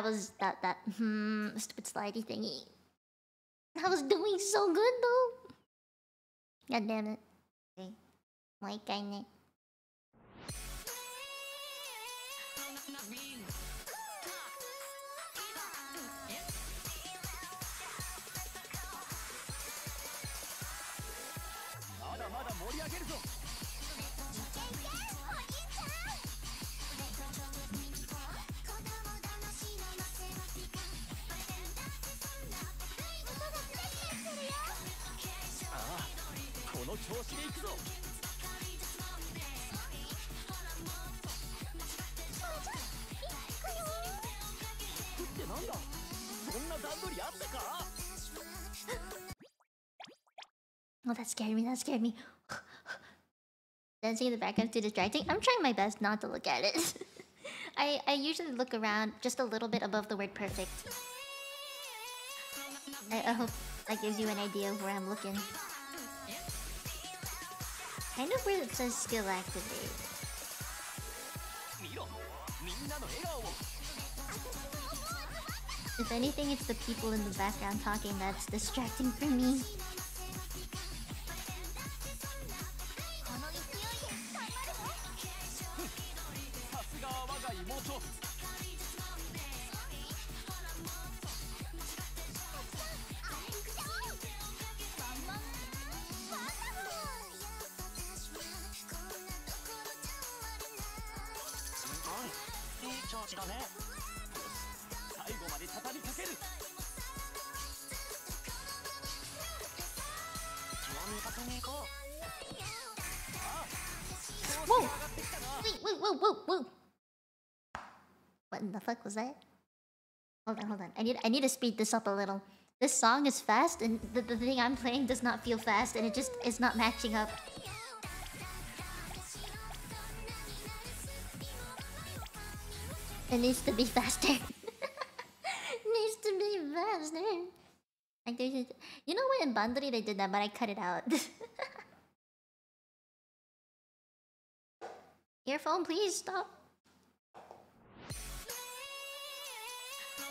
That was that that hmm stupid slidey thingy. I was doing so good though. God damn it. Okay. Why can't? Oh, that scared me. That scared me. Dancing in the background too distracting. I'm trying my best not to look at it. I I usually look around just a little bit above the word perfect. I, I hope that gives you an idea of where I'm looking. Kind of where it says skill activate. If anything, it's the people in the background talking that's distracting for me. I need I need to speed this up a little. This song is fast, and the, the thing I'm playing does not feel fast, and it just is not matching up. It needs to be faster. needs to be faster. Like you know when in Bandori they did that, but I cut it out. Earphone, please stop.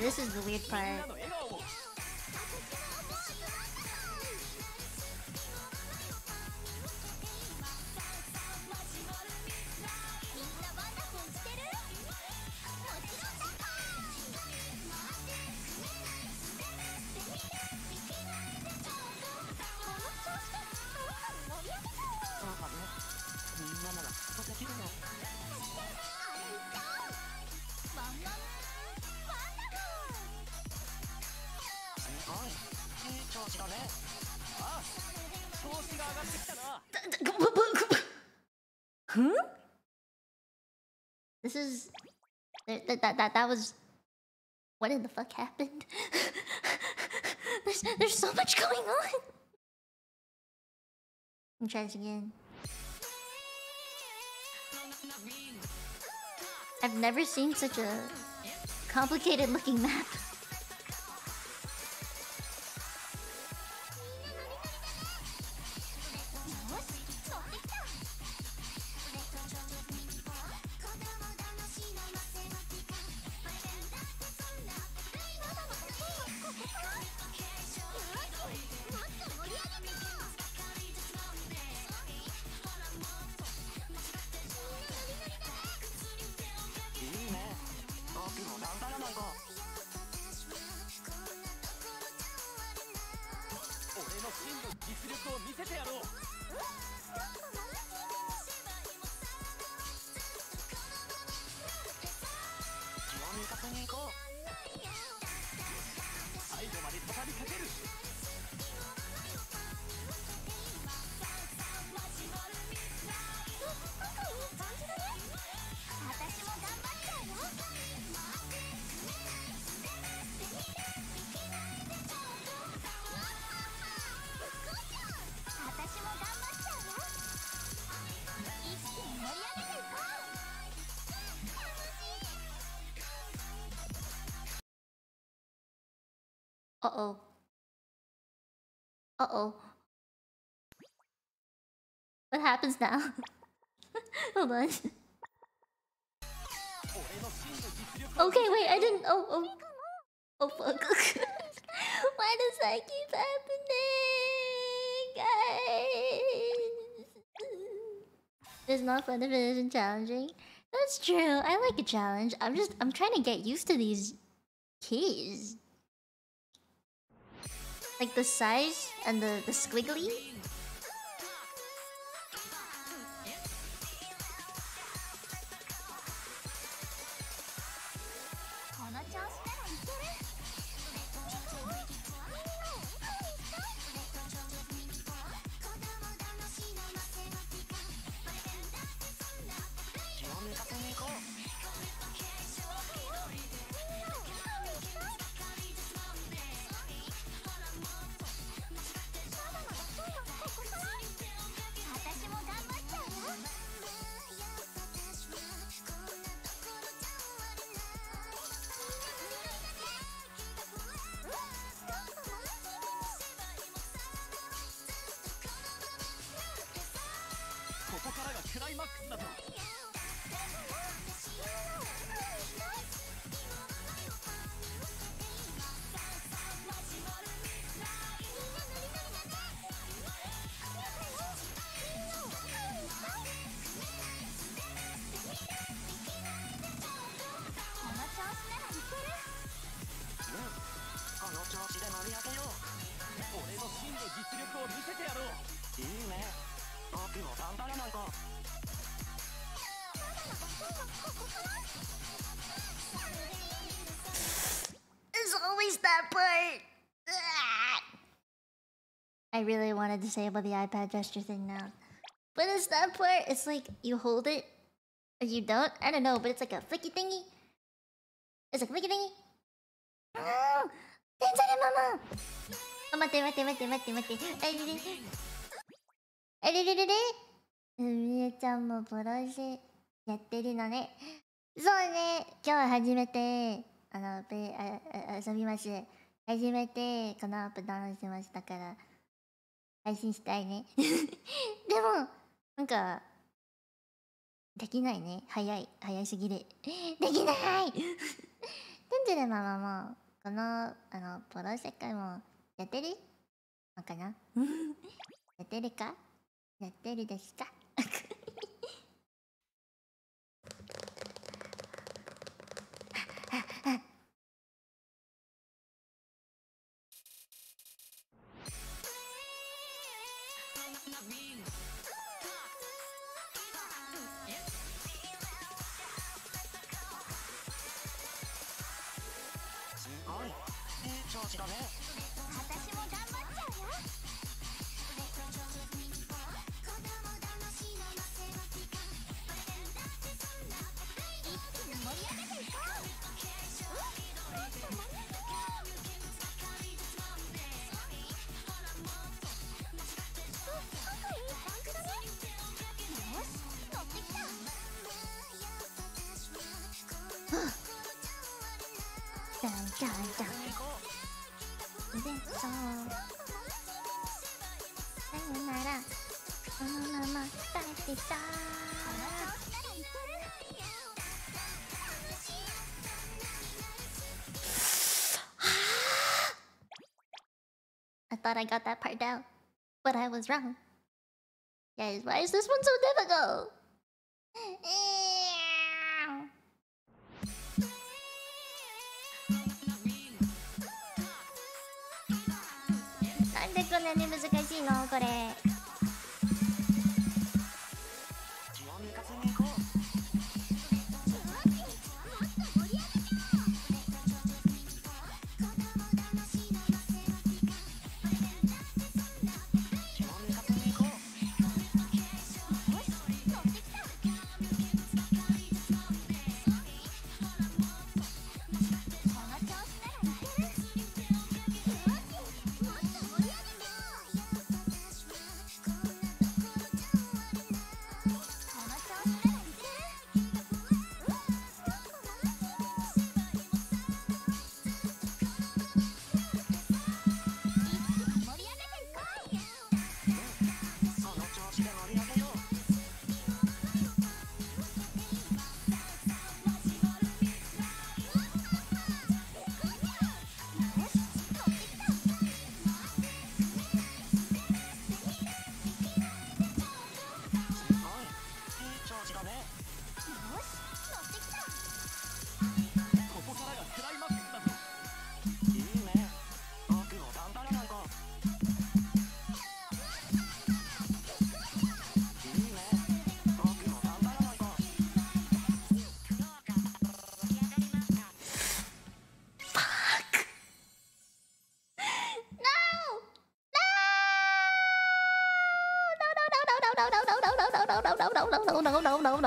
this is the weird part. that, that was what in the fuck happened? there's, there's so much going on. And try this again. I've never seen such a complicated looking map. Uh-oh. Uh-oh. What happens now? Hold on. Okay, wait, I didn't... Oh, oh. Oh, fuck. Why does that keep happening? Guys! It's not fun if it isn't challenging. That's true. I like a challenge. I'm just... I'm trying to get used to these keys the size and the, the squiggly? Really wanted to disable the iPad gesture thing now. But it's that part. It's like you hold it or you don't. I don't know, but it's like a flicky thingy. It's like flicky thingy. Oh, mama. Oh, 待って待って待って待って待って。あれれれ。あれれれれ。みえちゃんもボロシやってるのね。そうね。今日初めて、あの、ペああ遊びます。初めてこのアップダウンしましたから、配信したいね。でも、なんか、できないね。早い。早すぎる。できないテンジェルママも、この、あの、ポロ世界も、やってる？のかな？やってるか？やってるですか？Thought I got that part down, but I was wrong. Guys, why is this one so difficult?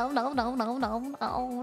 みん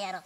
やろ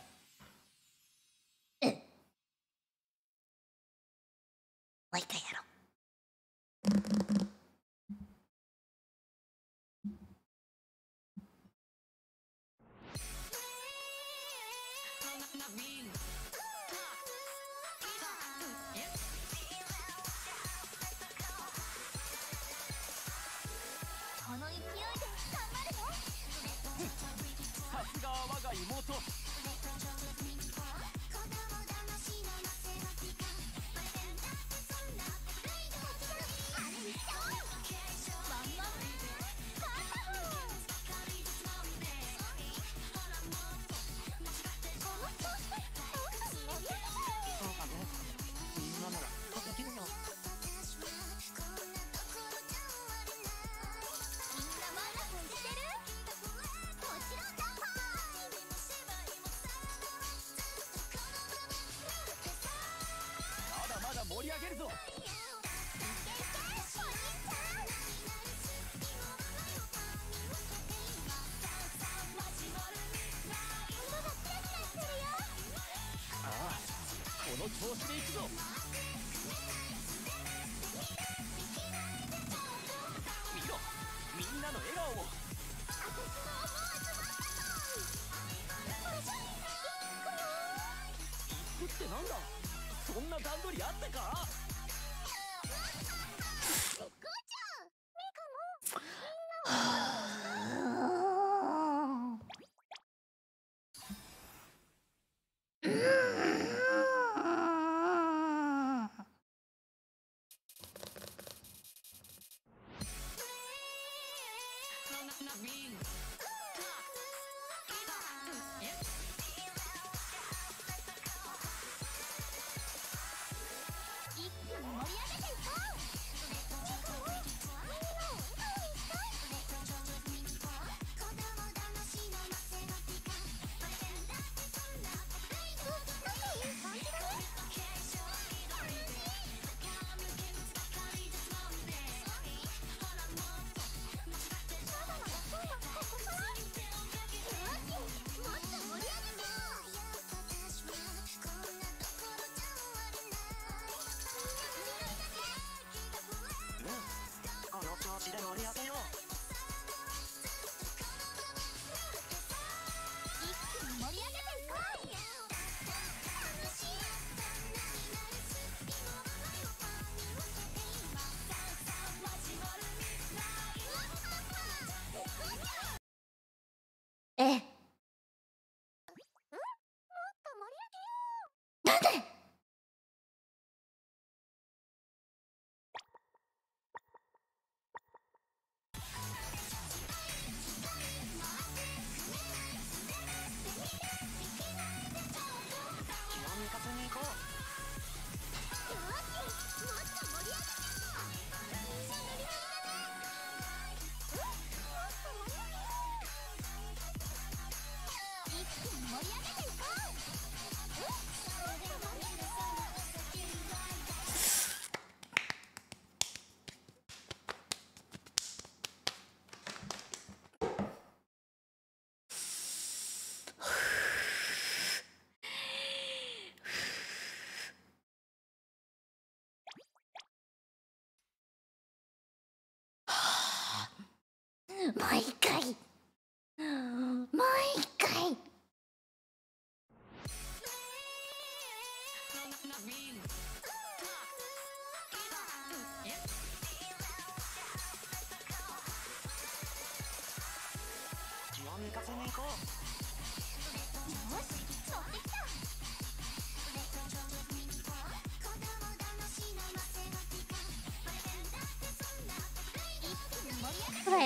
押していくぞ。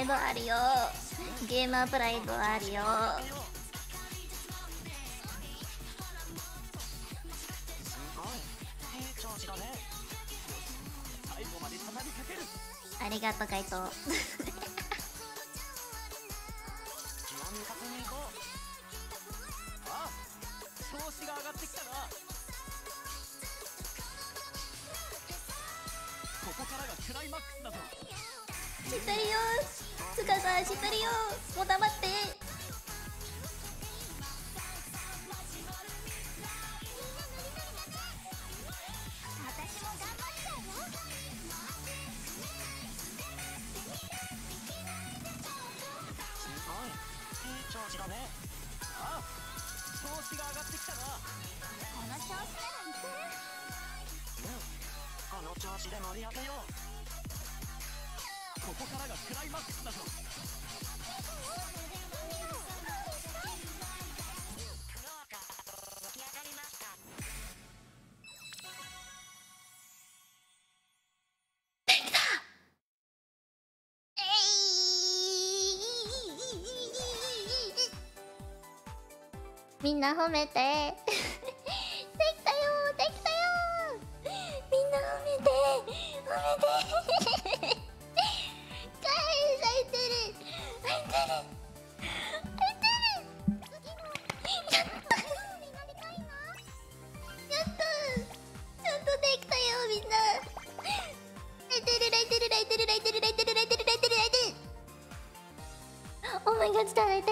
イドあるよ。ゲーマープライドあるよ。ありがとう、回答。今の調子で盛り上げよう。ここからがクライマックスだぞ。みんな褒めて。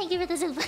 Thank you for the super.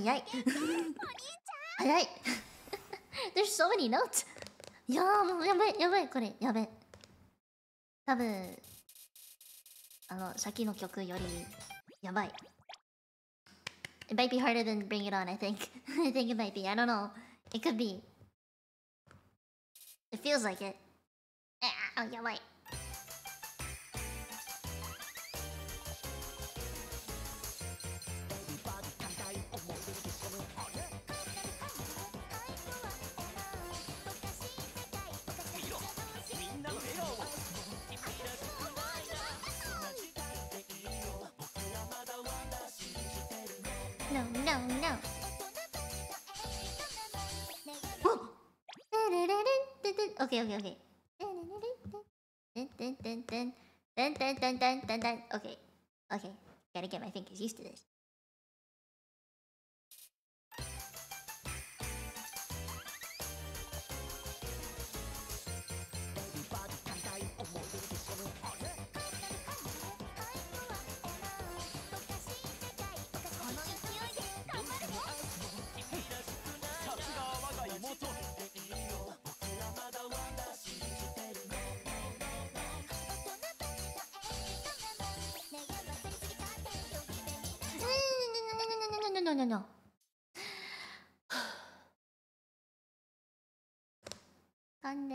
早い早い There's so many notes いやーもうやばいやばいこれやべ多分あのシャキの曲よりやばい It might be harder than Bring It On I think I think it might be I don't know It could be It feels like it あやばい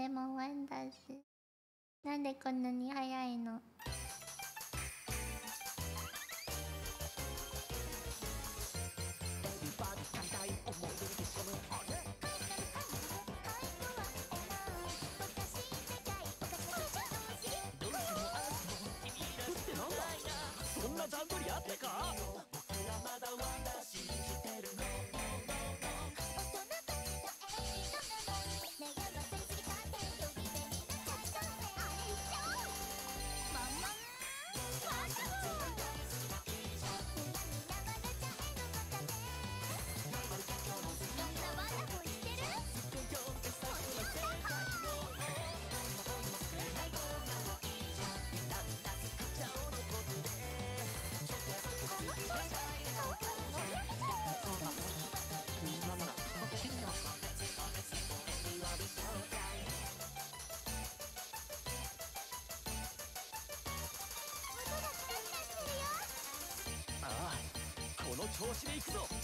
れもワンなんでこんなに早いの？そんな段取りあったか？していくぞ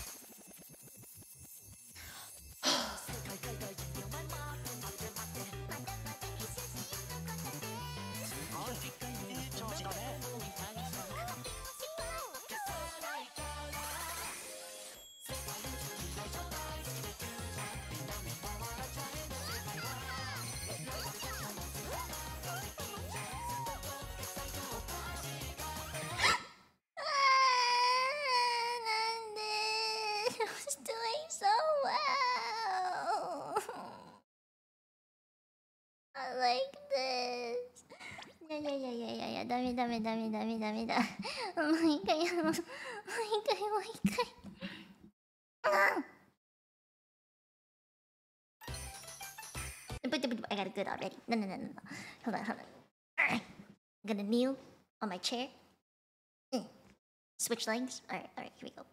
like this. Yeah, yeah, yeah, yeah, yeah, yeah. Dami, dami, dami, dami, dami, da. Oikai, oikai, oikai. But, but, but I got it good already. No, no, no, no, no. Hold on, hold on. I'm gonna kneel on my chair. Hmm. Switch legs. Alright, alright, here we go.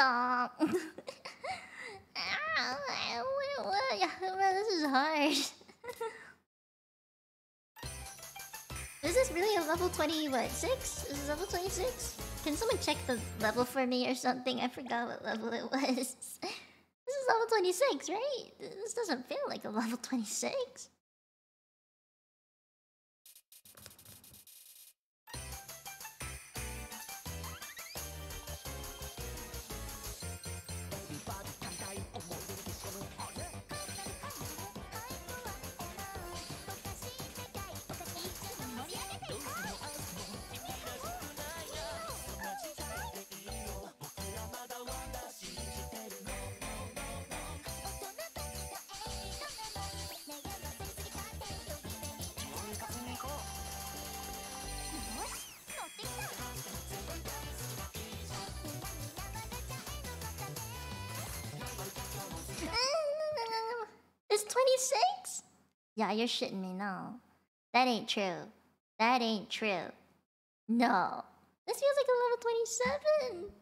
stop. this is hard. This is really a level 20, what, 6? Is level 26? Can someone check the level for me or something? I forgot what level it was. this is level 26, right? This doesn't feel like a level 26. Yeah, you're shitting me No. That ain't true. That ain't true. No. This feels like a level 27.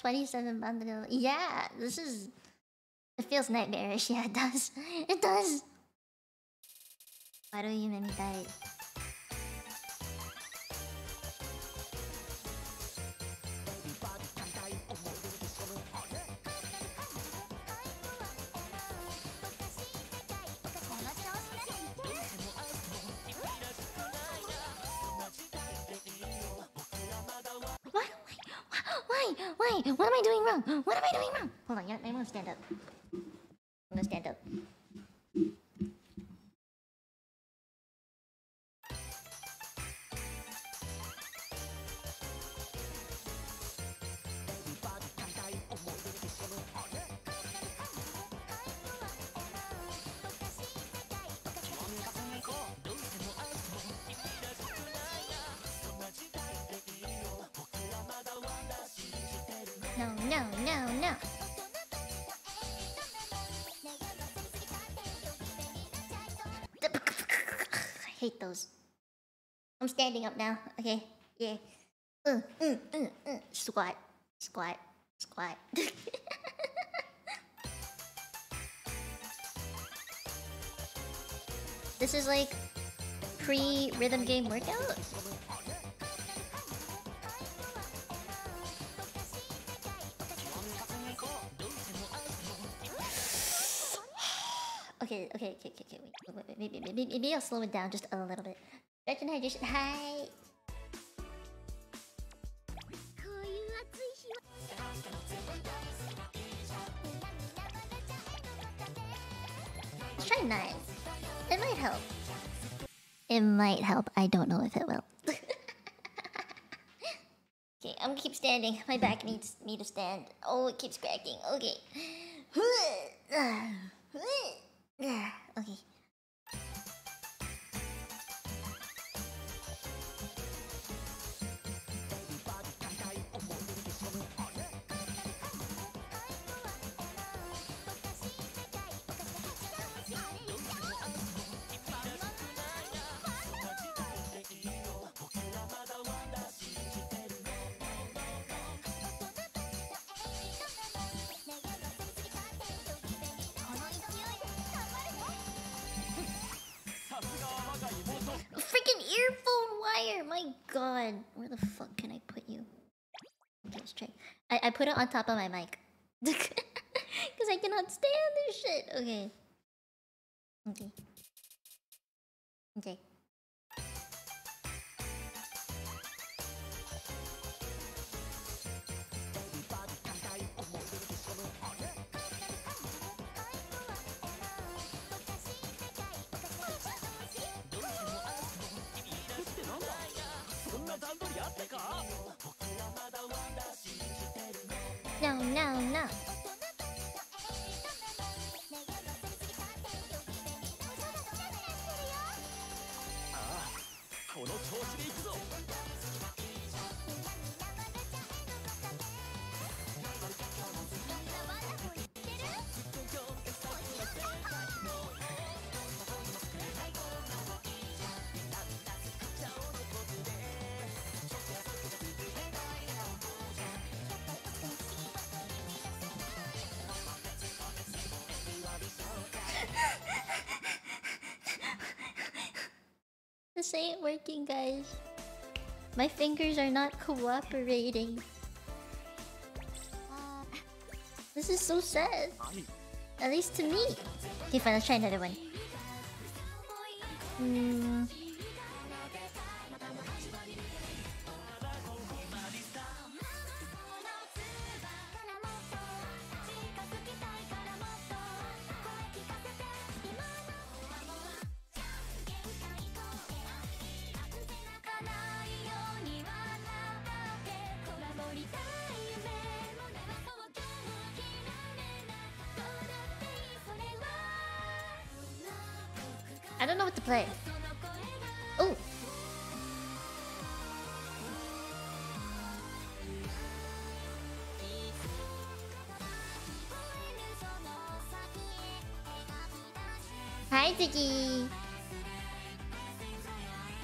27 months. Yeah, this is. It feels nightmarish. Yeah, it does. It does. Why do you make me die? Standing up now. Okay. Yeah. Uh, mm, mm, mm. Squat. Squat. Squat. this is like pre rhythm game workout. Okay, okay, okay, okay, okay. Wait, wait, wait, maybe, maybe, maybe I'll slow it down just a little bit. Let's try nine. It might help. It might help. I don't know if it will. okay, I'm gonna keep standing. My back needs me to stand. Oh, it keeps cracking. Okay. Okay. On top of my mic. Working, guys. My fingers are not cooperating. Uh, this is so sad. At least to me. Okay, fine, let's try another one.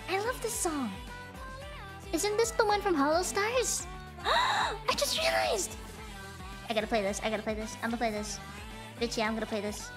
I love this song. Isn't this the one from Hollow Stars? I just realized. I gotta play this. I gotta play this. I'm gonna play this. Bitch, yeah, I'm gonna play this.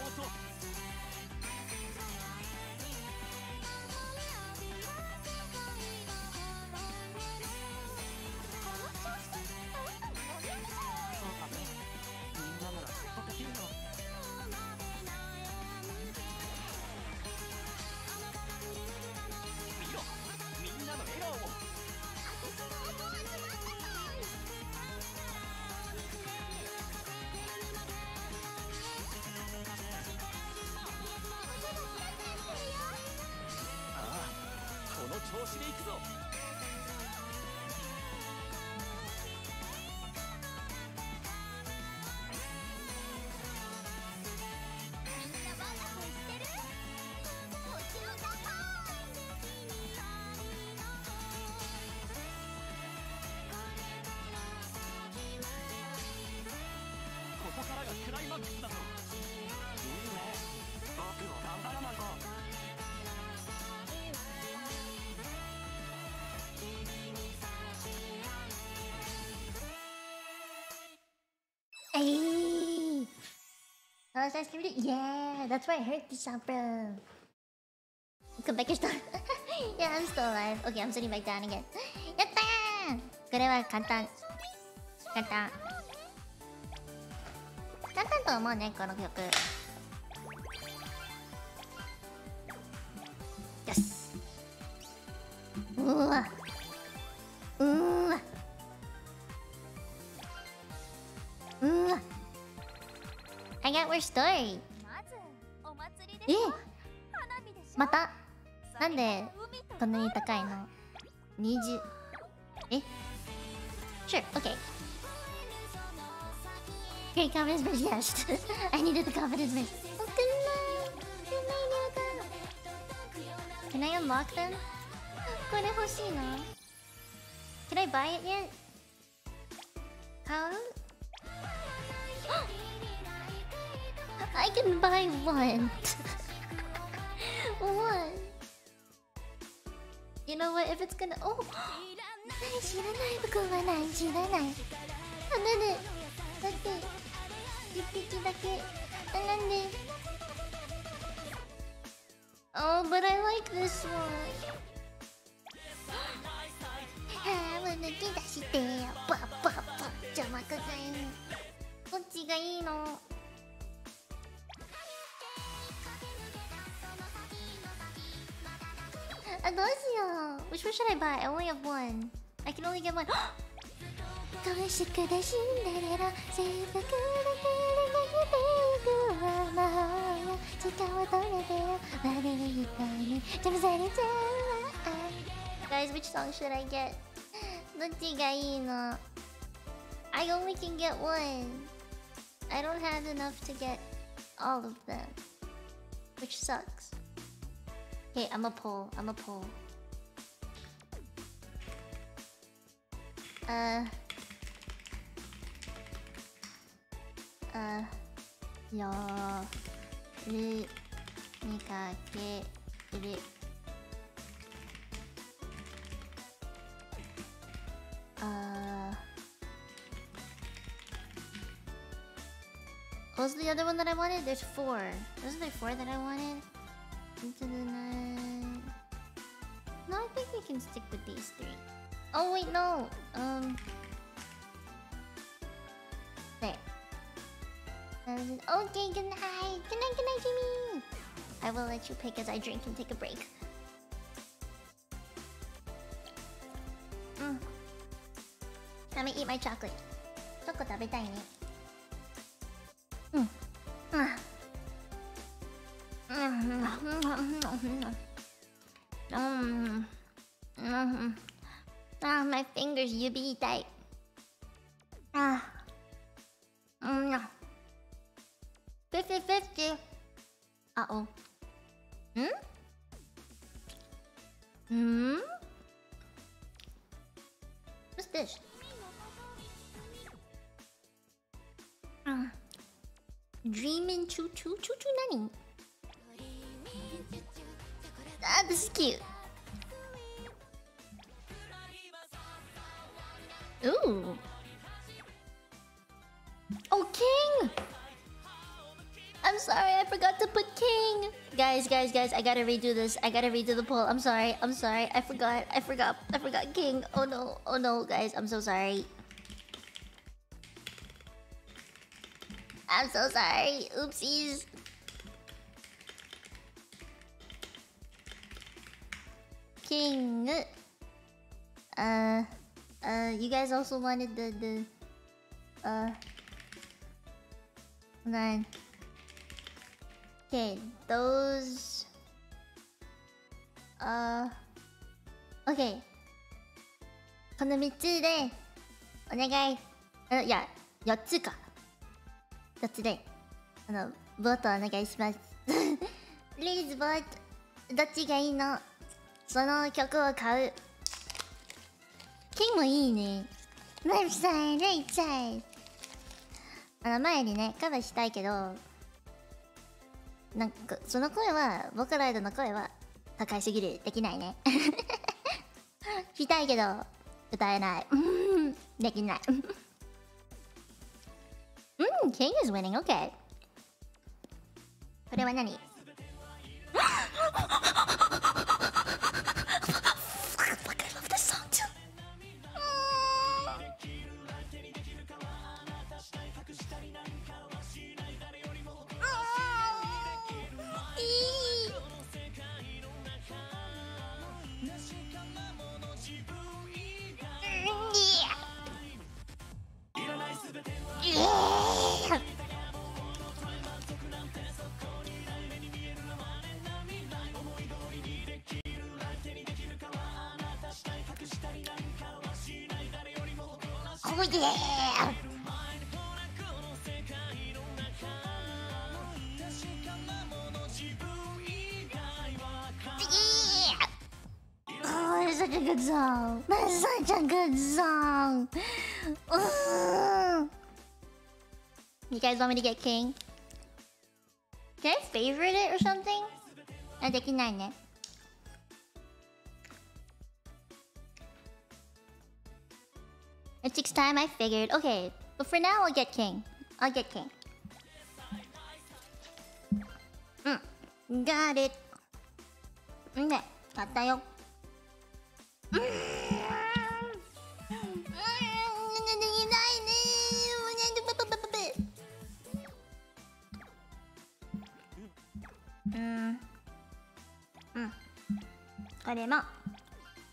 放送 Oh, is that scary? Yeah, that's why I heard this sound, bro. Come back your store. yeah, I'm still alive. Okay, I'm sitting back down again. Yatta! これは簡単。簡単。簡単と思うね、この曲。しょえまたなんでこんなに高いの ?20 え Sure, okay Great confidence boost, yes I needed the confidence boost Oh, good night Good night, Ryoko Can I unlock them? これ欲しいな Can I buy it yet? 買う know what, if it's gonna... Oh! 何知らない僕は何知らない。あ、なんでだって一匹だけ。あ、なんで？Oh, but I like this one あー、もう抜き出してパッパッパッ邪魔かかんどっちがいいの。あ、どうしよう。Which one should I buy? I only have one. I can only get one. Guys, which song should I get? I only can get one. I don't have enough to get all of them. Which sucks. Okay, I'm a pull. I'm a pull. Uh. Uh. よるにかける Uh. What was the other one that I wanted? There's four. Wasn't there four that I wanted? Into the night. No, I think we can stick with these three. Oh wait, no. Um. There. Um, Okay, good night. Good night, good night, Jimmy. I will let you pick as I drink and take a break. Mm. I'm gonna eat my chocolate. チョコ食べたいね。うん。あ Um, um, ah, my fingers, you be tight. Ah. Mm. 50 50. Uh oh. Hmm? Hmm? What's this? Ah. dreaming choo choo choo choo nani? Ah, this is cute. Ooh. Oh, King! I'm sorry, I forgot to put King. Guys, guys, guys, I gotta redo this. I gotta redo the poll. I'm sorry. I'm sorry. I forgot. I forgot. I forgot King. Oh no. Oh no, guys. I'm so sorry. I'm so sorry. Oopsies. King. Uh, uh, you guys also wanted the the uh. Hold on. Okay, those. Uh. okay. この3つでお願いあいや4つか4つであのボートお願いします Please ボートどっちがいいのその曲を買うキンもいいね。レフサイレイサイあの前にねカバーしたいけどなんかその声はボーカロイドの声は高いすぎる。できないね。したいけど歌えない。できない。うん King is winning. Okay. これは何？You guys want me to get King? Can I favorite it or something? あ、できないね。It takes time, I figured. Okay, but for now, I'll get King. I'll get King. Mm, got it. んで、買ったよ。 うん。うん。これも。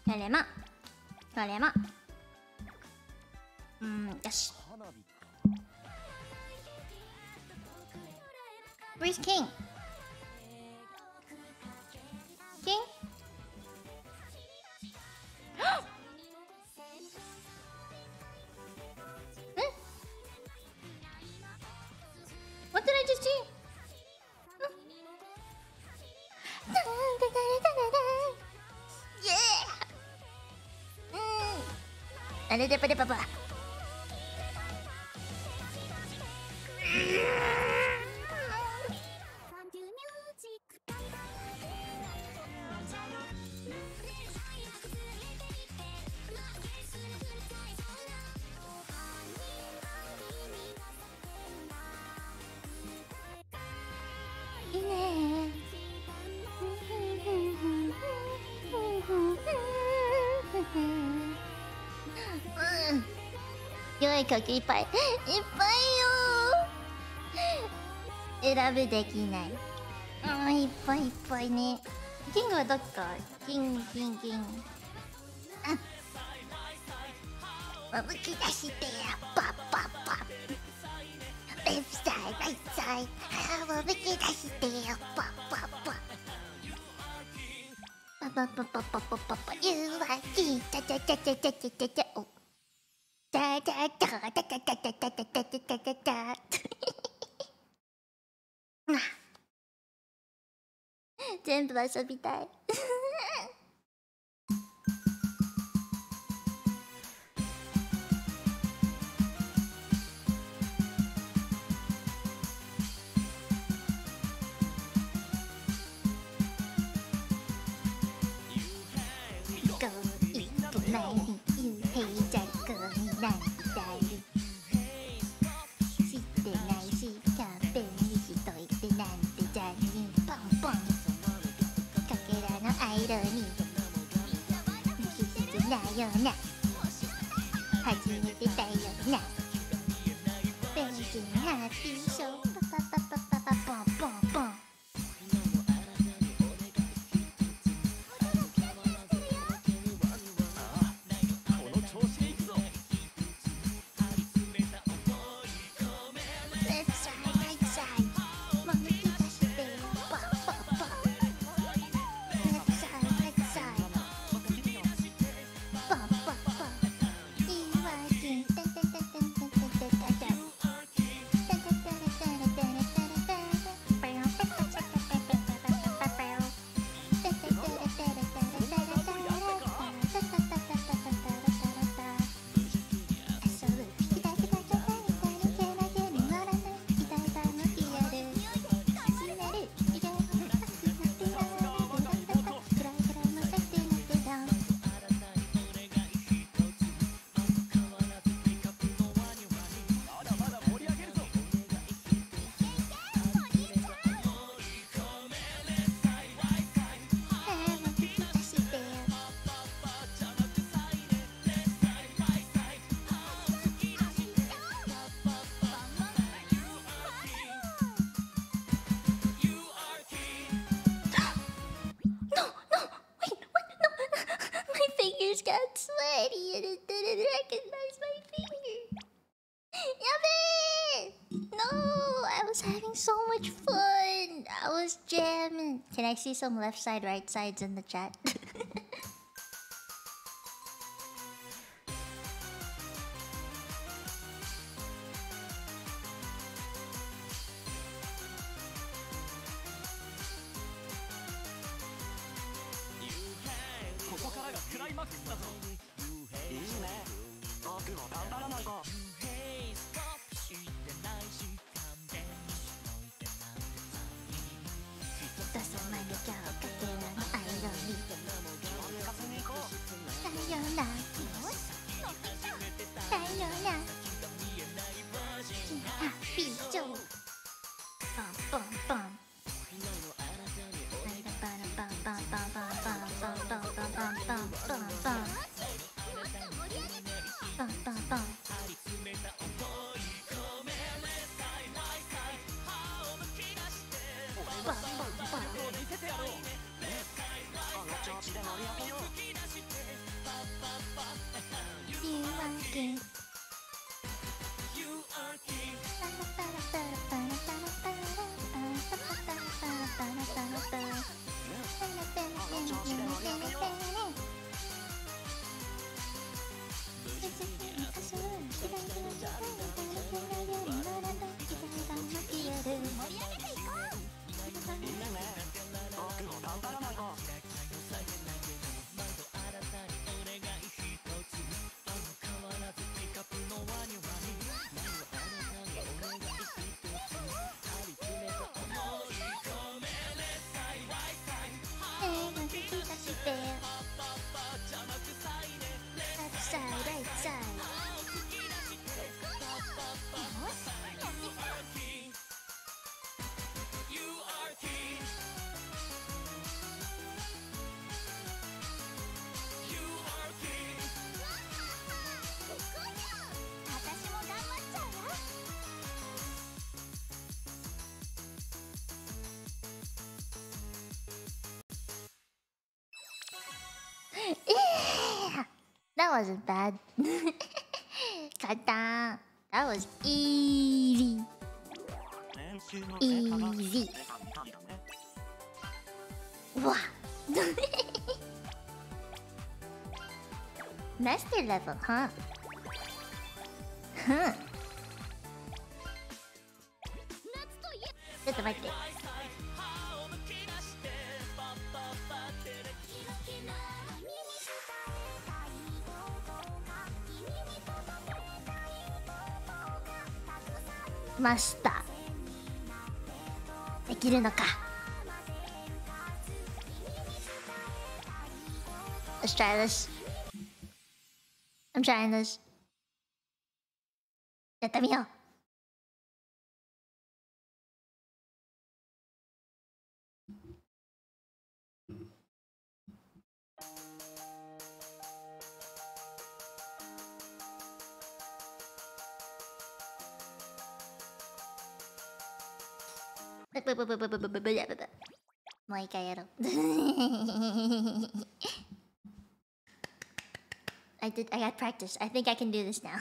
これも。これも。うん。よし。ブリスキンキンあれでパレパパ。 曲いっぱい。いっぱいよ選ぶできない。うんいっぱいいっぱいね。キングはどっか？キングキングキング。あむき出してや。パッパッパッ。レフサイライサイあむき出してや。パッパッパッ。パパパパパパパパゆうわきちゃちゃちゃちゃちゃちゃ 全部遊びたい。see some left side, right sides in the chat? wasn't bad. Kata. That was easy. Easy. Wow. Master level, huh? るのか。Let's try this. I'm trying this. やってみよう。もう一回やろう I did I got practice. I think I can do this now.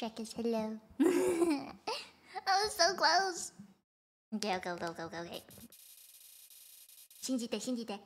Hi, Shrekis. Hello. I was so close. Okay, okay, okay, okay, okay, okay. 信じて、信じて。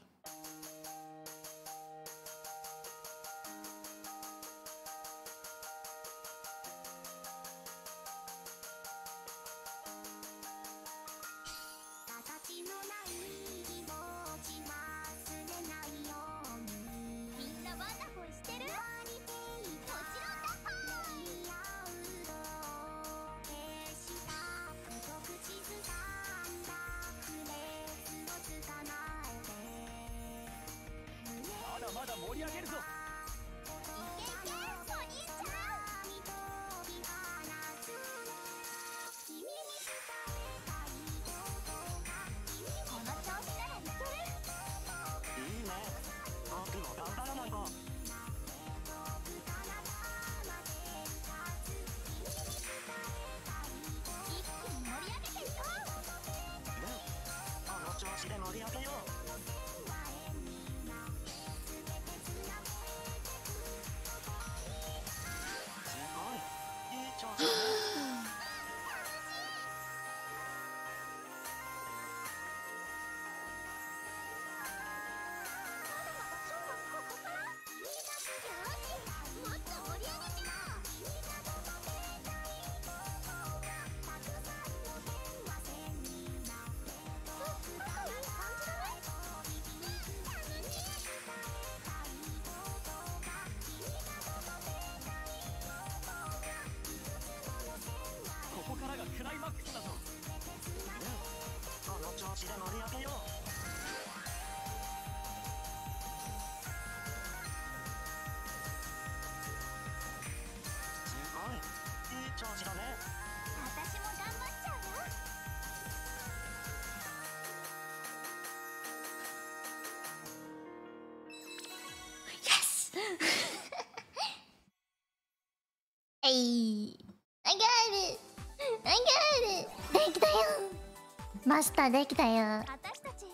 マスターできたよ。マ私たち成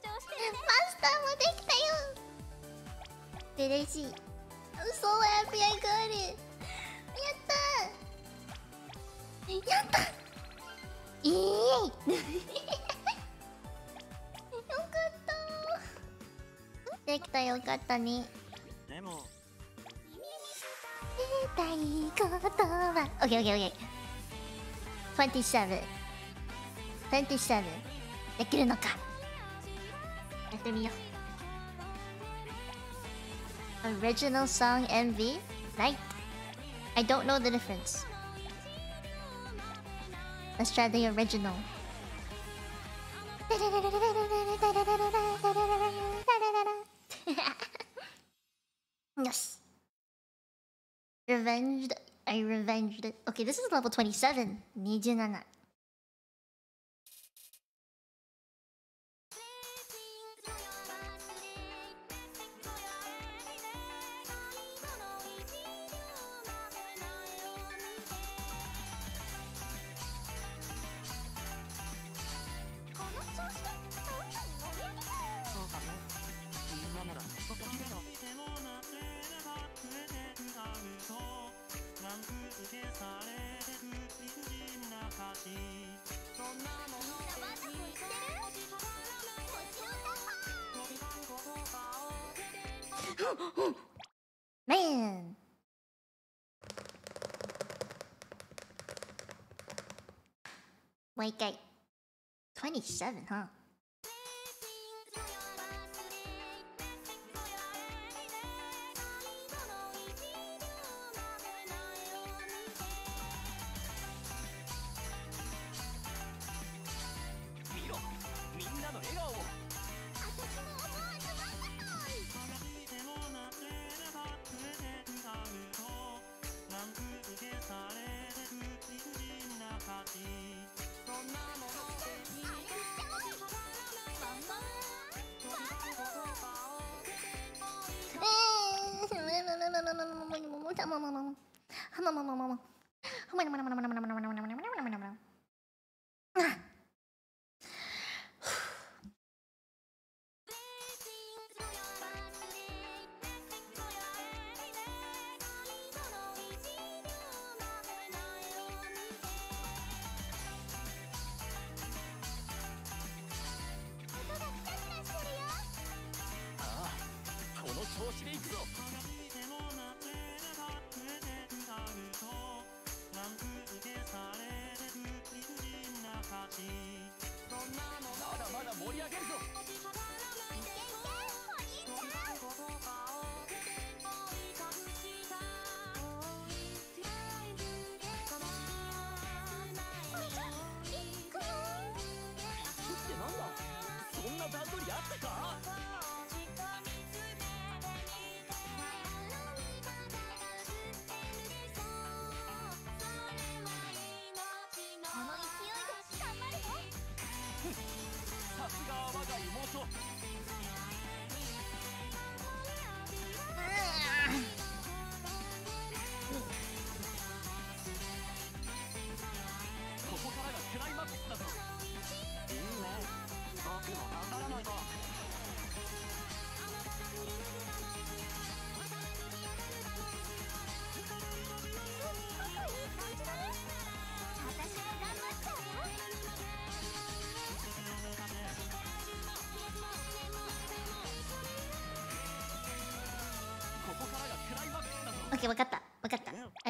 長してる。ねスターもできたよ嬉しい。so happy I got it! やった。やった。イエー。イよかった。できたよかったね。でも。言いたいことは。OKOKOK 27 27できるのかやってみよう Original song MV Right I don't know the difference Let's try the original Yes Revenged. I revenged it. Okay, this is level 27. 27. Wait. 27,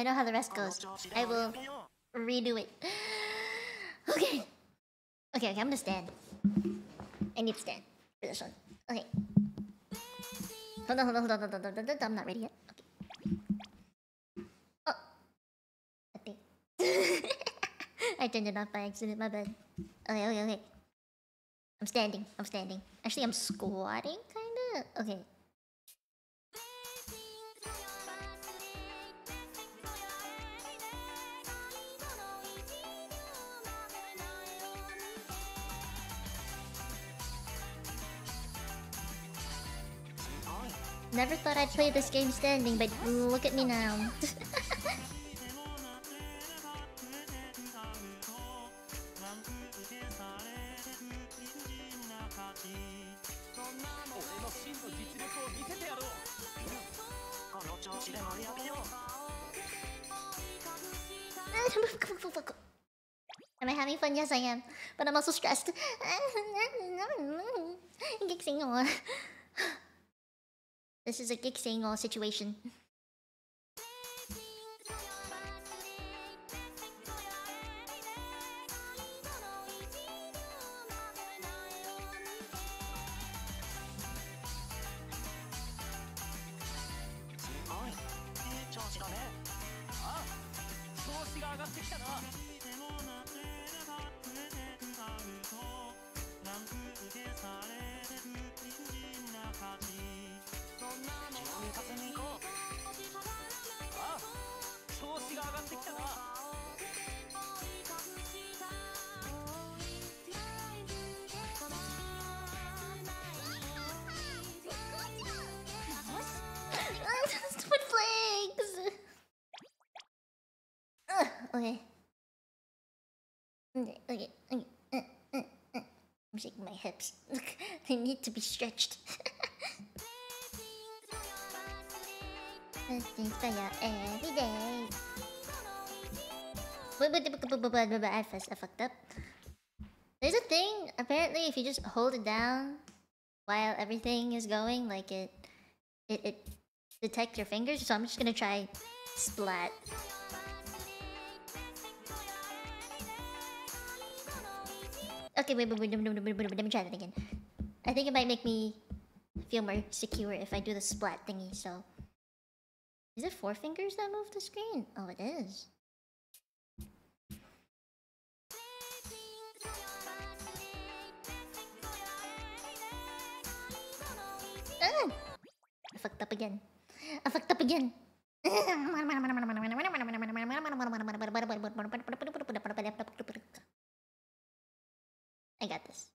I know how the rest goes. I will redo it. okay. Okay, okay, I'm gonna stand. I need to stand for this one. Okay. Hold on, hold on, hold on, hold on, hold on, hold on. I'm not ready yet. Okay. Oh. I think. I turned it off by accident, my bad. Okay, okay, okay. I'm standing, I'm standing. Actually, I'm squatting, kinda? Okay. I played this game standing, but look at me now. am I having fun? Yes, I am. But I'm also stressed. psychic saying situation. I need to be stretched. Every day. I fucked up. There's a thing, apparently if you just hold it down while everything is going, like it it, it detects your fingers, so I'm just gonna try splat. Okay, wait, wait, wait, let me try that again. I think it might make me feel more secure if I do the splat thingy, so. Is it four fingers that move the screen? Oh, it is. I fucked up again. I fucked up again. I got this.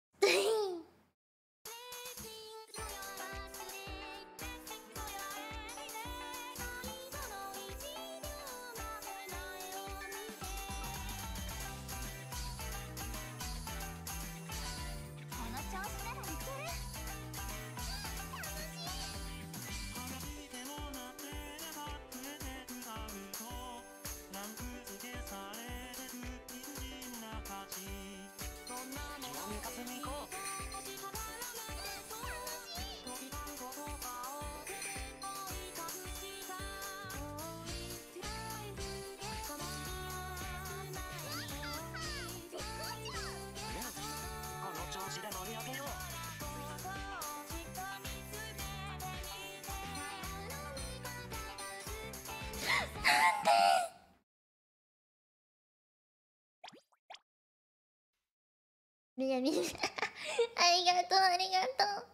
みんな。ありがとうありがとう。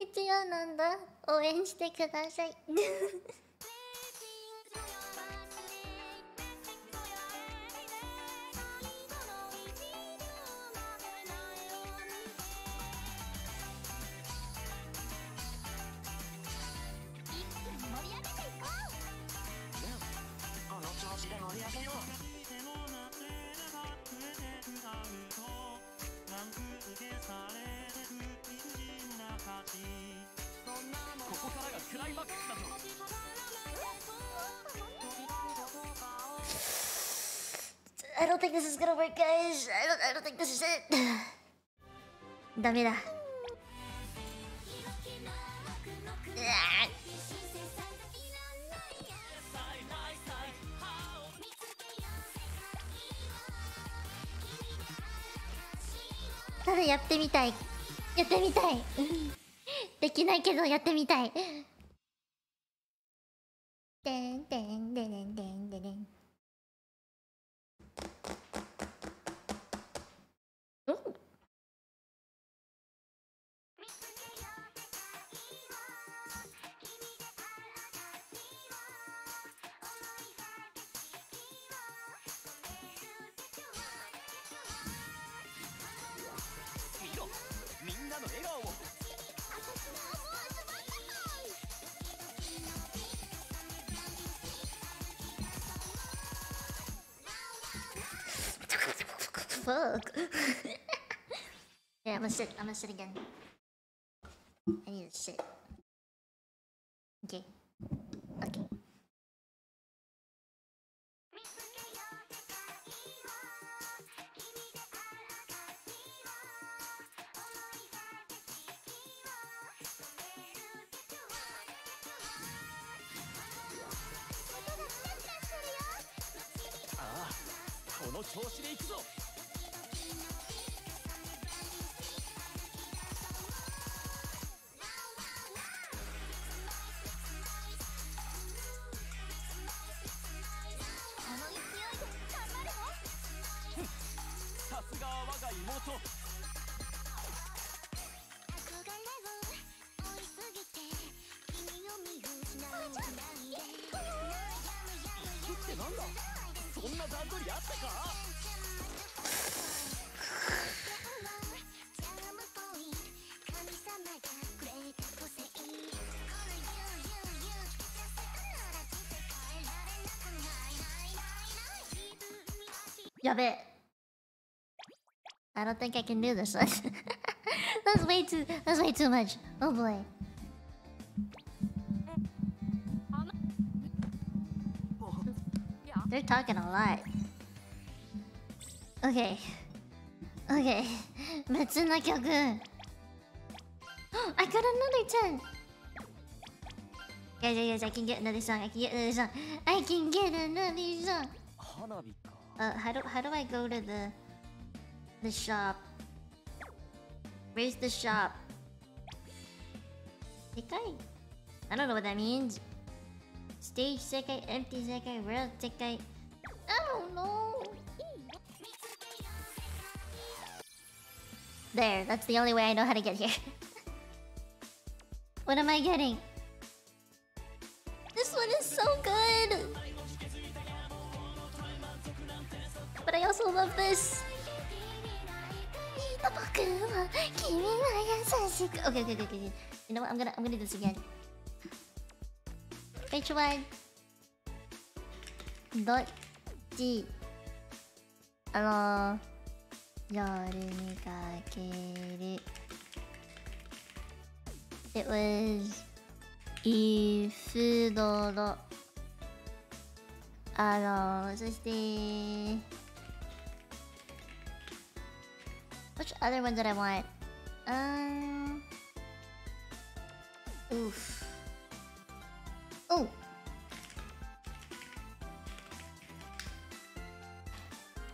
必要なんだ。応援してください。ダメだ。うわただやってみたい。やってみたい。できないけどやってみたい。Gonna sit. I'm gonna sit again. 我が妹っそんな段取りあったかやべえ。I don't think I can do this one. that's way too. That's way too much. Oh boy. They're talking a lot. Okay. Okay. Metsuna Kyoku. I got another 10! Guys, guys, guys, I can get another song. I can get another song. I can get another song. Uh, how do how do I go to the the shop? Where's the shop? Sekai? I don't know what that means. Stage Sekai, empty Sekai, world Sekai. I oh, don't know. There, that's the only way I know how to get here. what am I getting? This one is so good! But I also love this. Okay, okay, okay, okay, okay. You know what? I'm gonna, I'm gonna do this again. Which one? どっちあの夜にかける It was イフドロあのそして Which other ones did I want? Um. Oof. Oh.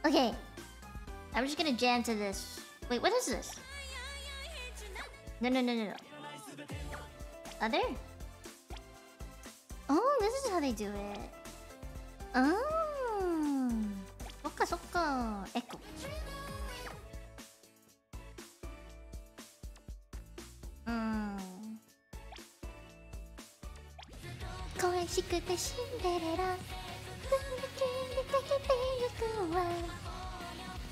Okay. I'm just gonna jam to this. Wait, what is this? No, no, no, no, no. Other? Oh, this is how they do it. Oh. そっかそっか。エコ。 うん。恋しくてシンデレラどんだけ出かけてゆくわ。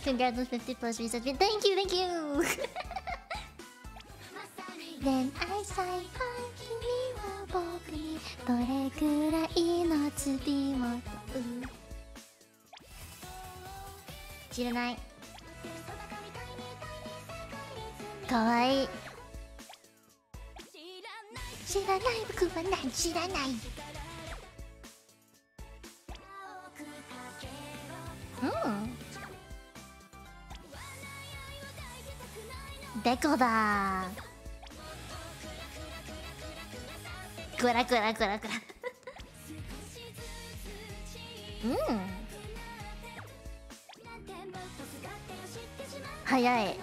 Congrats on 50% reception Thank you, thank you! 恋愛最高君は僕にどれくらいのを。う知らない。可愛,い。知らない僕は何知らない。うん。デコだグラグラグラグラうん。早い。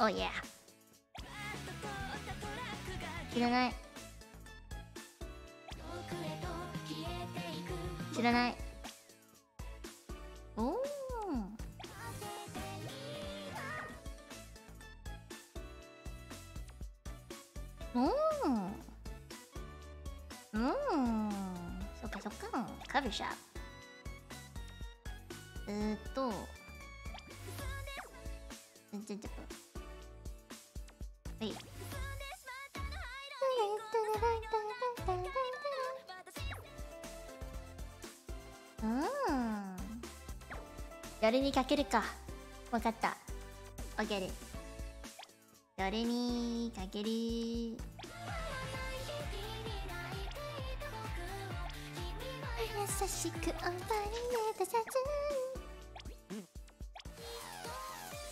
Oh yeah. 知らない。知らない。おおうんうん。そっかそっか。カルシャえー、っと。ちょちょ。はい。うん。誰にかけるか。わかった。わかる誰にかける。優しくおばに出さず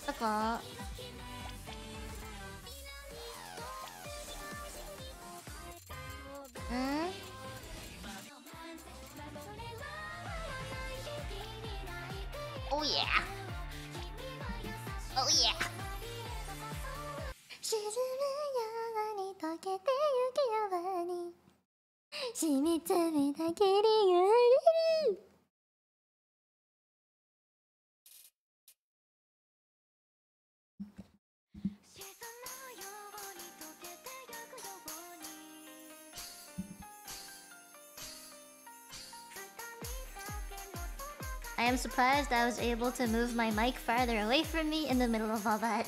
どこ？うん。おいやおいや沈むように溶けてゆくように。染みついた霧 I am surprised I was able to move my mic farther away from me in the middle of all that.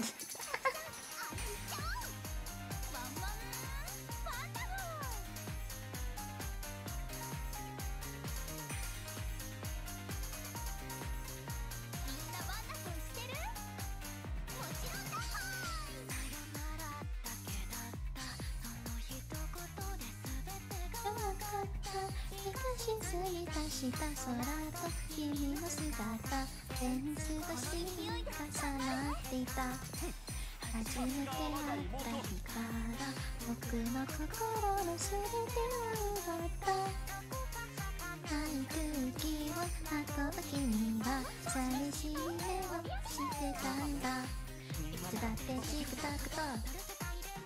った吐気を吐くには寂しい目をしてたんだ。いつだってチクと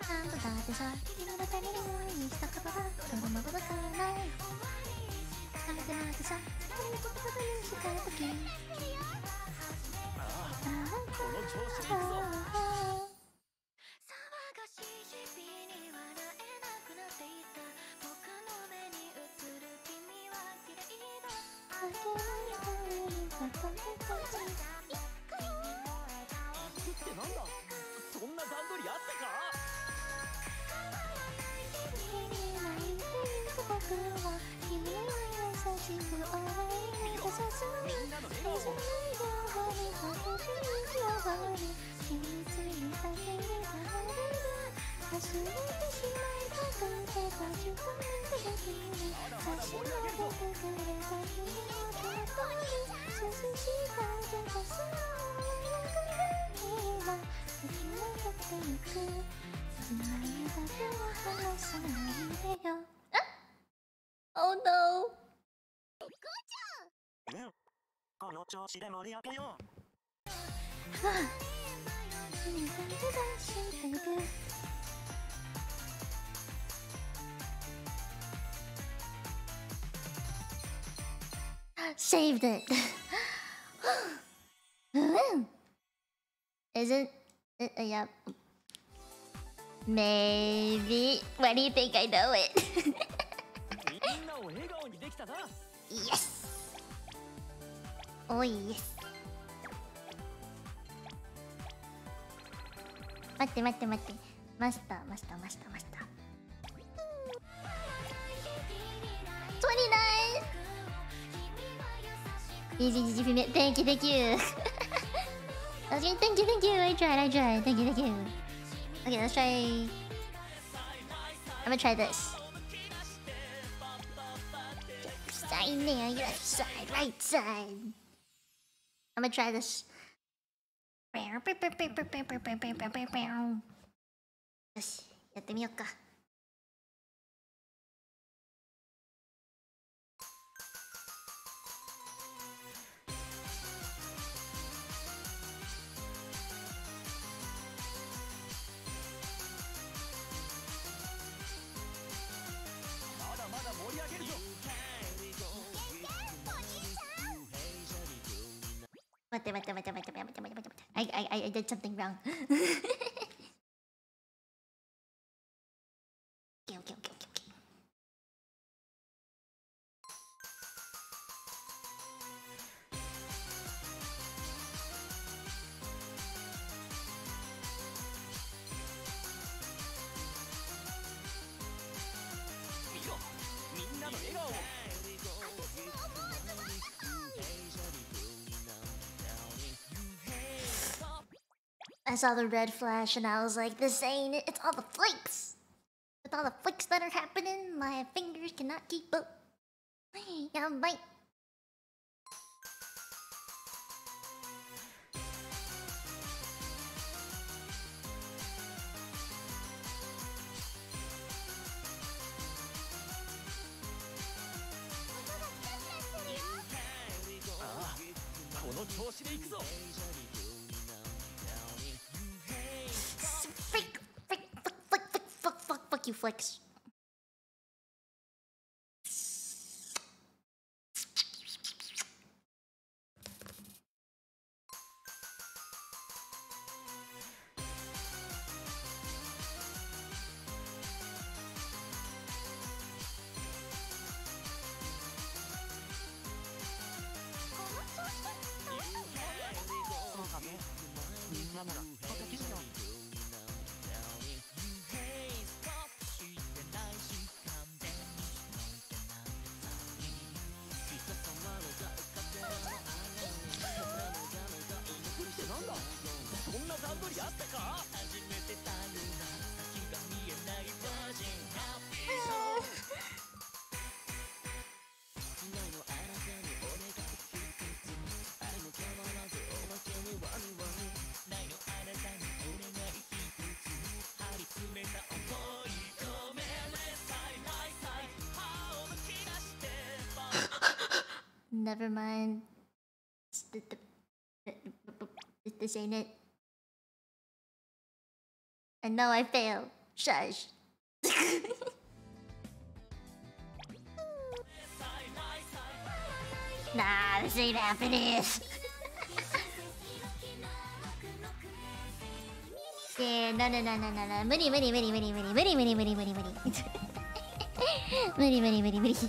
ハンドだっはさのために愛したことはどのもごとかなあなたなん。てのことばにしたい時。ああ調子なそんな段取りあったか君についさせるが晴れてしまい Oh no! この調子で盛り上げよう。Saved it! Isn't it? Uh, yeah. Maybe. Why do you think I know it? みんなを笑顔にできたな yes. Oh yes. 待って待って待って。マスターマスターマスターマスター。29! Easy, easy, easy. Thank you, thank you. okay, thank you, thank you. I tried, I tried. Thank you, thank you. Okay, let's try. I'm gonna try this. Side there, left side, right side. I'm gonna try this. よし、やってみようか。 I, I, I did something wrong. Saw the red flash and I was like, this ain't it. It's all the flakes. With all the flakes that are happening, my fingers cannot keep up. Yeah, bite. Never mind. This ain't it. And no, I failed. Shush. nah, this ain't happening. yeah, no, no, no, no, no, no. Moody, moody, moody, moody, moody, moody, moody, moody, moody, moody. Moody, moody, moody, moody.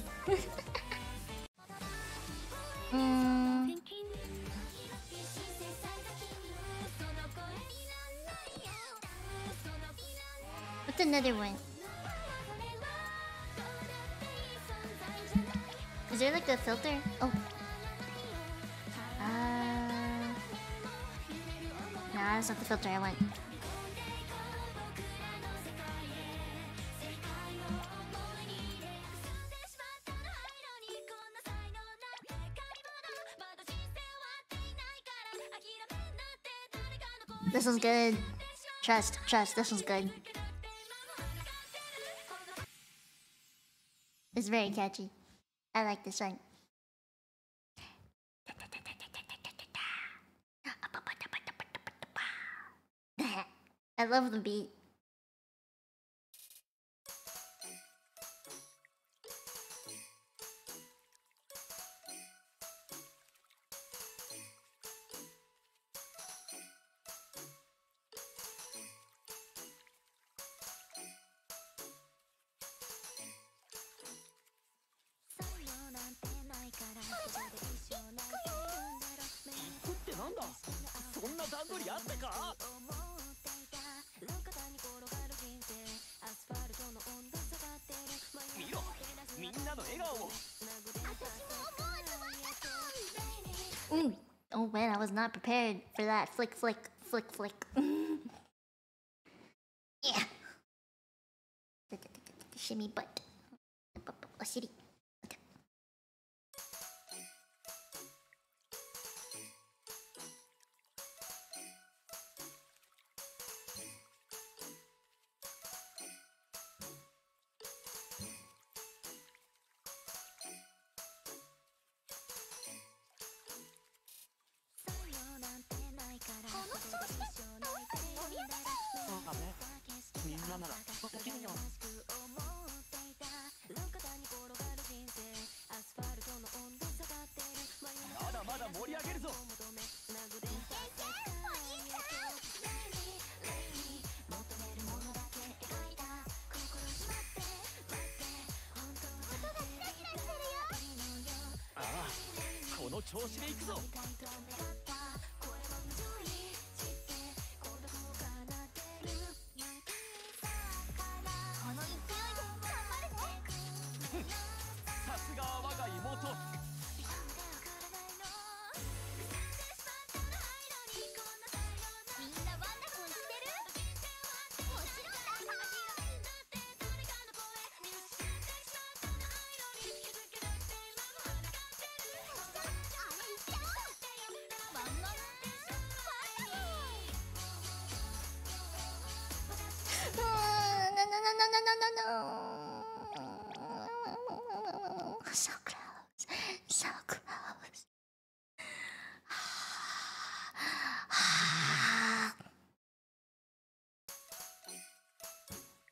Filter I want. This one's good. Trust, trust, this one's good. It's very catchy. I like this one. I love the beat. Not prepared for that. Flick, flick, flick, flick.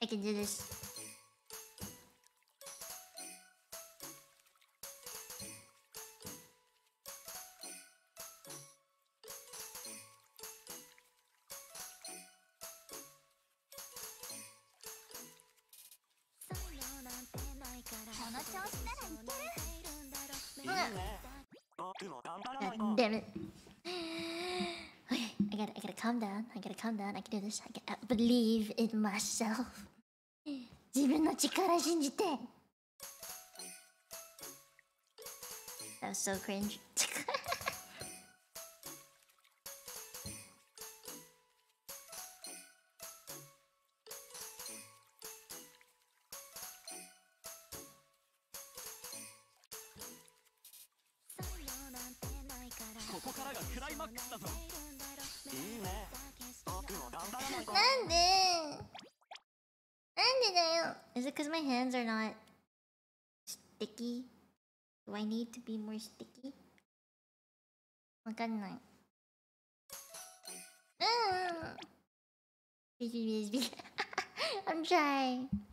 I can do this. God damn it. Okay, I gotta, I gotta calm down. I gotta calm down. I can do this. I, can I believe in myself. 分の力信じて。That was so cringe.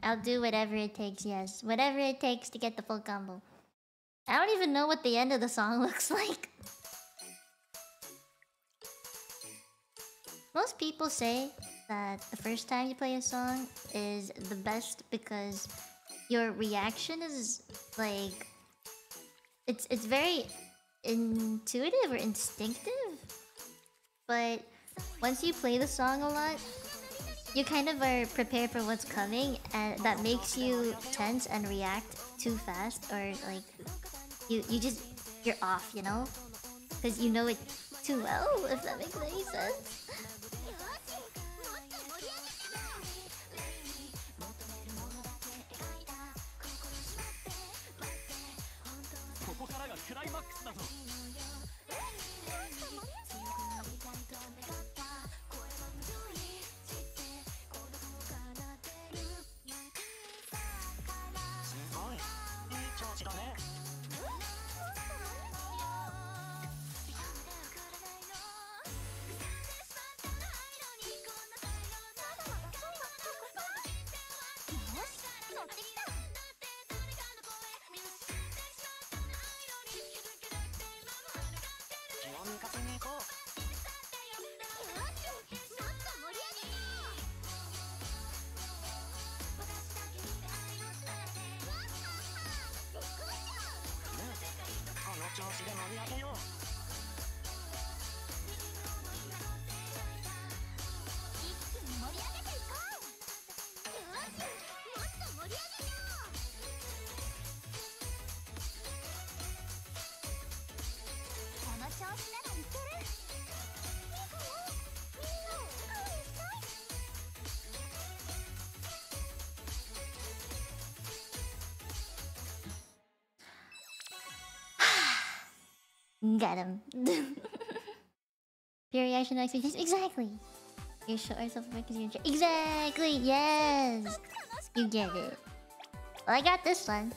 I'll do whatever it takes, yes. Whatever it takes to get the full combo. I don't even know what the end of the song looks like. Most people say that the first time you play a song is the best because your reaction is like it's it's very intuitive or instinctive. But once you play the song a lot, you kind of are prepared for what's coming and that makes you tense and react too fast or like you you just you're off, you know? Cuz you know it too well if that makes any sense. Got him. Pure reaction expectations. Exactly. You show yourself because you're exactly. Yes. You get it. Well, I got this one.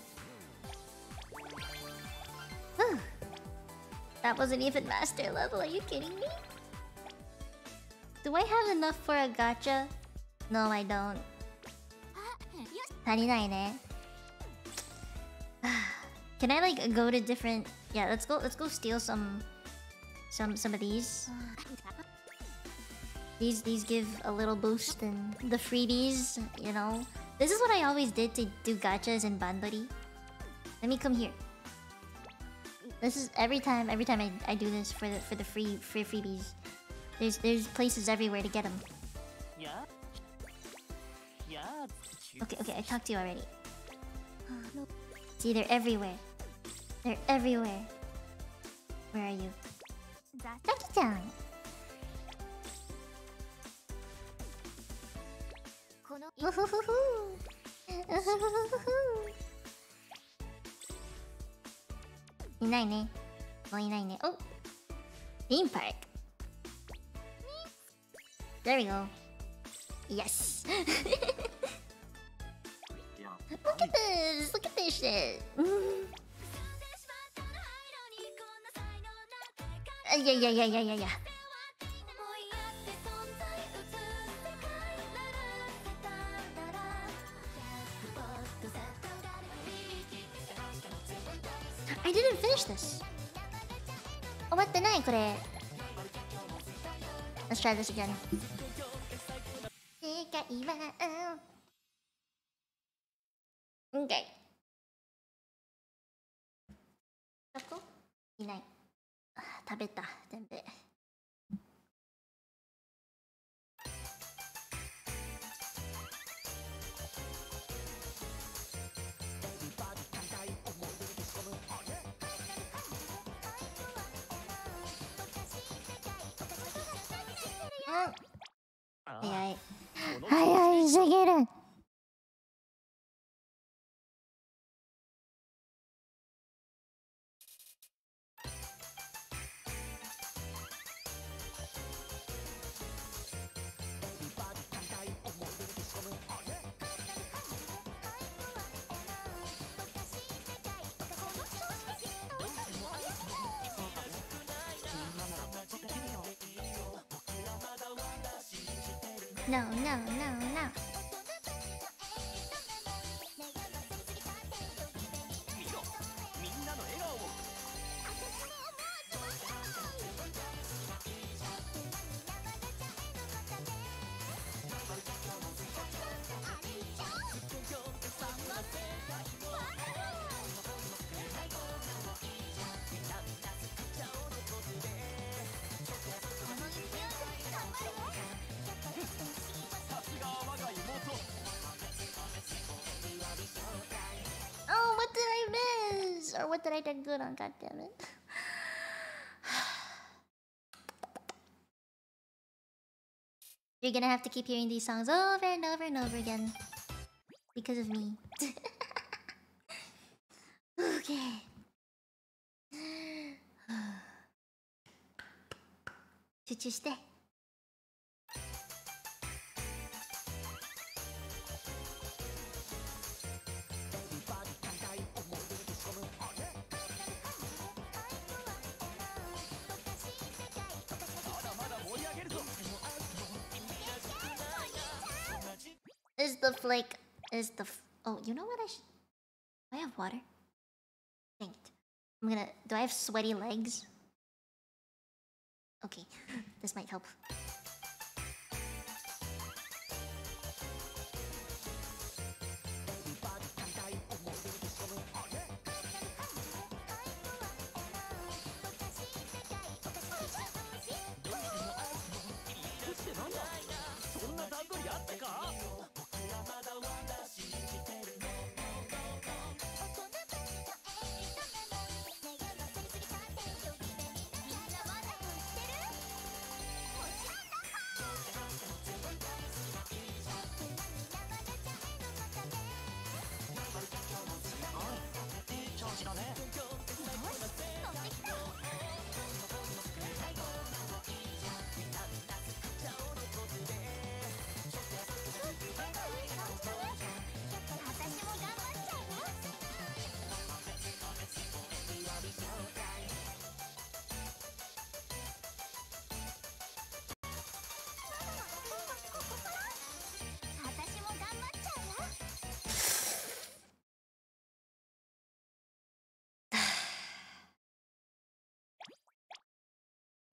Whew. That wasn't even master level. Are you kidding me? Do I have enough for a gacha? No, I don't. 足りないね Can I like go to different yeah, let's go let's go steal some some some of these. These these give a little boost and the freebies, you know. This is what I always did to do gachas in Bandori. Let me come here. This is every time every time I, I do this for the for the free free freebies. There's there's places everywhere to get them. Yeah. Yeah. Okay, okay, I talked to you already. See, they're everywhere. They're everywhere. Where are you? 雑 Taki-chan! この うふふふうふふふふいないね。もういないね。お Theme park! There we go. Yes! いや Look at this! Look at this shit! やいやいやいやいやいや終わってない？これ。Let's try this again 世界は did I do good on? God damn it. You're gonna have to keep hearing these songs over and over and over again. Because of me. okay. Choo stay. Is is the. oh, you know what I should. Do I have water? Dang. I'm gonna. Do I have sweaty legs? Okay, this might help.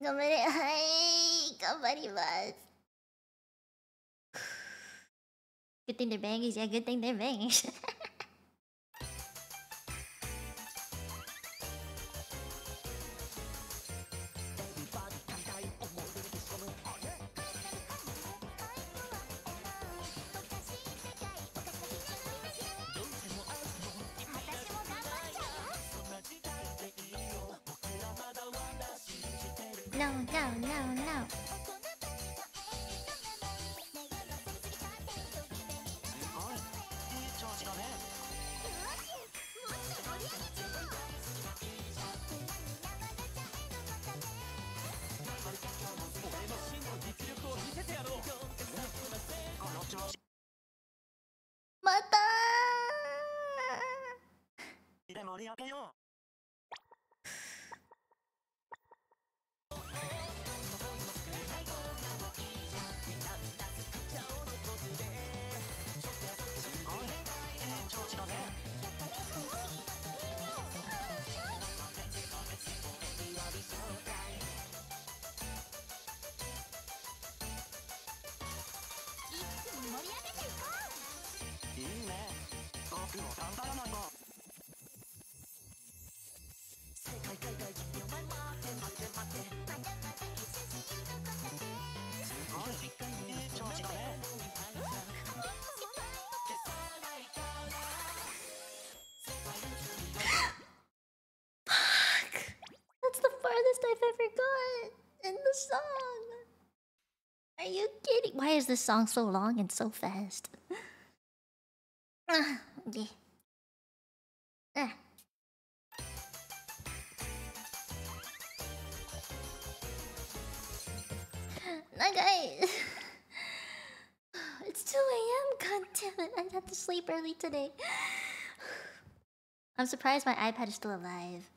頑張れはい頑張ります Good thing they're bangers. Yeah, good thing they're bangers. is this song so long and so fast? yeah. ah. Okay. Ah. It's 2 a.m. God damn it. I had to sleep early today. I'm surprised my iPad is still alive.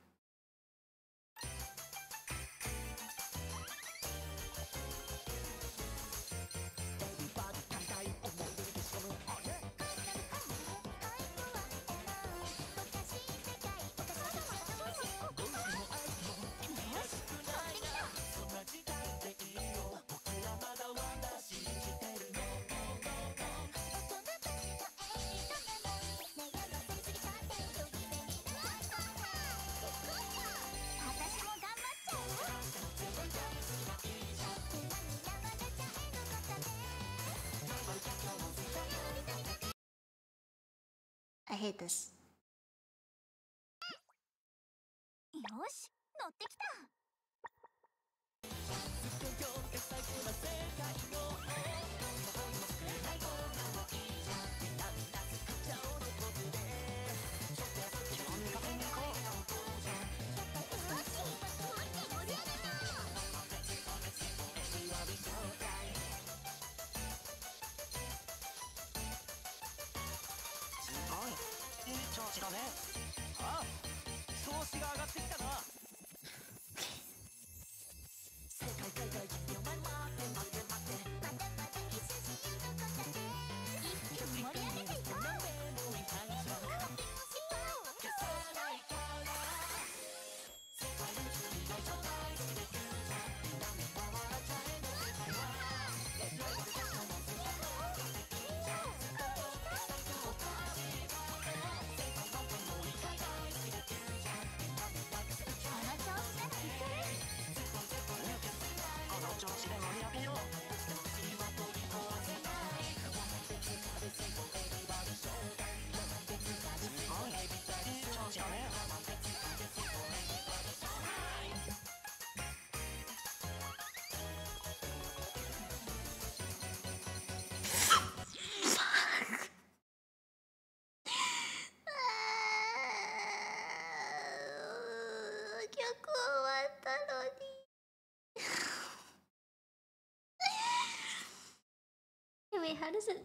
Wait, how does it...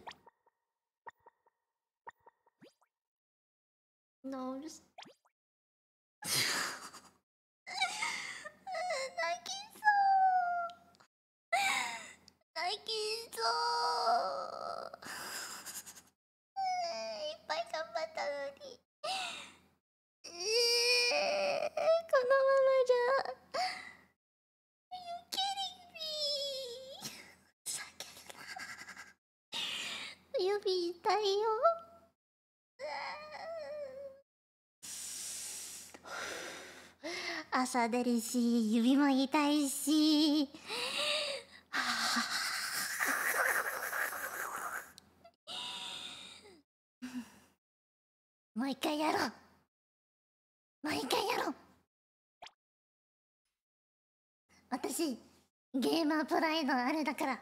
No, just 朝出るし指も痛いしもう一回やろうもう一回やろう私ゲーマープライドあるだから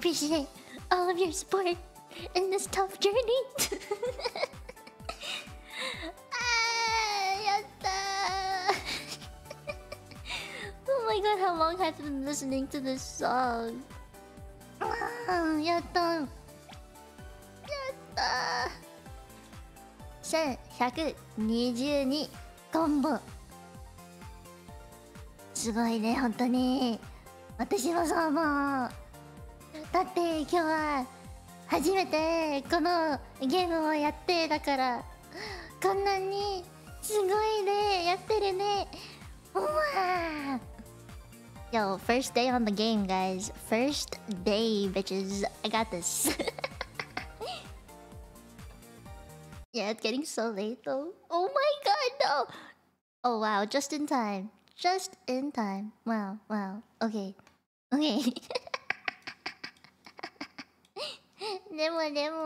appreciate all of your support in this tough journey あーやったー Oh my god how long have you been listening to this song あーやったやった1122コンボすごいね本当に私もそう思うだって今日は初めてこのゲームをやってだからこんなにすごいねやってるねうわー Yo, first day on the game, guys. First day, bitches. I got this. yeah, it's getting so late though. Oh my god, no! Oh wow, just in time. Just in time. Wow, wow. Okay. Okay. でもでも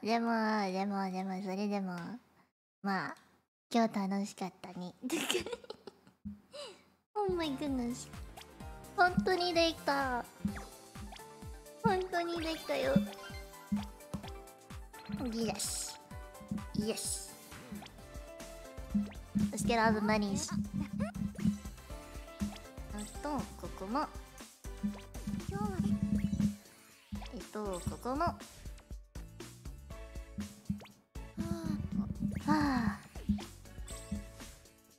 でもでもでもそれでもまあ今日楽しかったね。Oh my goodness 本当にできた。本当にできたよ。Yes Yes Let's get all the monies あとここも。今日はとここもはあ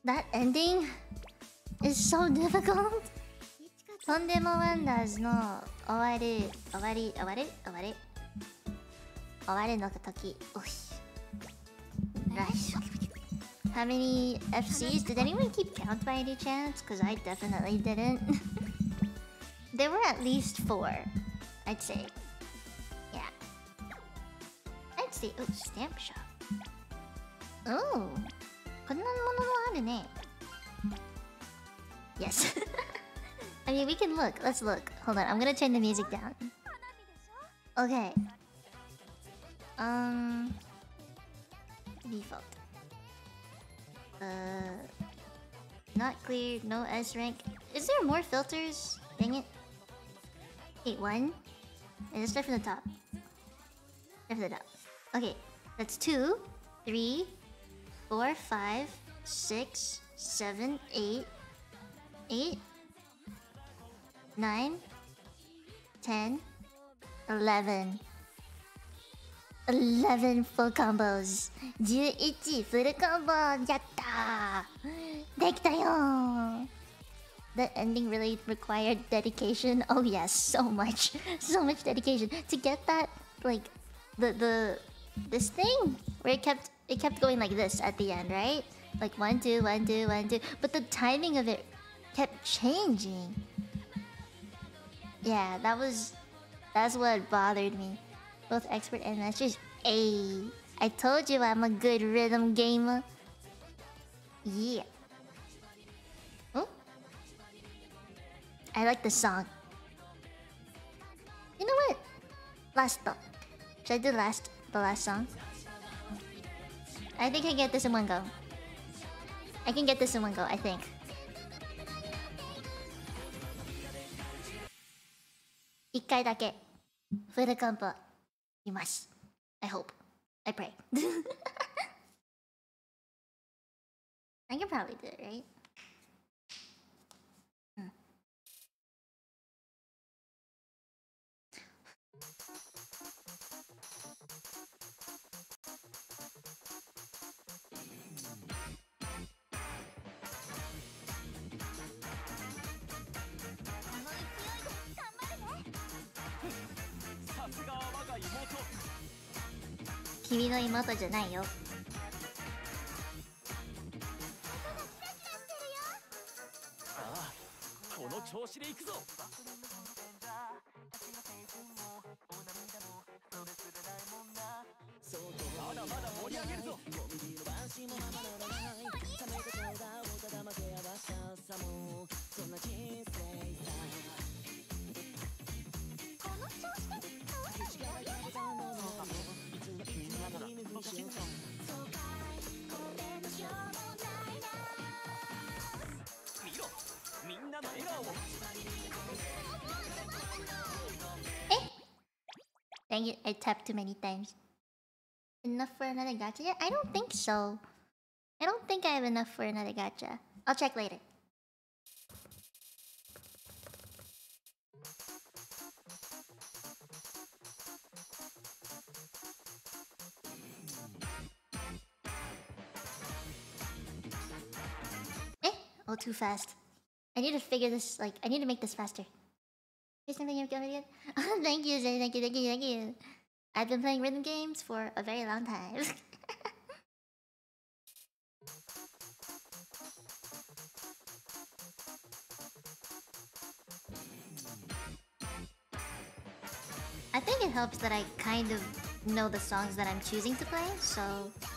That ending is so difficult とんでもワンダーズの終わり終わり終わり終わり終わりの時おし Nice How many FCs? Did anyone keep count by any chance? Because I definitely didn't. there were at least four, I'd say. Yeah. I'd say. Oh, stamp shop. Oh. こんなものもあるね Yes. I mean, we can look. Let's look. Hold on. I'm gonna turn the music down. Okay. Um. Default. Uh, not clear, no S rank. Is there more filters? Dang it. Wait, one? Wait, let's start from the top. Start from the top. Okay, that's two, three, four, five, six, seven, eight, eight, nine, ten, eleven. 11 full combos 11フルコンボやったーできたよー The ending really required dedication oh yes so much so much dedication to get that like the the this thing where it kept it kept going like this at the end right like one two one two one two but the timing of it kept changing yeah that was that's what bothered me both expert and masters. Hey, I told you I'm a good rhythm gamer. Yeah. Oh? I like the song. You know what? Last thought. Should I do last the last song. I think I get this in one go. I can get this in one go, I think. Ikkai dake. Full combo. I hope. I pray. I can probably do it, right? 君の妹じゃないよ。調子で行くぞ。まだまだ盛り上げるぞ。の笑顔を Dang it, I tapped too many times. Enough for another gacha yet? I don't think so. I don't think I have enough for another gacha. I'll check later. Oh, too fast. I need to figure this, like, I need to make this faster. Here's something you've again. Oh, thank you, Zay. Thank you, thank you, thank you. I've been playing rhythm games for a very long time. I think it helps that I kind of know the songs that I'm choosing to play, so.「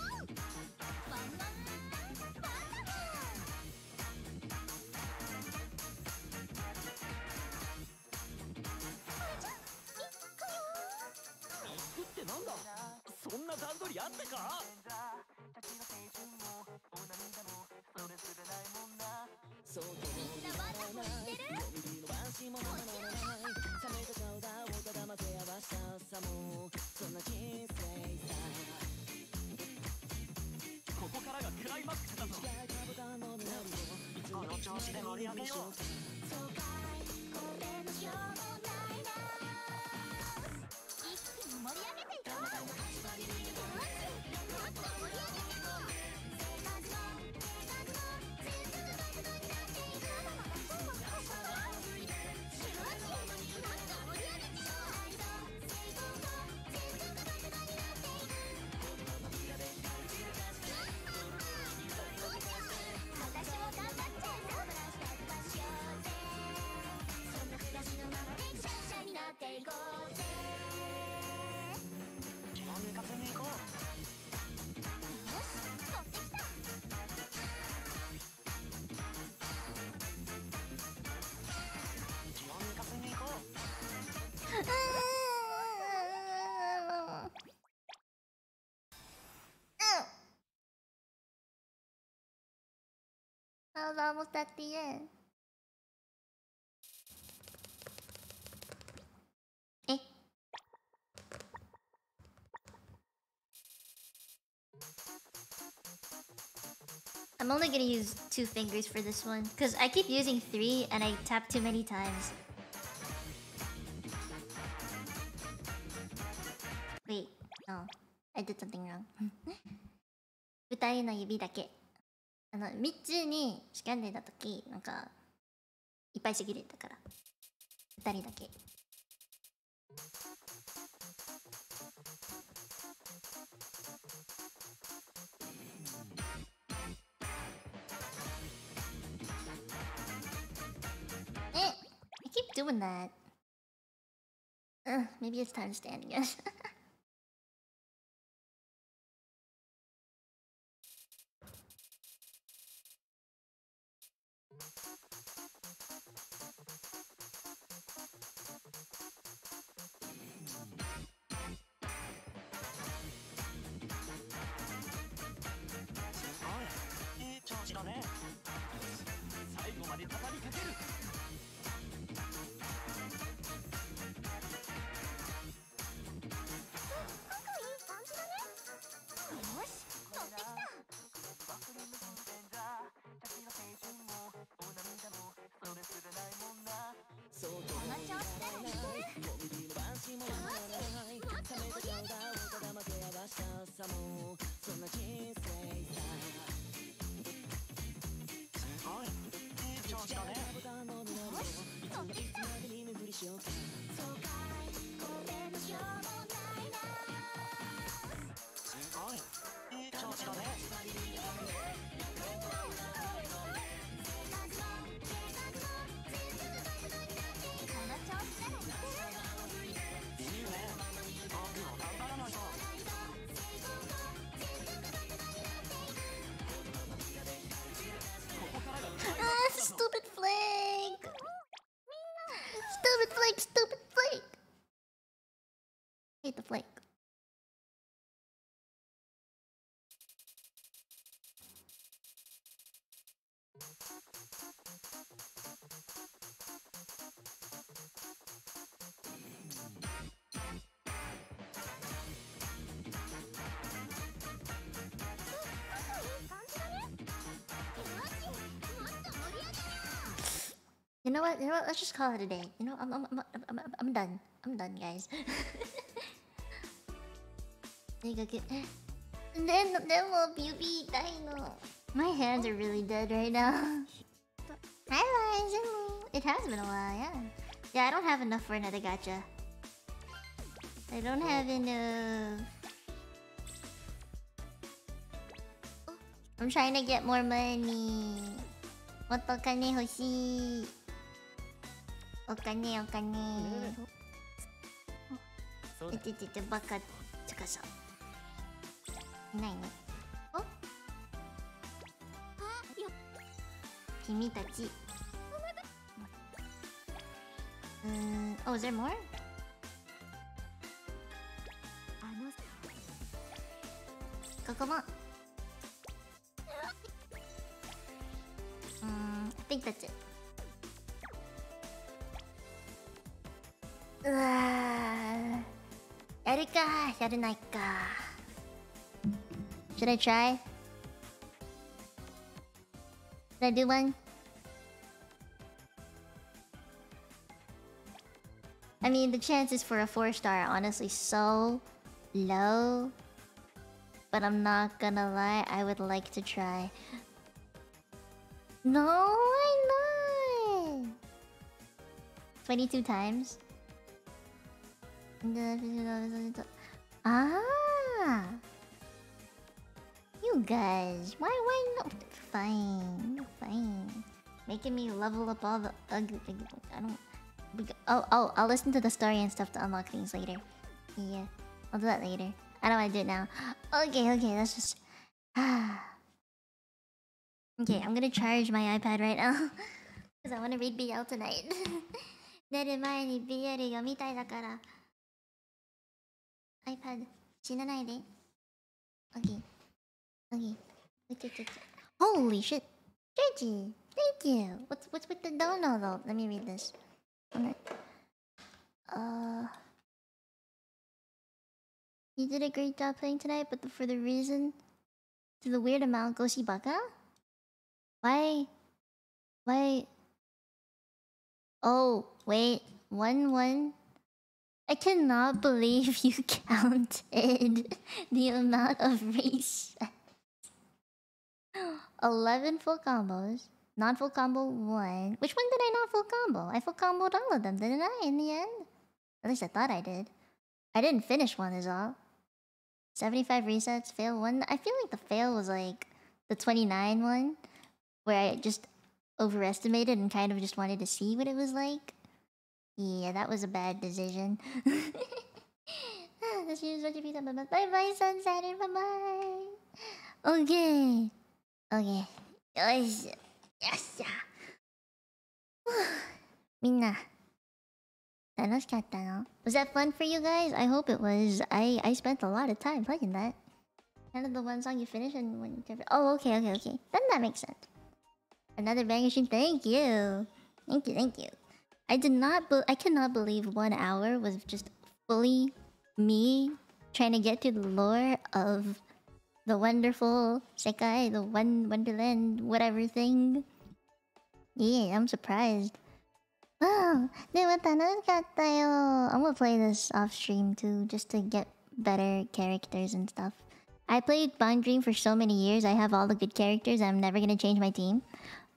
almost at the end. Eh. I'm only gonna use two fingers for this one because I keep using three and I tap too many times. Wait, no, I did something wrong. 二人の指だけ。 あの、3つに仕込んでた時なんか、いっぱいちぎれたから。2人だけ。え I keep doing that. Ugh, maybe it's time to stand again. what? You know what? Let's just call it a day. You know, I'm I'm I'm I'm, I'm, I'm done. I'm done, guys. とにかくででも指痛いの My hands are really dead right now. Hi, Liza. It has been a while, yeah. Yeah, I don't have enough for another gacha. I don't have enough. I'm trying to get more money. もっとお金欲しい。 お金お金。えちちちバカちかないね。お君たち。うーん。Oh, is there more? Should I try? Should I do one? I mean, the chances for a 4-star are honestly so low. But I'm not gonna lie, I would like to try. No, why not? 22 times? Ah! You guys, why, why not? Fine, fine. Making me level up all the ugly. I don't. Oh, oh, I'll listen to the story and stuff to unlock things later. Yeah, I'll do that later. I don't want to do it now. Okay, okay, let's just. okay, I'm gonna charge my iPad right now. Because I want to read BL tonight. 寝る前に BL 読みたいだから iPad 死なないで OK OK Holy shit Georgie Thank you What's, what's with the dono though? Let me read this okay. Uh You did a great job playing tonight but the, for the reason To the weird amount Goshi Baka? Why? Why? Oh, wait. One, one. I cannot believe you counted the amount of resets. 11 full combos. Non full combo 1. Which one did I not full combo? I full comboed all of them, didn't I, in the end? At least I thought I did. I didn't finish one, is all. 75 resets, fail 1. I feel like the fail was like the 29 one, where I just overestimated and kind of just wanted to see what it was like. Yeah, that was a bad decision. That's just what you Bye bye, sunset. Bye bye. Okay. Okay. Yes. Yes. みんな楽しかったの Was that fun for you guys? I hope it was. I I spent a lot of time playing that. Kind of the one song you finish and when you Oh, okay, okay, okay. Then that makes sense. Another banger stream. Thank you. Thank you, thank you. I did not I cannot believe one hour was just fully me trying to get to the lore of the wonderful Sekai, the one Wonderland, whatever thing. Yeah, I'm surprised. Oh, wow, oh, I'm gonna play this off stream too, just to get better characters and stuff. I played Bang Dream for so many years, I have all the good characters, I'm never gonna change my team.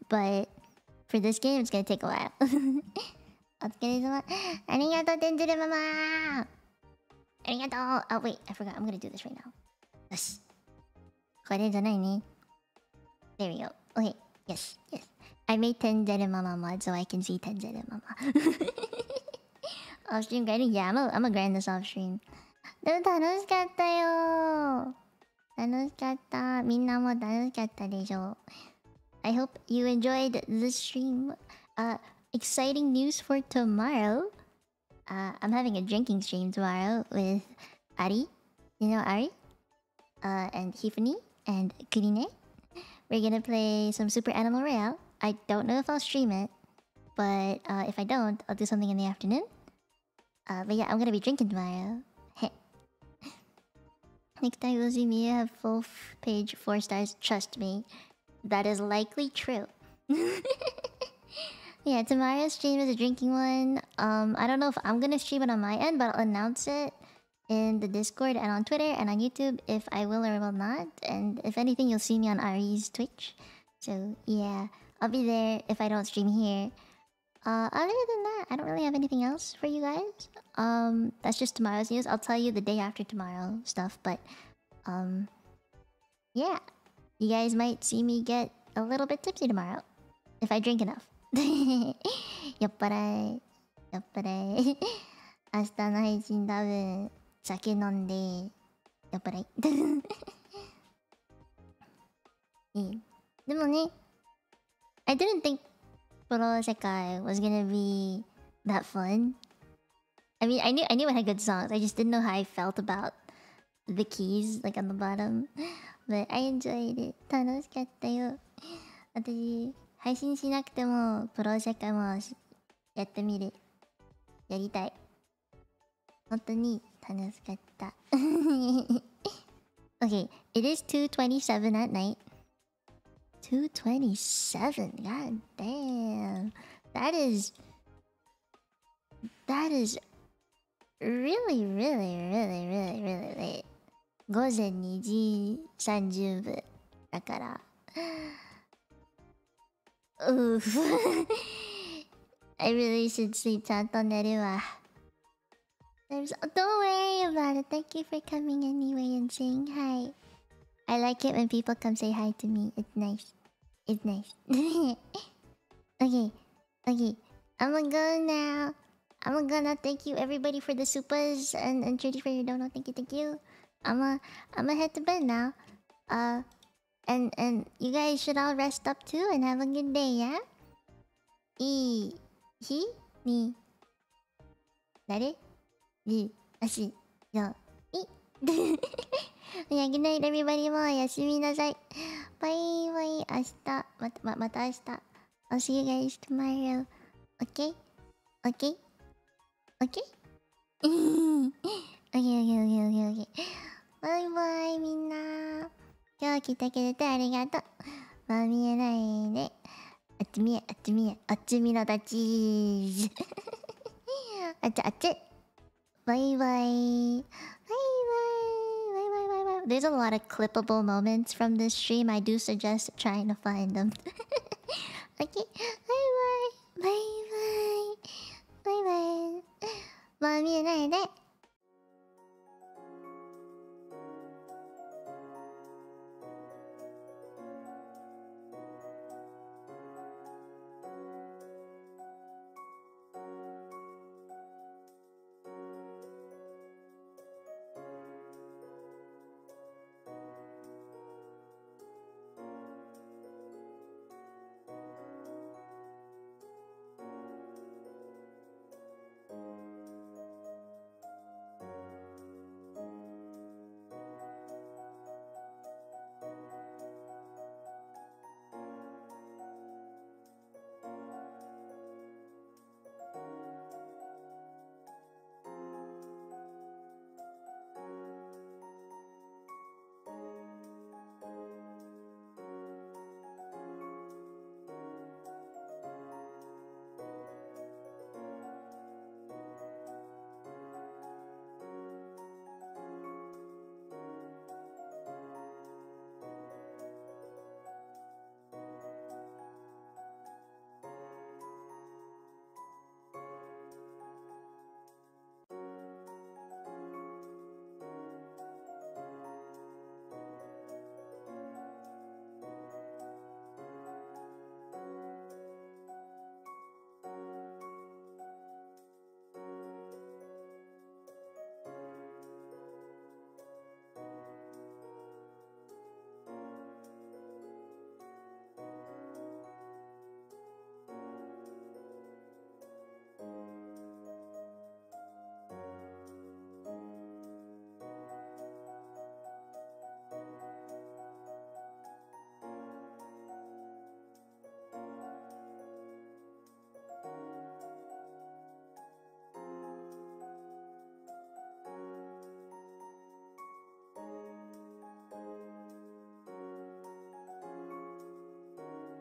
But for this game, it's gonna take a while. お疲れ様。ありがとう、てんずるママありがとう Oh, wait, I forgot. I'm gonna do this right now. よし。これじゃないね。There we go. Okay, yes, yes. I made Tenzeru Mama mod so I can see Tenzeru Mama. off stream grinding? Yeah, I'm a, I'm a grind this off stream. でも楽しかったよ楽しかった。みんなも楽しかったでしょう。I hope you enjoyed the stream. Uh, exciting news for tomorrow. Uh, I'm having a drinking stream tomorrow with Ari. You know Ari? Uh, and Hifuni and Kurine. We're gonna play some Super Animal Royale. I don't know if I'll stream it, but uh, if I don't, I'll do something in the afternoon. Uh, but yeah, I'm gonna be drinking tomorrow. Next time you'll see me have full page 4 stars, trust me. That is likely true. yeah, tomorrow's stream is a drinking one. Um, I don't know if I'm gonna stream it on my end, but I'll announce it in the Discord and on Twitter and on YouTube if I will or will not. And if anything, you'll see me on Ari's Twitch. So yeah, I'll be there if I don't stream here. Uh, other than that, I don't really have anything else for you guys. Um, that's just tomorrow's news. I'll tell you the day after tomorrow stuff, but um, yeah. You guys might see me get a little bit tipsy tomorrow. If I drink enough. 酔っ払い。酔っ払い。明日の配信多分、酒飲んで、酔っ払い。いい。でもね、I didn't think プロ世界 was gonna be that fun. I mean, I knew I knew it had good songs. I just didn't know how I felt about the keys, like on the bottom. But I enjoyed it. 楽しかったよ。私、 配信しなくても、プロ社会もやってみる。やりたい。本当に楽しかった。okay, it is 2.27 at night. 227. God damn. That is. That is really, really, really, really, really late. 午前2時30分だから。Oof. I really should sleep Chantonerua. There's oh, don't worry about it. Thank you for coming anyway and saying hi. I like it when people come say hi to me. It's nice. It's nice. okay. Okay. I'ma go now. I'm gonna thank you everybody for the supers and, and Trudy for your donut. Thank you, thank you. I'ma I'ma head to bed now. Uh and and you guys should all rest up too and have a good day, yeah. E, he, me. 誰る、あし、よ、い。yeah, good night everybody もおやすみなさい。バイバイ、明日、また、ま、また明日。I'll see you guys tomorrow. Okay? Okay? Okay? okay, okay, okay, okay, okay. バイバイみんな。今日来てくれてありがとう。まみえないね。あっち見え、あっち見え、あっち見のたち。あっちあっち。バイバイ。バイバイ。バイバイバイバイ。There's a lot of clippable moments from this stream. I do suggest trying to find them. okay. バイバイ。バイバイ。バイバイ。まみえないね。